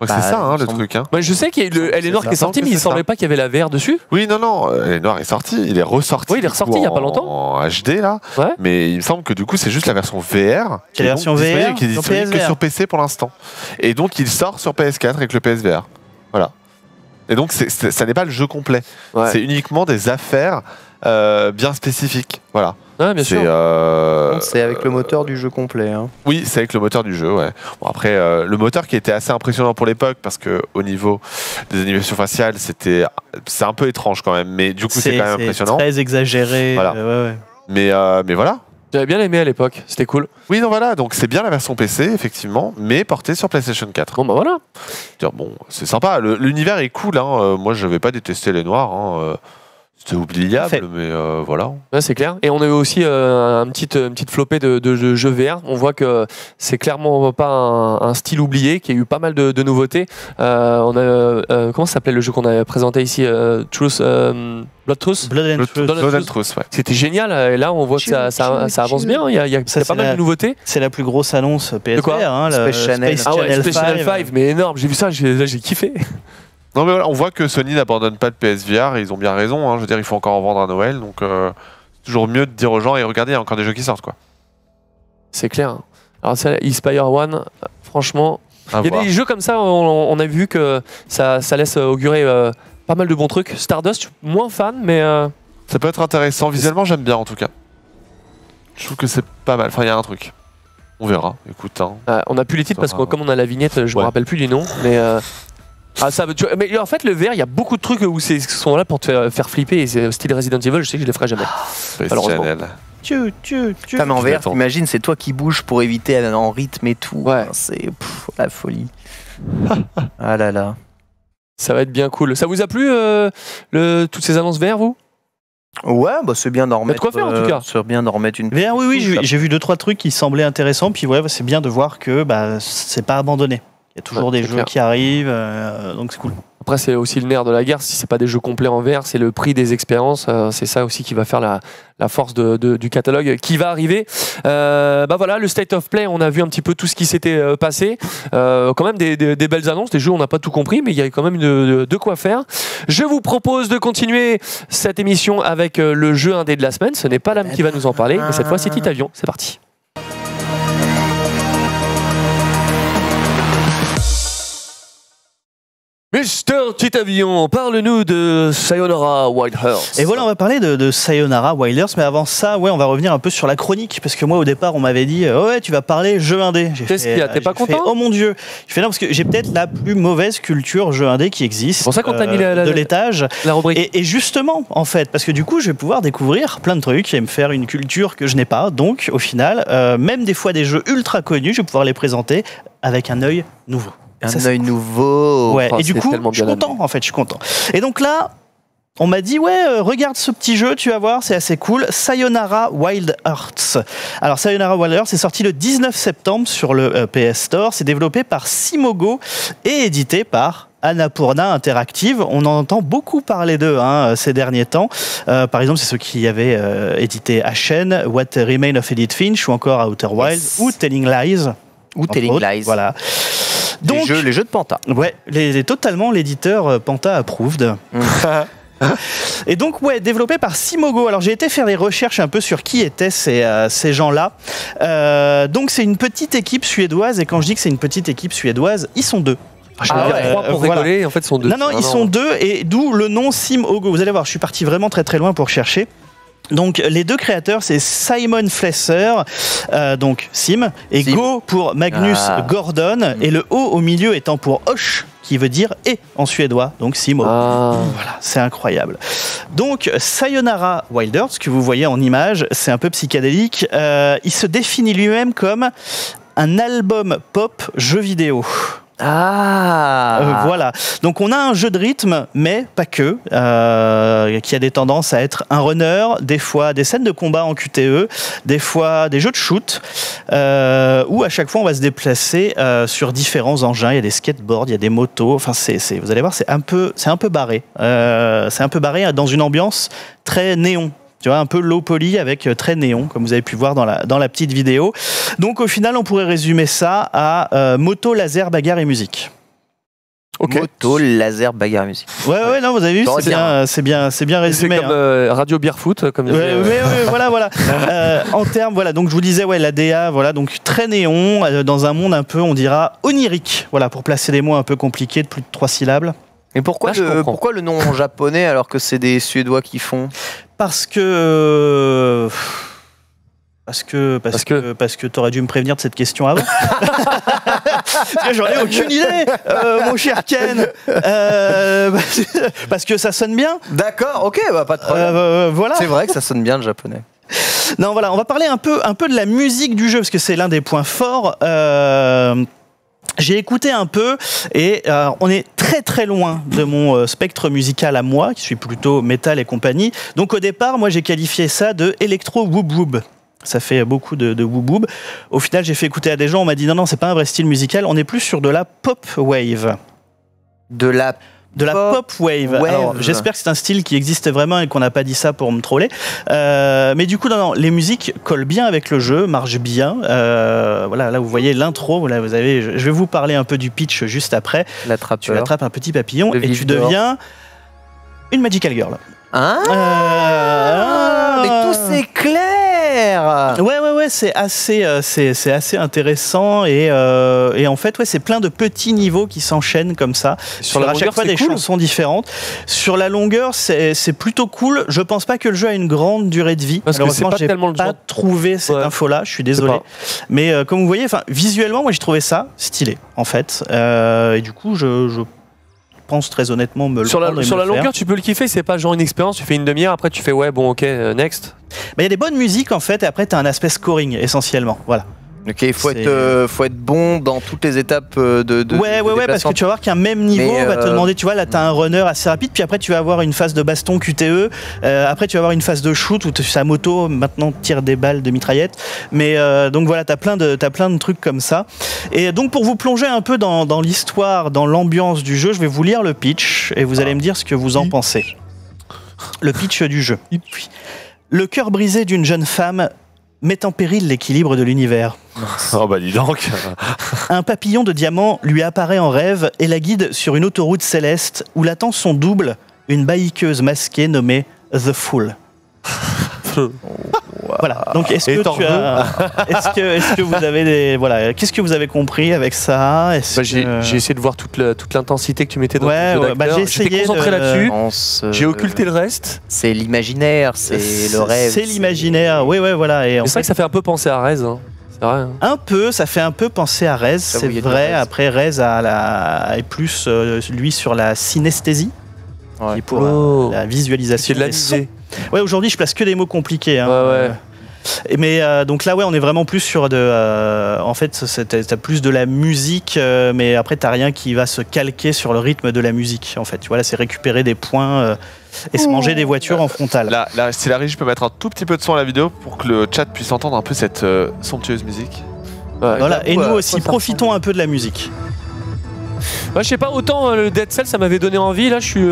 Bah, c'est ça hein, le semble- truc. Hein. Moi, je sais qu'il y a eu le Elle est Noire qui est sorti, Il me mais il que semblait pas qu'il y avait la VR dessus. Oui non non, euh, les Noirs est sorti, il est ressorti. Oui, il est ressorti il y a pas longtemps. En HD là, Ouais. mais il me semble que du coup c'est juste la version VR. La est version VR qui est disponible que sur PC pour l'instant. Et donc il sort sur PS4 avec le PSVR. Voilà. Et donc c'est- ça n'est pas le jeu complet. Ouais. C'est uniquement des affaires euh, bien spécifiques. Voilà. Ouais, bien C'est sûr. euh, C'est avec le moteur du jeu complet. hein. Oui, c'est avec le moteur du jeu, ouais. Bon, après, euh, le moteur qui était assez impressionnant pour l'époque, parce que au niveau des animations faciales, c'était, c'est un peu étrange quand même, mais du coup, c'est quand même impressionnant. très exagéré. Voilà. euh, ouais, ouais. Mais, euh, mais voilà. J'avais bien aimé à l'époque, c'était cool. Oui, non, voilà, donc c'est bien la version PC, effectivement, mais portée sur PlayStation 4. Bon, bah voilà. Bon, c'est sympa, le- l'univers est cool, hein. moi je vais pas détester les noirs, hein, c'était oubliable, Fait. mais euh, voilà. Ouais, c'est clair. Et on a eu aussi euh, un petit, une petite flopée de, de jeux- jeux VR. On voit que c'est clairement pas un, un style oublié, qu'il y a eu pas mal de, de nouveautés. Euh, on a, euh, comment s'appelait le jeu qu'on avait présenté ici euh, Truth, euh, Blood Truth? Blood and Truth. Blood and Blood and Truth. Truth, ouais. C'était génial. Et là, on voit que ça, ça, ça avance bien. Il y a, il y a- Ça, il y a pas mal la- de nouveautés. C'est la plus grosse annonce PSVR. quoi? Hein, Space Channel. Space Ah ouais, Channel Space Channel 5. 5, mais énorme. J'ai vu ça, j'ai kiffé. Non mais voilà, on voit que Sony n'abandonne pas le PSVR, et ils ont bien raison, hein. je veux dire, il faut encore en vendre à Noël, donc euh, c'est toujours mieux de dire aux gens, et regardez, il y a encore des jeux qui sortent, quoi. C'est clair. Alors, ça, Inspire One, franchement, Il y a voir. des jeux comme ça, on, on a vu que ça, ça laisse augurer euh, pas mal de bons trucs. Stardust, moins fan, mais euh, Ça peut être intéressant. Visuellement, j'aime bien en tout cas. Je trouve que c'est pas mal. Enfin, il y a un truc. On verra. Écoute, hein. euh, on a plus les titres parce que comme on a la vignette, je Ouais. me rappelle plus du nom. Mais, euh, ah, ça, tu vois, mais en fait, le VR, il y a beaucoup de trucs où c'est qui sont là pour te faire, faire flipper. Et c'est style Resident Evil, je sais que je les ferai jamais. Space Malheureusement. Channel. Tu, tu, tu. Mais en VR, t'imagines, c'est toi qui bouges pour éviter euh, en rythme et tout. Ouais. C'est pff, la folie. ah là là. Ça va être bien cool. Ça vous a plu euh, le, toutes ces annonces VR, vous? Ouais, bah c'est bien d'en remettre. quoi faire, en tout cas. C'est bien d'en remettre une. VR, oui, oui, j'ai vu deux trois trucs qui semblaient intéressants. Puis ouais, c'est bien de voir que bah, c'est pas abandonné. Il y a toujours Ouais, des jeux clair. qui arrivent, euh, donc c'est cool. Après, c'est aussi le nerf de la guerre. Si c'est pas des jeux complets en VR, c'est le prix des expériences. Euh, c'est ça aussi qui va faire la, la force de- de- du catalogue qui va arriver. Euh, bah voilà, le State of Play, on a vu un petit peu tout ce qui s'était euh, passé. Euh, quand même des, des- des belles annonces. Des jeux, on n'a pas tout compris, mais il y a quand même de, quoi faire. Je vous propose de continuer cette émission avec le jeu indé de la semaine. Ce n'est pas l'âme qui va nous en parler, mais cette fois, c'est Titavion. C'est parti. Mr. Titavion, parle-nous de Sayonara Wildhearts. Et voilà, on va parler de, de Sayonara Wilders, mais avant ça, ouais, on va revenir un peu sur la chronique, parce que moi, au départ, on m'avait dit, euh, ouais, tu vas parler jeu indé. Qu'est-ce fait, qu'il y a euh, T'es pas fait, content Oh mon dieu Je fais non, parce que j'ai peut-être la plus mauvaise culture jeu indé qui existe. C'est pour ça qu'on t'a mis la- la- de l'étage. La rubrique. Et, et justement, en fait, parce que du coup, je vais pouvoir découvrir plein de trucs et me faire une culture que je n'ai pas. Donc, au final, euh, même des fois des jeux ultra connus, je vais pouvoir les présenter avec un œil nouveau. Un c'est œil nouveau. Ouais, et du c'est coup, je suis content, en fait, je suis content. Et donc là, on m'a dit, ouais, euh, regarde ce petit jeu, tu vas voir, c'est assez cool. Sayonara Wild Hearts. Alors, Sayonara Wild Hearts est sorti le 19 septembre sur le euh, PS Store. C'est développé par Simogo et édité par Annapurna Interactive. On en entend beaucoup parler d'eux hein, ces derniers temps. Euh, par exemple, c'est ceux qui avaient euh, édité Ashen, What Remain of Edith Finch ou encore Outer Wild Yes. ou Telling Lies. Ou Telling autres. Lies. Voilà. Les, jeux, les jeux de Panta. Ouais, les, les- totalement l'éditeur euh, Panta approved. Et donc, ouais, développé par Simogo. Alors, j'ai été faire des recherches un peu sur qui étaient ces, euh, ces gens-là. Euh, donc, c'est une petite équipe suédoise. Et quand je dis que c'est une petite équipe suédoise, ils sont deux. Je veux Ah dire, ouais, trois euh, pour voilà. rigoler, en fait, ils sont deux. Non, non, ils sont deux, et d'où le nom Simogo. Vous allez voir, je suis parti vraiment très très loin pour chercher. Donc les deux créateurs, c'est Simon Flesser, euh, donc Sim, et Sim. Go pour Magnus Ah. Gordon, et le O au milieu étant pour Osh, qui veut dire et en suédois, donc Simo. Ah. Voilà, c'est incroyable. Donc, Sayonara Wilder, ce que vous voyez en image, c'est un peu psychédélique. Euh, il se définit lui-même comme un album pop jeu vidéo. Ah Euh, voilà. Donc on a un jeu de rythme, mais pas que, euh, qui a des tendances à être un runner, des fois des scènes de combat en QTE, des fois des jeux de shoot, euh, où à chaque fois on va se déplacer sur différents engins. Il y a des skateboards, il y a des motos. Enfin, vous allez voir, c'est un peu, c'est un peu barré. C'est un peu barré dans une ambiance très néon. Tu vois, un peu low poly avec euh, très néon, comme vous avez pu voir dans la, dans la petite vidéo. Donc au final, on pourrait résumer ça à euh, moto, laser, bagarre et musique. Moto, laser, bagarre, musique. Ouais, ouais, non, vous avez vu, T'aurais c'est bien. c'est bien, c'est bien C'est résumé. comme hein. euh, Radio Beer Foot, comme Ouais, ouais, euh, ouais, voilà, voilà. Euh, en termes, voilà, donc je vous disais, ouais, la DA, voilà, donc très néon, euh, dans un monde un peu, on dira, onirique, voilà, pour placer des mots un peu compliqués de plus de trois syllabes. Mais pourquoi, Là, le, pourquoi le nom en japonais alors que c'est des Suédois qui font? Parce que. euh, Parce que, parce, Parce que, que- parce que t'aurais dû me prévenir de cette question avant. Parce que J'en ai aucune idée, euh, mon cher Ken. Euh, parce que- parce que ça sonne bien. D'accord, ok, bah, pas de problème. Euh, voilà. C'est vrai que ça sonne bien le japonais. Non, voilà, on va parler un peu, un peu de la musique du jeu, parce que c'est l'un des points forts. J'ai écouté un peu et euh, on est très très loin de mon euh, spectre musical à moi, qui suis plutôt métal et compagnie. Donc au départ, moi j'ai qualifié ça de électro whoop whoop. Ça fait beaucoup de, de whoop whoop. Au final, j'ai fait écouter à des gens, on m'a dit non, non, c'est pas un vrai style musical, on est plus sur de la pop wave. De la De la Pop pop wave. wave. Alors, j'espère que c'est un style qui existe vraiment et qu'on n'a pas dit ça pour me troller. Euh, mais du coup, non, non, les musiques collent bien avec le jeu, marchent bien. Euh, voilà, là, vous voyez l'intro. Voilà, vous avez. Je vais vous parler un peu du pitch juste après. Tu attrapes un petit papillon Le et tu deviens une magical girl. Ah, Euh, mais tout s'éclaire Ouais, ouais, ouais, c'est assez, euh, c'est, c'est assez intéressant et, euh, et en fait, ouais, c'est plein de petits niveaux qui s'enchaînent comme ça. Sur Sur, la à chaque longueur, fois des cool. chansons différentes. Sur la longueur, c'est, c'est plutôt cool. Je pense pas que le jeu a une grande durée de vie. Parce que c'est Malheureusement, pas j'ai tellement le pas trouvé cette Ouais. info-là. Je suis désolé. Mais euh, comme vous voyez, enfin, visuellement, moi, j'ai trouvé ça stylé, en fait. Euh, et du coup, je, je pense très honnêtement me le Sur la, et sur me la faire. longueur, tu peux le kiffer, c'est pas genre une expérience, tu fais une demi-heure, après tu fais ouais, bon, ok, euh, next. Mais il y a des bonnes musiques, en fait, et après, tu as un aspect scoring, essentiellement. Voilà. Ok, il faut C'est- être, euh, faut être bon dans toutes les étapes euh, de. de ouais, de ouais, ouais, parce que tu vas voir qu'un même niveau va te euh, demander, tu vois, là, tu as un runner assez rapide, puis après, tu vas avoir une phase de baston QTE, euh, après, tu vas avoir une phase de shoot où sa moto maintenant tire des balles de mitraillette. Mais euh, donc voilà, tu as, plein de- t'as plein de trucs comme ça. Et donc, pour vous plonger un peu dans, dans l'histoire, dans l'ambiance du jeu, je vais vous lire le pitch et vous allez me dire ce que vous en pensez. Le pitch du jeu. Le cœur brisé d'une jeune femme met en péril l'équilibre de l'univers. Oh bah dis donc. Un papillon de diamant lui apparaît en rêve et la guide sur une autoroute céleste où l'attend son double, une baïqueuse masquée nommée The Fool. Voilà. Donc est-ce que tu as, est-ce que, est-ce que vous avez des, voilà, qu'est-ce que vous avez compris avec ça? Est-ce Bah, j'ai que- j'ai essayé de voir toute la- toute l'intensité que tu mettais dans Ouais, ouais, bah, j'ai essayé concentré de- là-dessus. euh, J'ai occulté le reste. C'est l'imaginaire, c'est le rêve. C'est l'imaginaire. Oui, ouais, voilà. C'est vrai que ça fait un peu penser à Rez. hein. C'est vrai. hein. Un peu, ça fait un peu penser à Rez, c'est oui, vrai. Rez. Après, Rez a la... est plus, euh, lui, sur la synesthésie, Ouais. qui est pour Oh. la, la visualisation C'est de la. Ouais, aujourd'hui, je place que des mots compliqués. hein. Ouais, ouais. Euh, et mais euh, donc là, ouais, on est vraiment plus sur de. euh, en fait, t'as plus de la musique, euh, mais après, t'as rien qui va se calquer sur le rythme de la musique. En fait, tu vois, là, c'est récupérer des points euh, et se manger des voitures en frontal. Là, là, si la régie peut mettre un tout petit peu de son à la vidéo pour que le chat puisse entendre un peu cette euh, somptueuse musique. Ouais. Voilà, et nous aussi, profitons un peu de la musique. Ouais, je sais pas, autant euh, le Dead Cell, ça m'avait donné envie. Là, je suis.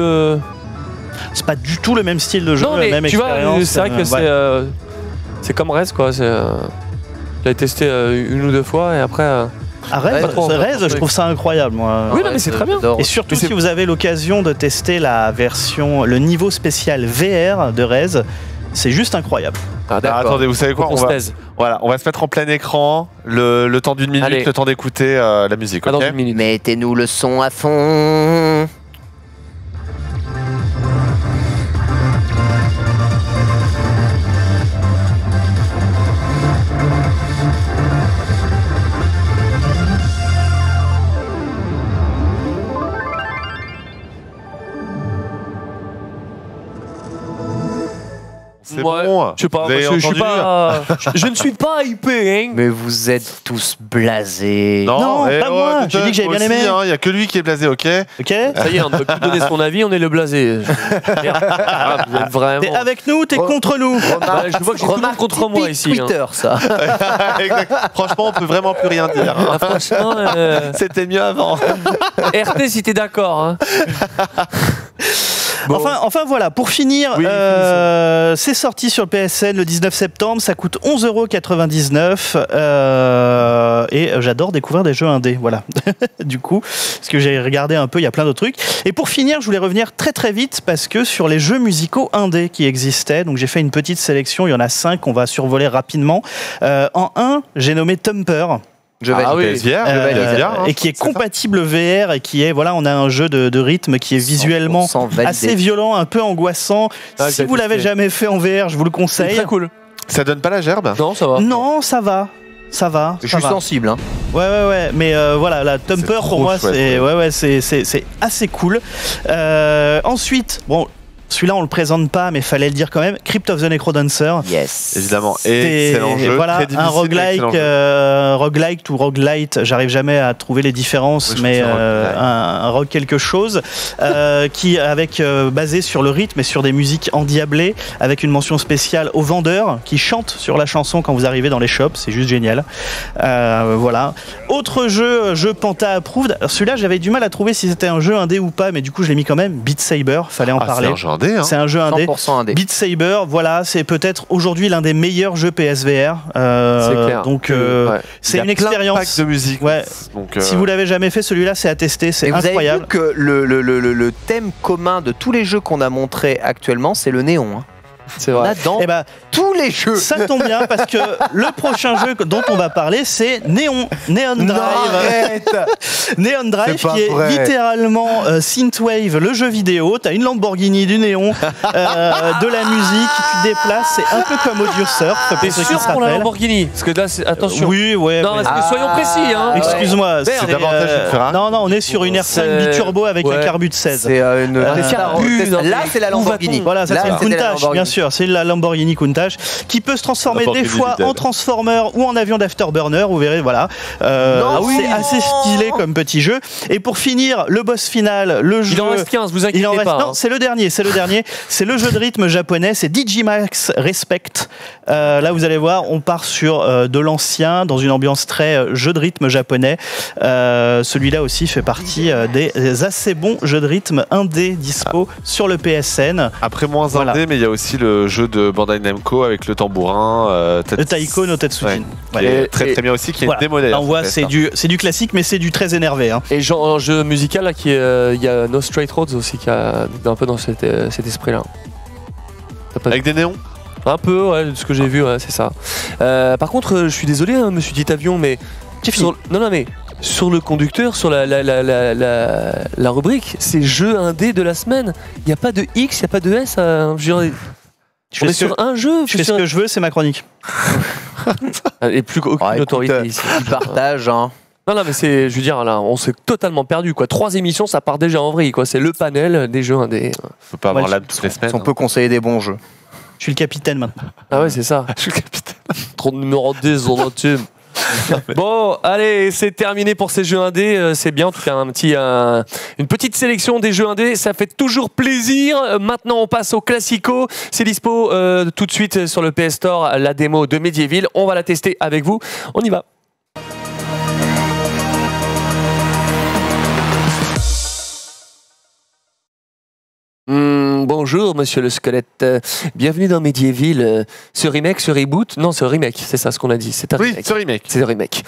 Euh, C'est pas du tout le même style de jeu, Non, la mais même tu vois, expérience. c'est vrai que euh, c'est. euh, C'est comme Rez, quoi. c'est, euh, J'avais testé euh, une ou deux fois et après. euh, Ah, Rez, je trouve ça incroyable, moi. Oui, non, mais c'est très bien. j'adore. Et surtout si vous avez l'occasion de tester la version, le niveau spécial VR de Rez, c'est juste incroyable. Ah, Ah, attendez, vous savez quoi on va, voilà, on va se mettre en plein écran, le, le temps d'une minute, Allez. le temps d'écouter euh, la musique. Mettez-nous le son à fond. C'est Ouais, bon. Je sais pas, Vous avez parce que je suis entendu pas. je, je ne suis pas hypé, hein. Mais vous êtes tous blasés. Non, eh, pas oh, moi, j'ai dit que j'avais bien aimé. Il n'y a que lui qui est blasé, ok Ok Ça y est, on ne peut plus donner son avis, on est le blasé. Ah, vous êtes vraiment. T'es avec nous, t'es Re- contre nous. Je vois que j'ai tout le monde contre moi ici. hein. Twitter, ça. Franchement, on peut vraiment plus rien dire. Ah, franchement, euh, C'était mieux avant. RT si t'es d'accord. Bon. Enfin, enfin voilà, pour finir, Oui, euh, c'est sorti sur le PSN le 19 septembre, ça coûte 11,99€ euh, et j'adore découvrir des jeux indés, voilà. du coup, parce que j'ai regardé un peu, il y a plein d'autres trucs. Et pour finir, je voulais revenir très très vite parce que sur les jeux musicaux indés qui existaient, donc j'ai fait une petite sélection, il y en a 5 qu'on va survoler rapidement. Euh, en 1, j'ai nommé Tumper. Je Ah oui. PSVR, Euh, hein, et qui est ça compatible VR et qui est voilà on a un jeu de, de rythme qui est visuellement 100% validé. assez violent un peu angoissant Ah, si vous l'avez jamais fait en VR je vous le C'est conseille très cool. Ça donne pas la gerbe? Non, ça va. non ça va ça va Je ça suis va. sensible. Hein. Ouais, ouais, ouais. Mais euh, voilà, la Tumper pour moi, c'est ouais. ouais, ouais, c'est c'est c'est assez cool. Euh, ensuite, bon, celui-là on le présente pas, mais fallait le dire quand même. Crypt of the Necrodancer. Yes. Évidemment. C'est- Excellent jeu. Voilà, très un roguelike, euh, roguelike ou roguelite, j'arrive jamais à trouver les différences, Oui, mais euh, roguelite. un, un rogue quelque chose, euh, qui avec euh, basé sur le rythme et sur des musiques endiablées, avec une mention spéciale aux vendeurs qui chantent sur la chanson quand vous arrivez dans les shops, c'est juste génial. Euh, voilà. Autre jeu, jeu Panta approved. Alors, Celui-là, j'avais du mal à trouver si c'était un jeu indé ou pas, mais du coup, je l'ai mis quand même. Beat Saber, fallait en Ah, c'est parler. Indé, hein. C'est un jeu indé. 100% indé. Beat Saber, voilà, c'est peut-être aujourd'hui l'un des meilleurs jeux PSVR. Euh, C'est clair. Donc, euh, Ouais. c'est une expérience. de musique. Ouais. Donc, euh, Si vous l'avez jamais fait, celui-là, c'est à tester, c'est vous avez incroyable. vu que le, le, le, le- le thème commun de tous les jeux qu'on a montrés actuellement, c'est le néon. hein. C'est vrai. a dans Eh ben, tous les jeux. ça tombe bien parce que le prochain jeu dont on va parler, c'est Neon, Neon Non, Drive. arrête Neon Drive, qui est vrai. littéralement euh, Synthwave, le jeu vidéo. T'as une Lamborghini, du néon, euh, de la musique, tu te déplaces. C'est un peu comme Audio Surf, T'es sûr pour la. Lamborghini? Parce que là, c'est- attention. Oui, ouais. Non, parce que soyons Ah, précis. Hein. Excuse-moi, C'est davantage euh, Ferrari. Non, non, on est sur une R5 C'est- biturbo avec un carbu de 16. C'est euh, une Euh, non, Là, mais c'est la Lamborghini. Voilà, ça c'est une Countach, Lamborghini. bien sûr, c'est la Lamborghini Countach qui peut se transformer des fois en Transformer ou en avion d'afterburner, vous verrez, voilà. Euh, oui. c'est assez stylé comme petit jeu. Et pour finir, le boss final, le jeu. Il en reste 15, vous Il inquiétez en reste- pas. Non, hein. c'est le dernier, c'est le dernier. C'est le jeu de rythme japonais, c'est Digimax Respect. Euh, là, vous allez voir, on part sur euh, de l'ancien, dans une ambiance très euh, jeu de rythme japonais. Euh, Celui-là aussi fait partie euh, des, des assez bons jeux de rythme indé dispo sur le PSN. Après moins Voilà. indé, mais il y a aussi le jeu de Bandai Namco avec le tambourin. euh, Le Taiko no Tetsujin. Ouais. Ouais. Qui est Et- très très bien aussi, qui est Voilà. démo Là, d'ailleurs. on voit, sur c'est PS1. du, c'est du classique, mais c'est du très énervé. hein. Et genre, en jeu musical, là, qui est, euh, il y a No Straight Roads aussi, qui a un peu dans cet, euh, cet esprit-là. Avec des néons Un peu, ouais, de ce que j'ai vu, ouais, c'est ça. Euh, par contre, je suis désolé, hein, monsieur dit avion, mais. sur- Non, non, mais sur le conducteur, sur la, la, la, la, la- la rubrique, c'est jeu indé de la semaine. Il n'y a pas de X, il n'y a pas de S. hein, je fais sur que- un jeu. Je fais ce que je veux, c'est ma chronique. Et plus aucune écoute, autorité euh, ici. partage, hein. Non, non, mais c'est, je veux dire, là, on s'est totalement perdu, quoi. Trois émissions, ça part déjà en vrille, quoi. C'est le panel des jeux indés. Peut pas avoir Ouais, l'âme toutes les semaines. On peut conseiller des bons jeux. Je suis le capitaine maintenant. Ah ouais, c'est ça. Je suis le capitaine. Trop de numéro 10 dans notre team. Bon, allez, c'est terminé pour ces jeux indés. Euh, C'est bien, en tout cas, un petit, un- une petite sélection des jeux indés. Ça fait toujours plaisir. Euh, Maintenant, on passe au Classico. C'est dispo euh, tout de suite sur le PS Store, la démo de Medieval. On va la tester avec vous. On y va. Bonjour, monsieur le squelette. Bienvenue dans Medieval. Ce remake, ce reboot? Non, c'est un remake, c'est ça ce qu'on a dit. C'est un Oui, remake. ce remake. C'est le remake.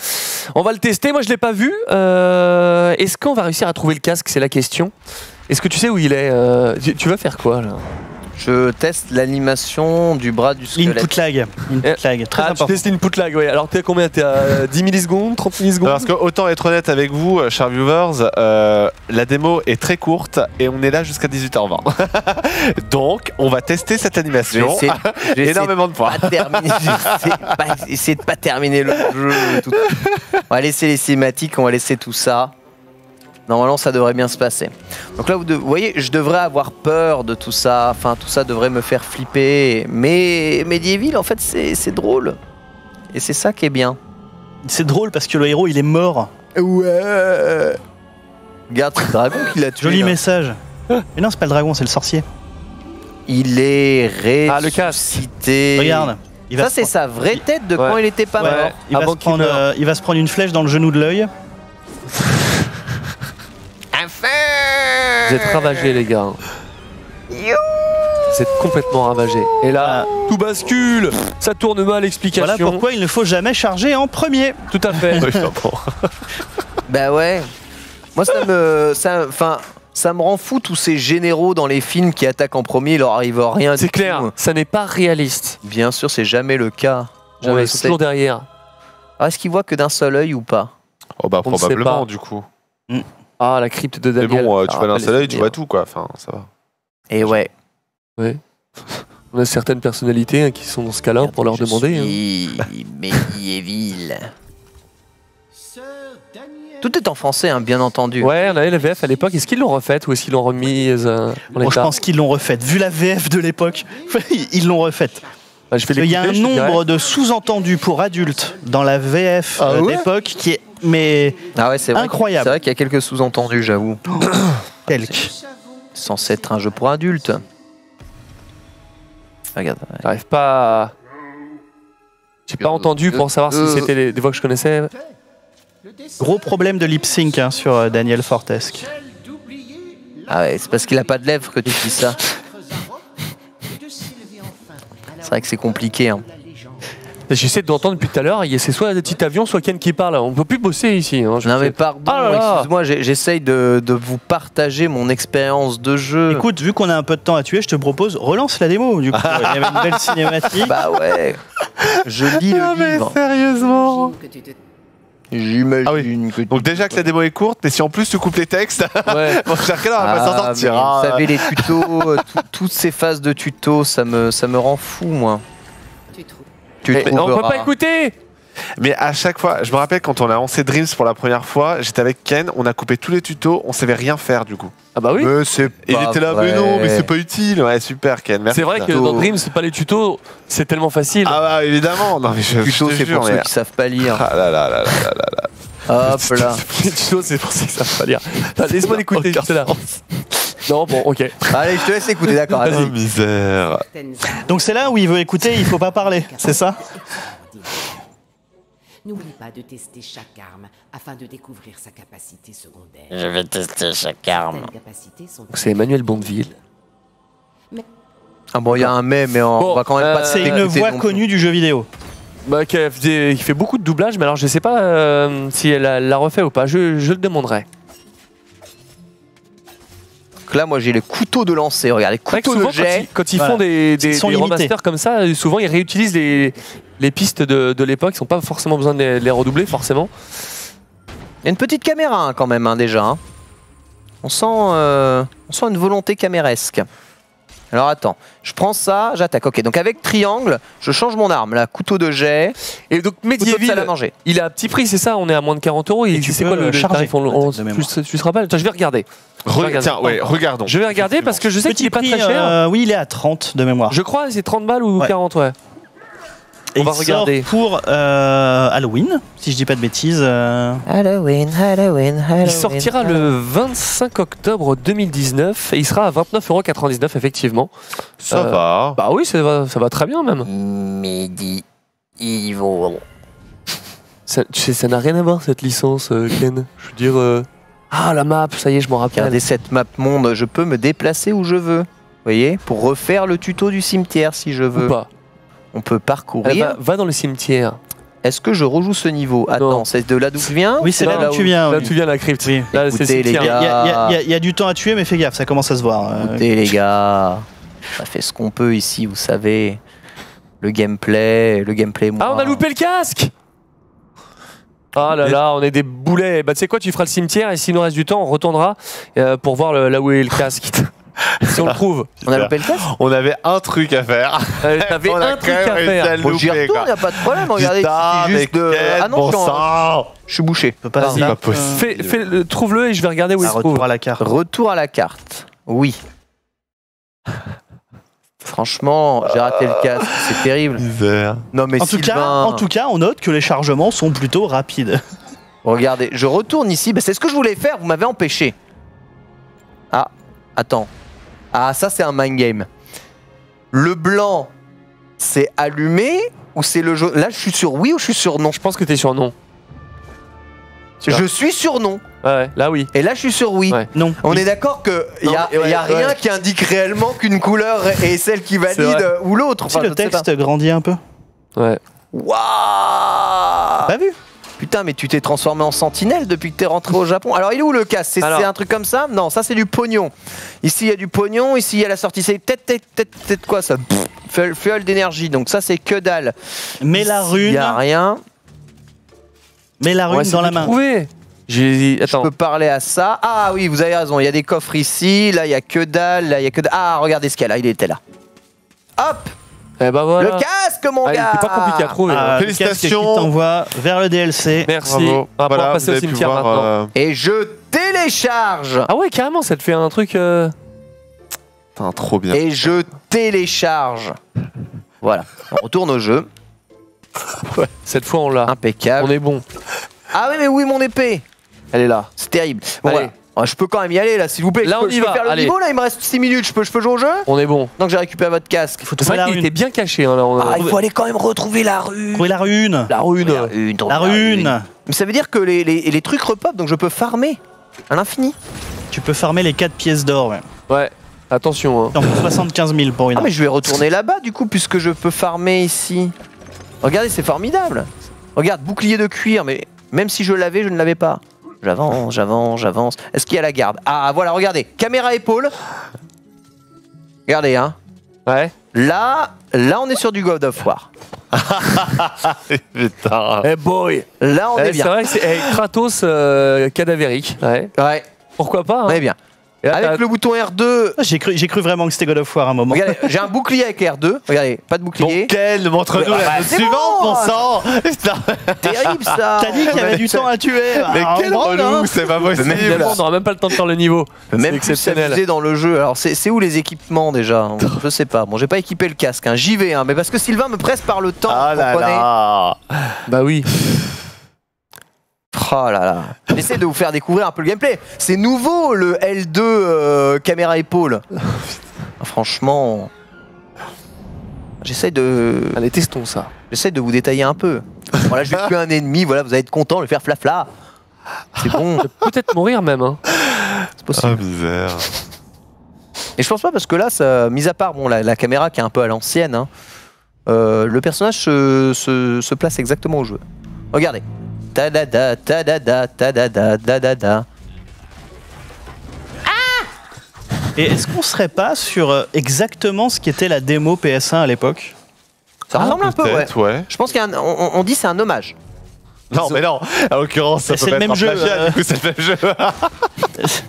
On va le tester. Moi, je l'ai pas vu. Euh, Est-ce qu'on va réussir à trouver le casque? C'est la question. Est-ce que tu sais où il est Euh, tu, tu vas faire quoi là? Je teste l'animation du bras du squelette. Input lag. Input lag. Très Ah, tu important. testes une put lag, ouais. Alors, t'es à combien? T'es à 10 millisecondes 30 millisecondes? Parce que autant être honnête avec vous, euh, chers viewers, euh, la démo est très courte et on est là jusqu'à 18h20. Donc, on va tester cette animation. essayer, je vais essayer Énormément de points. essayer de pas terminer le jeu. tout- On va laisser les cinématiques, on va laisser tout ça. Normalement, ça devrait bien se passer. Donc là, vous, de- vous voyez, je devrais avoir peur de tout ça. Enfin, tout ça devrait me faire flipper. Mais Medieval, en fait, c'est c'est drôle. Et c'est ça qui est bien. C'est drôle parce que le héros il est mort. Ouais. Regarde, c'est le dragon qui l'a tué. Joli là. message. Mais non, c'est pas le dragon, c'est le sorcier. Il est Ah, le ressuscité. Regarde. Il va Ça, se c'est prendre- sa vraie tête de quand il était pas Ouais, mort. il, va Avant se qu'il prendre, euh, il va se prendre une flèche dans le genou de l'œil. Vous êtes ravagés, les gars. Vous êtes complètement ravagés. Et là, tout bascule. Ça tourne mal, explication. Voilà pourquoi il ne faut jamais charger en premier. Tout à fait. Bah ouais. Moi, ça me. Ça, enfin, ça me rend fou tous ces généraux dans les films qui attaquent en premier, il leur arrive rien. C'est clair, tout. ça n'est pas réaliste. Bien sûr, c'est jamais le cas. Jamais, le ils sont sait. toujours derrière. Alors, Est-ce qu'ils voient que d'un seul œil ou pas? Oh bah On probablement pas. du coup. Ah, la crypte de Mais Daniel. bon, euh, tu rappelle seul les œil, tu vois tout quoi. Enfin, ça va. Et ouais. On a certaines personnalités hein, qui sont dans ce cas-là pour leur Je demander. hein. suis Medieval. Tout est en français, hein, bien entendu. Ouais, on avait la VF à l'époque. Est-ce qu'ils l'ont refaite ou est-ce qu'ils l'ont remise euh, en Bon, je état pense qu'ils l'ont refaite. Vu la VF de l'époque, ils l'ont refaite. Bah, je Il y a un nombre de sous-entendus pour adultes dans la VF Ah euh, ouais d'époque qui est mais Ah ouais, c'est vrai. Incroyable. C'est vrai qu'il y a quelques sous-entendus, j'avoue. quelques. Censé être un jeu pour adultes. Regarde. J'arrive pas. à- J'ai pas entendu pour savoir si c'était les- des voix que je connaissais. Gros problème de lip sync hein, sur euh, Daniel Fortesque. Ah ouais, c'est parce qu'il a pas de lèvres que tu dis ça. vrai que c'est compliqué. Hein. J'essaie d'entendre depuis tout à l'heure. C'est soit des petits avions, soit Ken qui parle. On peut plus bosser ici. hein, je Non sais. mais pardon, Ah excuse-moi, j'essaye de, de vous partager mon expérience de jeu. Écoute, vu qu'on a un peu de temps à tuer, je te propose relance la démo. Du coup, il y avait une belle cinématique. Bah ouais, je lis le livre. sérieusement J'imagine que Donc déjà que la démo est courte, mais si en plus tu coupes les textes, Ouais. bon, chacun on va pas s'en Ah, sortir. mais hein. Vous savez les tutos, euh, tout- toutes ces phases de tutos, ça me, ça me rend fou moi. Tu Mais on peut pas écouter. Mais à chaque fois, je me rappelle quand on a lancé Dreams pour la première fois, j'étais avec Ken, on a coupé tous les tutos, on savait rien faire du coup. Ah bah oui. Mais c'est Et il pas était là, vrai. mais non, mais c'est pas utile. Ouais, super Ken, merci. C'est vrai que dans Dream, c'est pas les tutos, c'est tellement facile. Ah bah évidemment, non mais je, tutos, c'est pour mais- ceux qui savent pas lire. Ah là là là là là là là. Hop là. les tutos, c'est pour ça que ça va pas lire. Laisse-moi l'écouter, juste là. Non, bon, ok. Allez, je te laisse écouter, d'accord, Oh, vas-y. misère. Donc c'est là où il veut écouter, il faut pas parler, c'est ça? N'oublie pas de tester chaque arme afin de découvrir sa capacité secondaire. Je vais tester chaque arme. C'est Emmanuel Bondeville. Ah bon, il y a un mais, mais on Bon, va quand même euh, pas C'est une voix connue du jeu vidéo. Bah, qui, fait, qui fait beaucoup de doublage, mais alors je sais pas euh, si elle l'a refait ou pas. Je, je le demanderai. Donc là, moi, j'ai le couteau de lancer. Regardez, couteau de quand ils, quand ils Voilà. font des, des, Ils sont des limités. remasters comme ça, euh, souvent ils réutilisent les, les pistes de, de l'époque. Ils n'ont pas forcément besoin de les, redoubler, forcément. Il y a une petite caméra hein, quand même, hein, déjà. hein. On, sent, euh, on sent une volonté caméresque. Alors attends, je prends ça, j'attaque. Ok, donc avec triangle, je change mon arme. Là, couteau de jet, Et donc, manger. il est à petit prix, c'est ça On est à moins de 40 euros. Et Et tu c'est quoi le, charger, tarif On- tu, tu te rappelles Attends, Je vais regarder. Re- Regarde. Tiens, ouais, regardons. Je vais regarder parce que je sais qu'il est pas prix, très cher. euh, oui, il est à 30 de mémoire. Je crois que c'est 30 balles ou Ouais. 40, ouais. Et on va il sort regarder. pour euh, Halloween, si je dis pas de bêtises. euh, Halloween, Halloween, Halloween. Il sortira le 25 octobre 2019 et il sera à 29,99€ effectivement. Ça Euh, va. Bah oui, ça va, ça va très bien même. Midi Evil. Ça, tu sais, ça n'a rien à voir cette licence, Ken. Je veux dire. euh, Ah, la map, ça y est, je m'en rappelle. Regardez cette map monde, je peux me déplacer où je veux. Vous voyez Pour refaire le tuto du cimetière si je Ou veux. pas. On peut Eh, parcourir. va, va dans le cimetière. Est-ce que je rejoue ce niveau? Attends, c'est de là d'où je viens? Ou Oui, c'est là, où tu viens. Là, oui. tu viens la crypte. Oui. Là, Écoutez, les. Il y, a- il y a- gars. il y a- il y a du temps à tuer, mais fais gaffe, ça commence à se voir. euh, Écoutez les gars, on a fait ce qu'on peut ici, vous savez. Le gameplay, le gameplay. Moi. Ah, on a loupé le casque Ah là là, on est des boulets. Bah, tu sais quoi, tu feras le cimetière et s'il nous reste du temps, on retournera euh, pour voir le- là où est le casque. Si on le trouve. On a loupé le casque On avait un truc à faire. Euh, T'avais a un truc à faire. Bon, j'y retourne, y a pas de problème. Regardez, c'est juste de. quel Ah non, bon je suis, en- sang je suis bouché. peut pas Pas possible. Fais, fais le- trouve-le et je vais regarder où euh, il un se retour trouve. à la carte. Retour à la carte. Oui. Franchement, j'ai raté le casque, c'est terrible. Non mais En tout, cas, en tout cas, on note que les chargements sont plutôt rapides. regardez, je retourne ici, bah, c'est ce que je voulais faire, vous m'avez empêché. Ah, attends. Ah, ça c'est un mind game. Le blanc, c'est allumé ou c'est le jaune? Là, je suis sur oui ou je suis sur non? Je pense que t'es sur non. Je suis sur non. Ouais, ouais, là oui. Et là, je suis sur oui. Ouais. Non. On est d'accord qu'il n'y a, y a rien ouais. qui indique réellement qu'une couleur est celle qui valide euh, ou l'autre. Si Enfin, le texte grandit un peu. Ouais. Waouh Pas vu Putain, mais tu t'es transformé en sentinelle depuis que t'es rentré au Japon. Alors, il est où le casque C'est un truc comme ça Non, ça c'est du pognon. Ici, il y a du pognon. Ici, il y a la sortie. C'est peut-être, peut-être, peut-être quoi ça Pff, fuel, d'énergie. Donc, ça c'est que dalle. Mets la Il rune, y a rien. mets la rune essayer dans la main. trouver. J'ai Je attends. peux parler à ça. Ah oui, vous avez raison. Il y a des coffres ici. Là, il y a que dalle. Là, il y a que dalle. Ah, regardez ce qu'il y a là. Il était là. Hop Eh ben voilà. Le casque, mon Ah, gars était pas compliqué à trouver. Ah, hein. le casque qui Félicitations. t'envoie vers le DLC. Merci. Bravo. On va pouvoir passer au cimetière voir, maintenant. euh, Et je télécharge Ah ouais, carrément, ça te fait un truc. euh, putain, trop bien. Et je télécharge. Voilà. On retourne au jeu. Cette fois, on l'a. Impeccable. On est bon. Ah oui, mais oui, mon épée? Elle est là. C'est terrible. Bon, Allez. voilà. Ah, je peux quand même y aller là, s'il vous plaît. Là, je peux, on y je peux va, faire le allez. niveau là, il me reste 6 minutes. Je peux, je peux jouer au jeu On est bon. Donc j'ai récupéré votre casque. Faut C'est vrai qu'il était bien caché. hein, là, on a Ah, il faut aller quand même retrouver la rune. Trouver la rune. La rune. La rune. La rune. Mais ça veut dire que les, les, les trucs repop, donc je peux farmer à l'infini. Tu peux farmer les 4 pièces d'or. Ouais. Ouais. Attention. Hein. Non, pour 75 000 pour une. Ah mais je vais retourner là-bas du coup puisque je peux farmer ici. Regardez, c'est formidable. Regarde, bouclier de cuir, mais même si je l'avais, je ne l'avais pas. J'avance, j'avance, j'avance. Est-ce qu'il y a la garde? Ah voilà, regardez, caméra épaule. Regardez, hein. Ouais. Là, là on est sur du God of War. Putain. Eh boy. Là on Eh, est c'est bien. vrai que c'est eh, Kratos euh, cadavérique. Ouais. Ouais, Pourquoi pas hein. on est bien. Là, Avec le bouton R2, Ah, J'ai cru, j'ai cru vraiment que c'était God of War à un moment. regardez, j'ai un bouclier avec R2. Regardez, pas de Bon, bouclier. quel Montre-nous Ouais, la bah, suivante, bon. bon sang. Terrible ça. T'as dit qu'il y avait du temps à tuer. Mais Alors, quel bon, relou, hein. c'est pas même possible. Évidemment, on n'aura même pas le temps de faire le niveau. même C'est plus exceptionnel. s'amuser dans le jeu. Alors c'est où les équipements déjà? Je sais pas. Bon, j'ai pas équipé le casque. hein. J'y vais, hein, mais parce que Sylvain me presse par le temps. Ah là là. Bah oui. Oh là là. J'essaie de vous faire découvrir un peu le gameplay. C'est nouveau le L2 euh, caméra épaule. Ah, Franchement, j'essaie de, Allez, testons ça. j'essaie de vous détailler un peu. Voilà, je vais tuer un ennemi. Voilà, vous allez être content, le faire flafla. C'est bon, Peut-être mourir même. Hein. c'est possible. Ah misère. Et je pense pas parce que là, ça, mis à part bon, la, la caméra qui est un peu à l'ancienne, hein, euh, le personnage se, se- se place exactement au jeu. Regardez. Ta-da-da, ta-da-da, ta-da-da, da-da-da. Et est-ce qu'on serait pas sur euh, exactement ce qu'était la démo PS1 à l'époque? Ça ressemble un peu, ouais. Je pense qu'on on, dit c'est un hommage. Non, mais non. En l'occurrence, ça C'est peut le pas même être un jeu, plagiat, euh. Du coup, c'est le même jeu.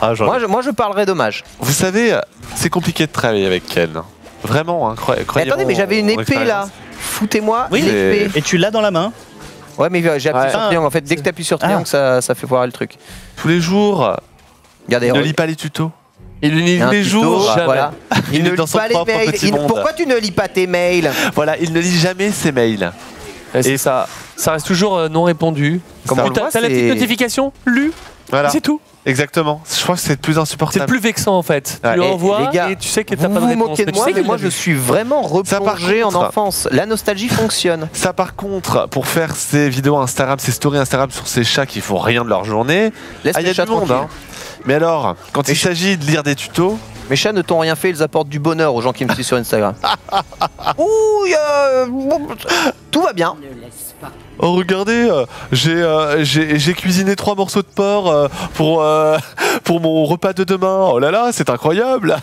Ah, Moi je, moi, je parlerais d'hommage. Vous savez, euh, c'est compliqué de travailler avec Ken. Vraiment, hein, croy- Mais croyez attendez, mais j'avais une épée là. Foutez-moi Oui, une épée. Et tu l'as dans la main Ouais, mais j'ai appuyé Ouais. sur triangle. En fait, dès que t'appuies sur triangle, ça, ça fait foirer le truc. Tous les jours, Regardez, il ne lit pas les tutos. Il lit a un les tuto, jours, jamais. voilà. Il, Il ne dans lit son pas les mails. petit Il- monde. Pourquoi tu ne lis pas tes mails? Voilà, il ne lit jamais ses mails. Et ça. Ça reste toujours euh, non répondu. Comme on T'as voit, t'as la petite notification, lu, Voilà, c'est tout. exactement. Je crois que c'est plus C'est insupportable. le plus vexant en fait. Ouais. Tu lui Et envoies les gars, et tu sais que t'as Vous pas de vous réponse. moquez de Mais tu moi, sais mais moi je suis vraiment Ça, par replongé en enfance. La nostalgie fonctionne. Ça, par contre, pour faire ses vidéos Instagram, ses stories Instagram sur ces chats qui font rien de leur journée, Laisse ah, il y les a chats du monde. hein. Mais alors, quand il s'agit de lire des tutos, Mes chats ne t'ont rien fait, ils apportent du bonheur aux gens qui me suivent sur Instagram. Ouh, y a- tout va bien. Oh regardez, euh, j'ai euh, j'ai cuisiné trois morceaux de porc euh, pour pour mon repas de demain. Oh là là, c'est incroyable.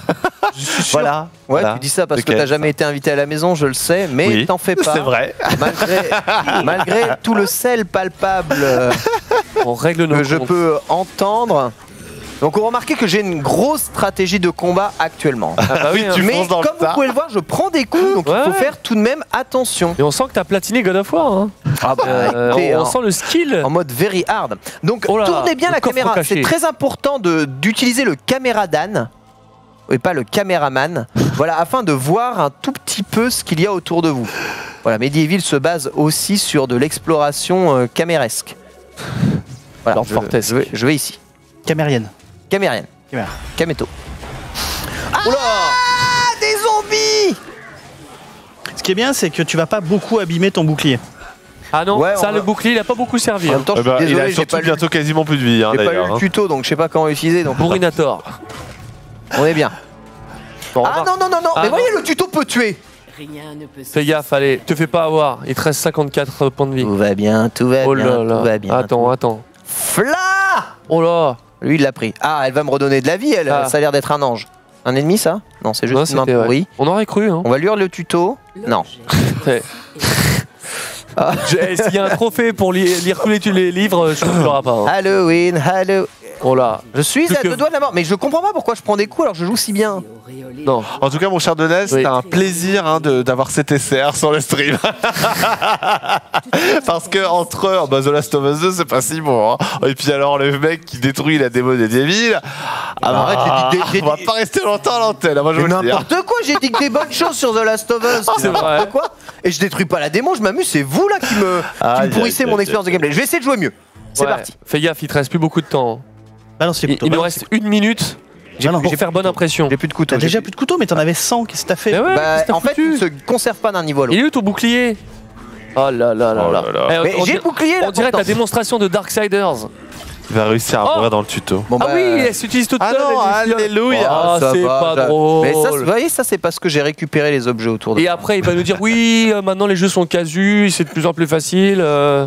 Voilà. Ouais, Voilà. tu dis ça parce que t'as jamais été invité à la maison, je le sais, mais Oui, t'en fais pas. C'est vrai. Malgré, malgré tout le sel palpable On règle nos que je peux entendre. Donc, vous remarquez que j'ai une grosse stratégie de combat actuellement. Ah bah oui, tu mais le comme vous tas. pouvez le voir, je prends des coups, donc il Ouais. faut faire tout de même attention. Et on sent que t'as platiné God of War. Hein. Ah bah, Euh, écoutez, on hein, sent le skill. en mode very hard. Donc Oh là, tournez bien le la coffre caméra. caché. C'est très important de- d'utiliser le caméra Dan et pas le caméraman. voilà, afin de voir un tout petit peu ce qu'il y a autour de vous. Voilà, Medieval se base aussi sur de l'exploration euh, caméresque. Voilà, Lord je, Fortesque. je vais, je vais ici. Camérienne. Camérienne. Caméra. Caméto. Ah Des zombies Ce qui est bien, c'est que tu vas pas beaucoup abîmer ton bouclier. Ah non, Ouais, ça le va- bouclier il a pas beaucoup servi. En hein. même temps, je Eh ben, il a j'ai surtout pas, lu, bientôt quasiment plus de vie. Hein, j'ai pas d'ailleurs, le hein. tuto, donc je sais pas comment utiliser. Donc Bourrinator. on est bien. Bon, Ah non, non, non, non, Ah mais non. voyez, le tuto peut tuer. Rien ne peut Fais gaffe, allez, te fais pas avoir. Il te reste 54 points de vie. Tout va bien, tout va Oh bien, là là. tout va bien. Attends, attends. Fla Oh là. Lui, il l'a pris. Ah, elle va me redonner de la vie, elle. Ah. Ça a l'air d'être un ange. Un ennemi, ça Non, c'est Non, juste une main pourrie. On aurait cru. Hein. On va lire le tuto. Non. Eh, S'il y a un trophée pour li- lire tous les, livres, je ne l'aurai pas. hein. Halloween, Halloween. Oh là. Je suis Plus à que- deux doigts de la mort. Mais je comprends pas pourquoi je prends des coups alors que je joue si bien. Non. En tout cas, mon cher Donald, Oui. c'était un plaisir hein, de- d'avoir cet SR sur le stream. Parce que entre eux, bah, The Last of Us 2, c'est pas si bon. hein. Et puis alors, le mec qui détruit la démo des Devil. Ah, bah, arrête, j'ai dit- j'ai on va dit- pas rester longtemps à l'antenne. hein, Moi, je Mais n'importe quoi, j'ai dit que des bonnes choses sur The Last of Us. C'est N'importe vrai. quoi. Et je détruis pas la démo, je m'amuse. C'est vous là qui me, qui Aïe, pourrissez aïe, mon aïe, expérience de gameplay. Je vais essayer de jouer mieux. C'est Ouais. parti. Fais gaffe, il te reste plus beaucoup de temps. Balance les Il, couteaux. il nous balance reste une minute. J'ai Balance j'ai les faire bonne impression. J'ai plus de couteau. T'as j'ai déjà plus- de couteaux, mais t'en avais 100. Qu'est-ce que t'as fait Mais ouais, Bah, qu'est-ce que t'as en fait, foutu se conserve pas d'un niveau à l'autre. Il est où ton bouclier Oh là là là Oh là. là là. Eh, Mais on j'ai dirait- le bouclier là. On dirait ta pourtant. démonstration de Darksiders. Il va réussir à Oh. mourir dans le tuto. Bon, ah bah, oui, elle s'utilise toute Ah seule. non, elle alléluia. Ah, ça c'est va, pas j'a- drôle. Mais ça, vous voyez, ça c'est parce que j'ai récupéré les objets autour de Et moi. après, il va nous dire oui, euh, maintenant les jeux sont casus, c'est de plus en plus facile. euh,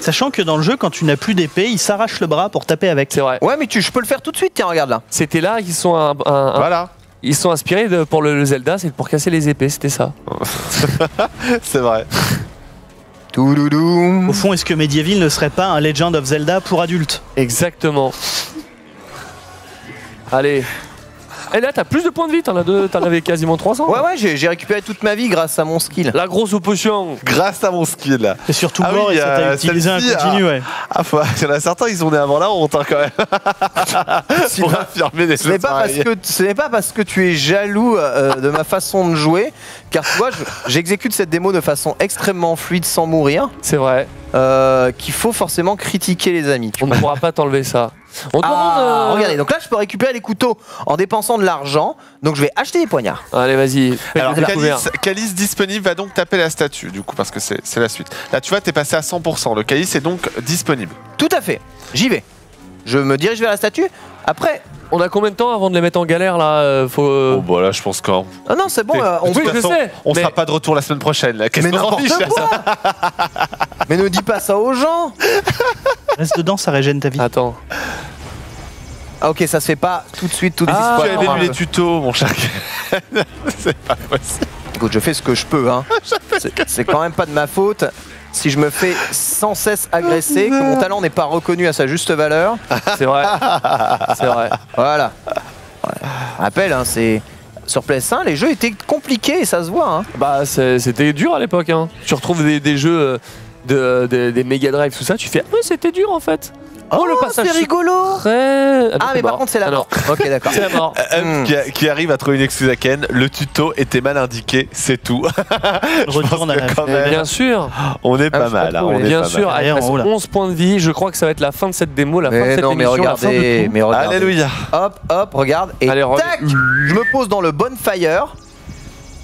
Sachant que dans le jeu, quand tu n'as plus d'épée, il s'arrache le bras pour taper avec. c'est vrai. Ouais, mais tu, je peux le faire tout de suite. Tiens, regarde là. C'était là qu'ils sont un- un- un- Voilà, ils sont inspirés de- pour le, le Zelda, c'est pour casser les épées, c'était ça. c'est vrai. Touloulou. Au fond, est-ce que Medieval ne serait pas un Legend of Zelda pour adultes? Exactement. Allez. Et là, t'as plus de points de vie, t'en as deux- t'en avais quasiment 300. Ouais, ouais, j'ai j'ai récupéré toute ma vie grâce à mon skill. La grosse potion. Grâce à mon skill. C'est surtout Ah mort oui, et ça t'a euh, utilisé un celle-ci, continu, ouais. Ah, faut- il y en a certains, ils ont né avant la honte hein, quand même. Pour affirmer des Ce choses n'est pas, parce pareilles. que, ce n'est pas parce que tu es jaloux euh, de ma façon de jouer, car tu vois, je- j'exécute cette démo de façon extrêmement fluide sans mourir, C'est vrai. euh, qu'il faut forcément critiquer les amis. On ne pourra pas t'enlever ça. On Ah, demande. euh, regardez, donc là je peux récupérer les couteaux en dépensant de l'argent, donc je vais acheter des poignards. Allez, vas-y. Alors. Calice, Calice disponible va donc taper la statue, du coup, parce que c'est c'est la suite. Là, tu vois, t'es passé à 100%. Le Calice est donc disponible. Tout à fait, j'y vais. Je me dirige vers la statue. Après, On a combien de temps avant de les mettre en galère là euh, Faut. euh, Oh, bah là, je pense qu'on. ah non, c'est bon, euh, on Oui, peut. je sais. On mais- sera pas de retour la semaine prochaine. Là. Mais n'importe quoi Mais ne dis pas ça aux gens Reste dedans, ça régène ta vie. Attends. Ah, ok, ça se fait pas tout de suite, tout de suite. tu Faut avais attendre un lu les tutos, mon cher. c'est pas possible. Écoute, je fais ce que je peux. Hein. C'est quand même pas de ma faute si je me fais sans cesse agresser, que mon talent n'est pas reconnu à sa juste valeur. C'est vrai. C'est vrai. Voilà. Rappel, hein, c'est sur PS1, les jeux étaient compliqués et ça se voit. Hein. Bah, c'était dur à l'époque. Hein. Tu retrouves des, des jeux euh, de, de- des Mega Drive, tout ça, tu fais Ah, ouais, c'était dur en fait. Oh, le passage c'est rigolo. Très... Ah, mais par contre, c'est la Ah, mort. Ok, d'accord. C'est la mort. Hum, qui, a- qui arrive à trouver une excuse à Ken. Le tuto était mal indiqué, c'est tout. Je pense Retourne à que la quand Mais même, Bien sûr, on est Ah, pas pas mal. hein, bien sûr, mal. avec Allez, en haut, là. 11 points de vie, je crois que ça va être la fin de cette démo, la fin de Mais cette émission, la fin de regardez, tout. mais regardez. Alléluia. Hop, hop, regarde. Et tac Je me pose dans le bonfire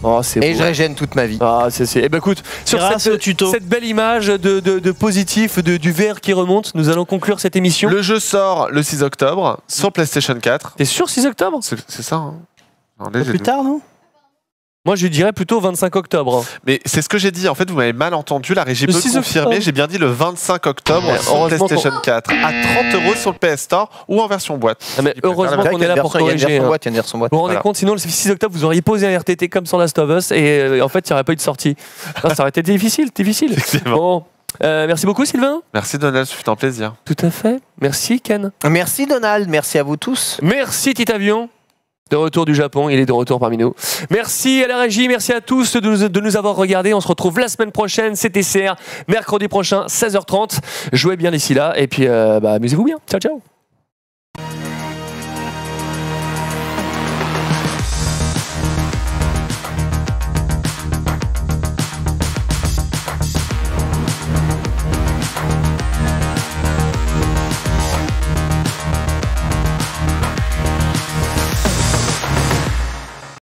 Oh, et beau. je régène toute ma vie. Ah, c'est. Eh ben écoute, sur Grâce cette, au tuto. cette belle image de, de, de positif, de, du verre qui remonte, nous allons conclure cette émission. Le jeu sort le 6 octobre sur PlayStation 4. T'es sûr 6 octobre? C'est ça. Hein Non, là, j'ai Plus tard, non? Moi je dirais plutôt 25 octobre. Mais c'est ce que j'ai dit. En fait, vous m'avez mal entendu. La régie Le peut 6 confirmer. J'ai bien dit le 25 octobre Ouais, sur PlayStation 4 à 30 euros sur le PS Store ou en version boîte. Ah, mais heureusement qu'on est là pour version- il y a une corriger. version boîte, il y a une version boîte. Vous vous rendez Voilà. compte, sinon le 6 octobre, vous auriez posé un RTT comme sur Last of Us et euh, en fait, il n'y aurait pas eu de sortie. Non, ça aurait été difficile, difficile. Effectivement. Bon, euh, merci beaucoup Sylvain. Merci Donald, ce fut un plaisir. Tout à fait. Merci Ken. Merci Donald, merci à vous tous. Merci Titavion. De retour du Japon, il est de retour parmi nous. Merci à la régie, merci à tous de nous, avoir regardés. On se retrouve la semaine prochaine, c'est TCR, mercredi prochain, 16h30. Jouez bien d'ici là et puis euh, bah, amusez-vous bien. Ciao, ciao.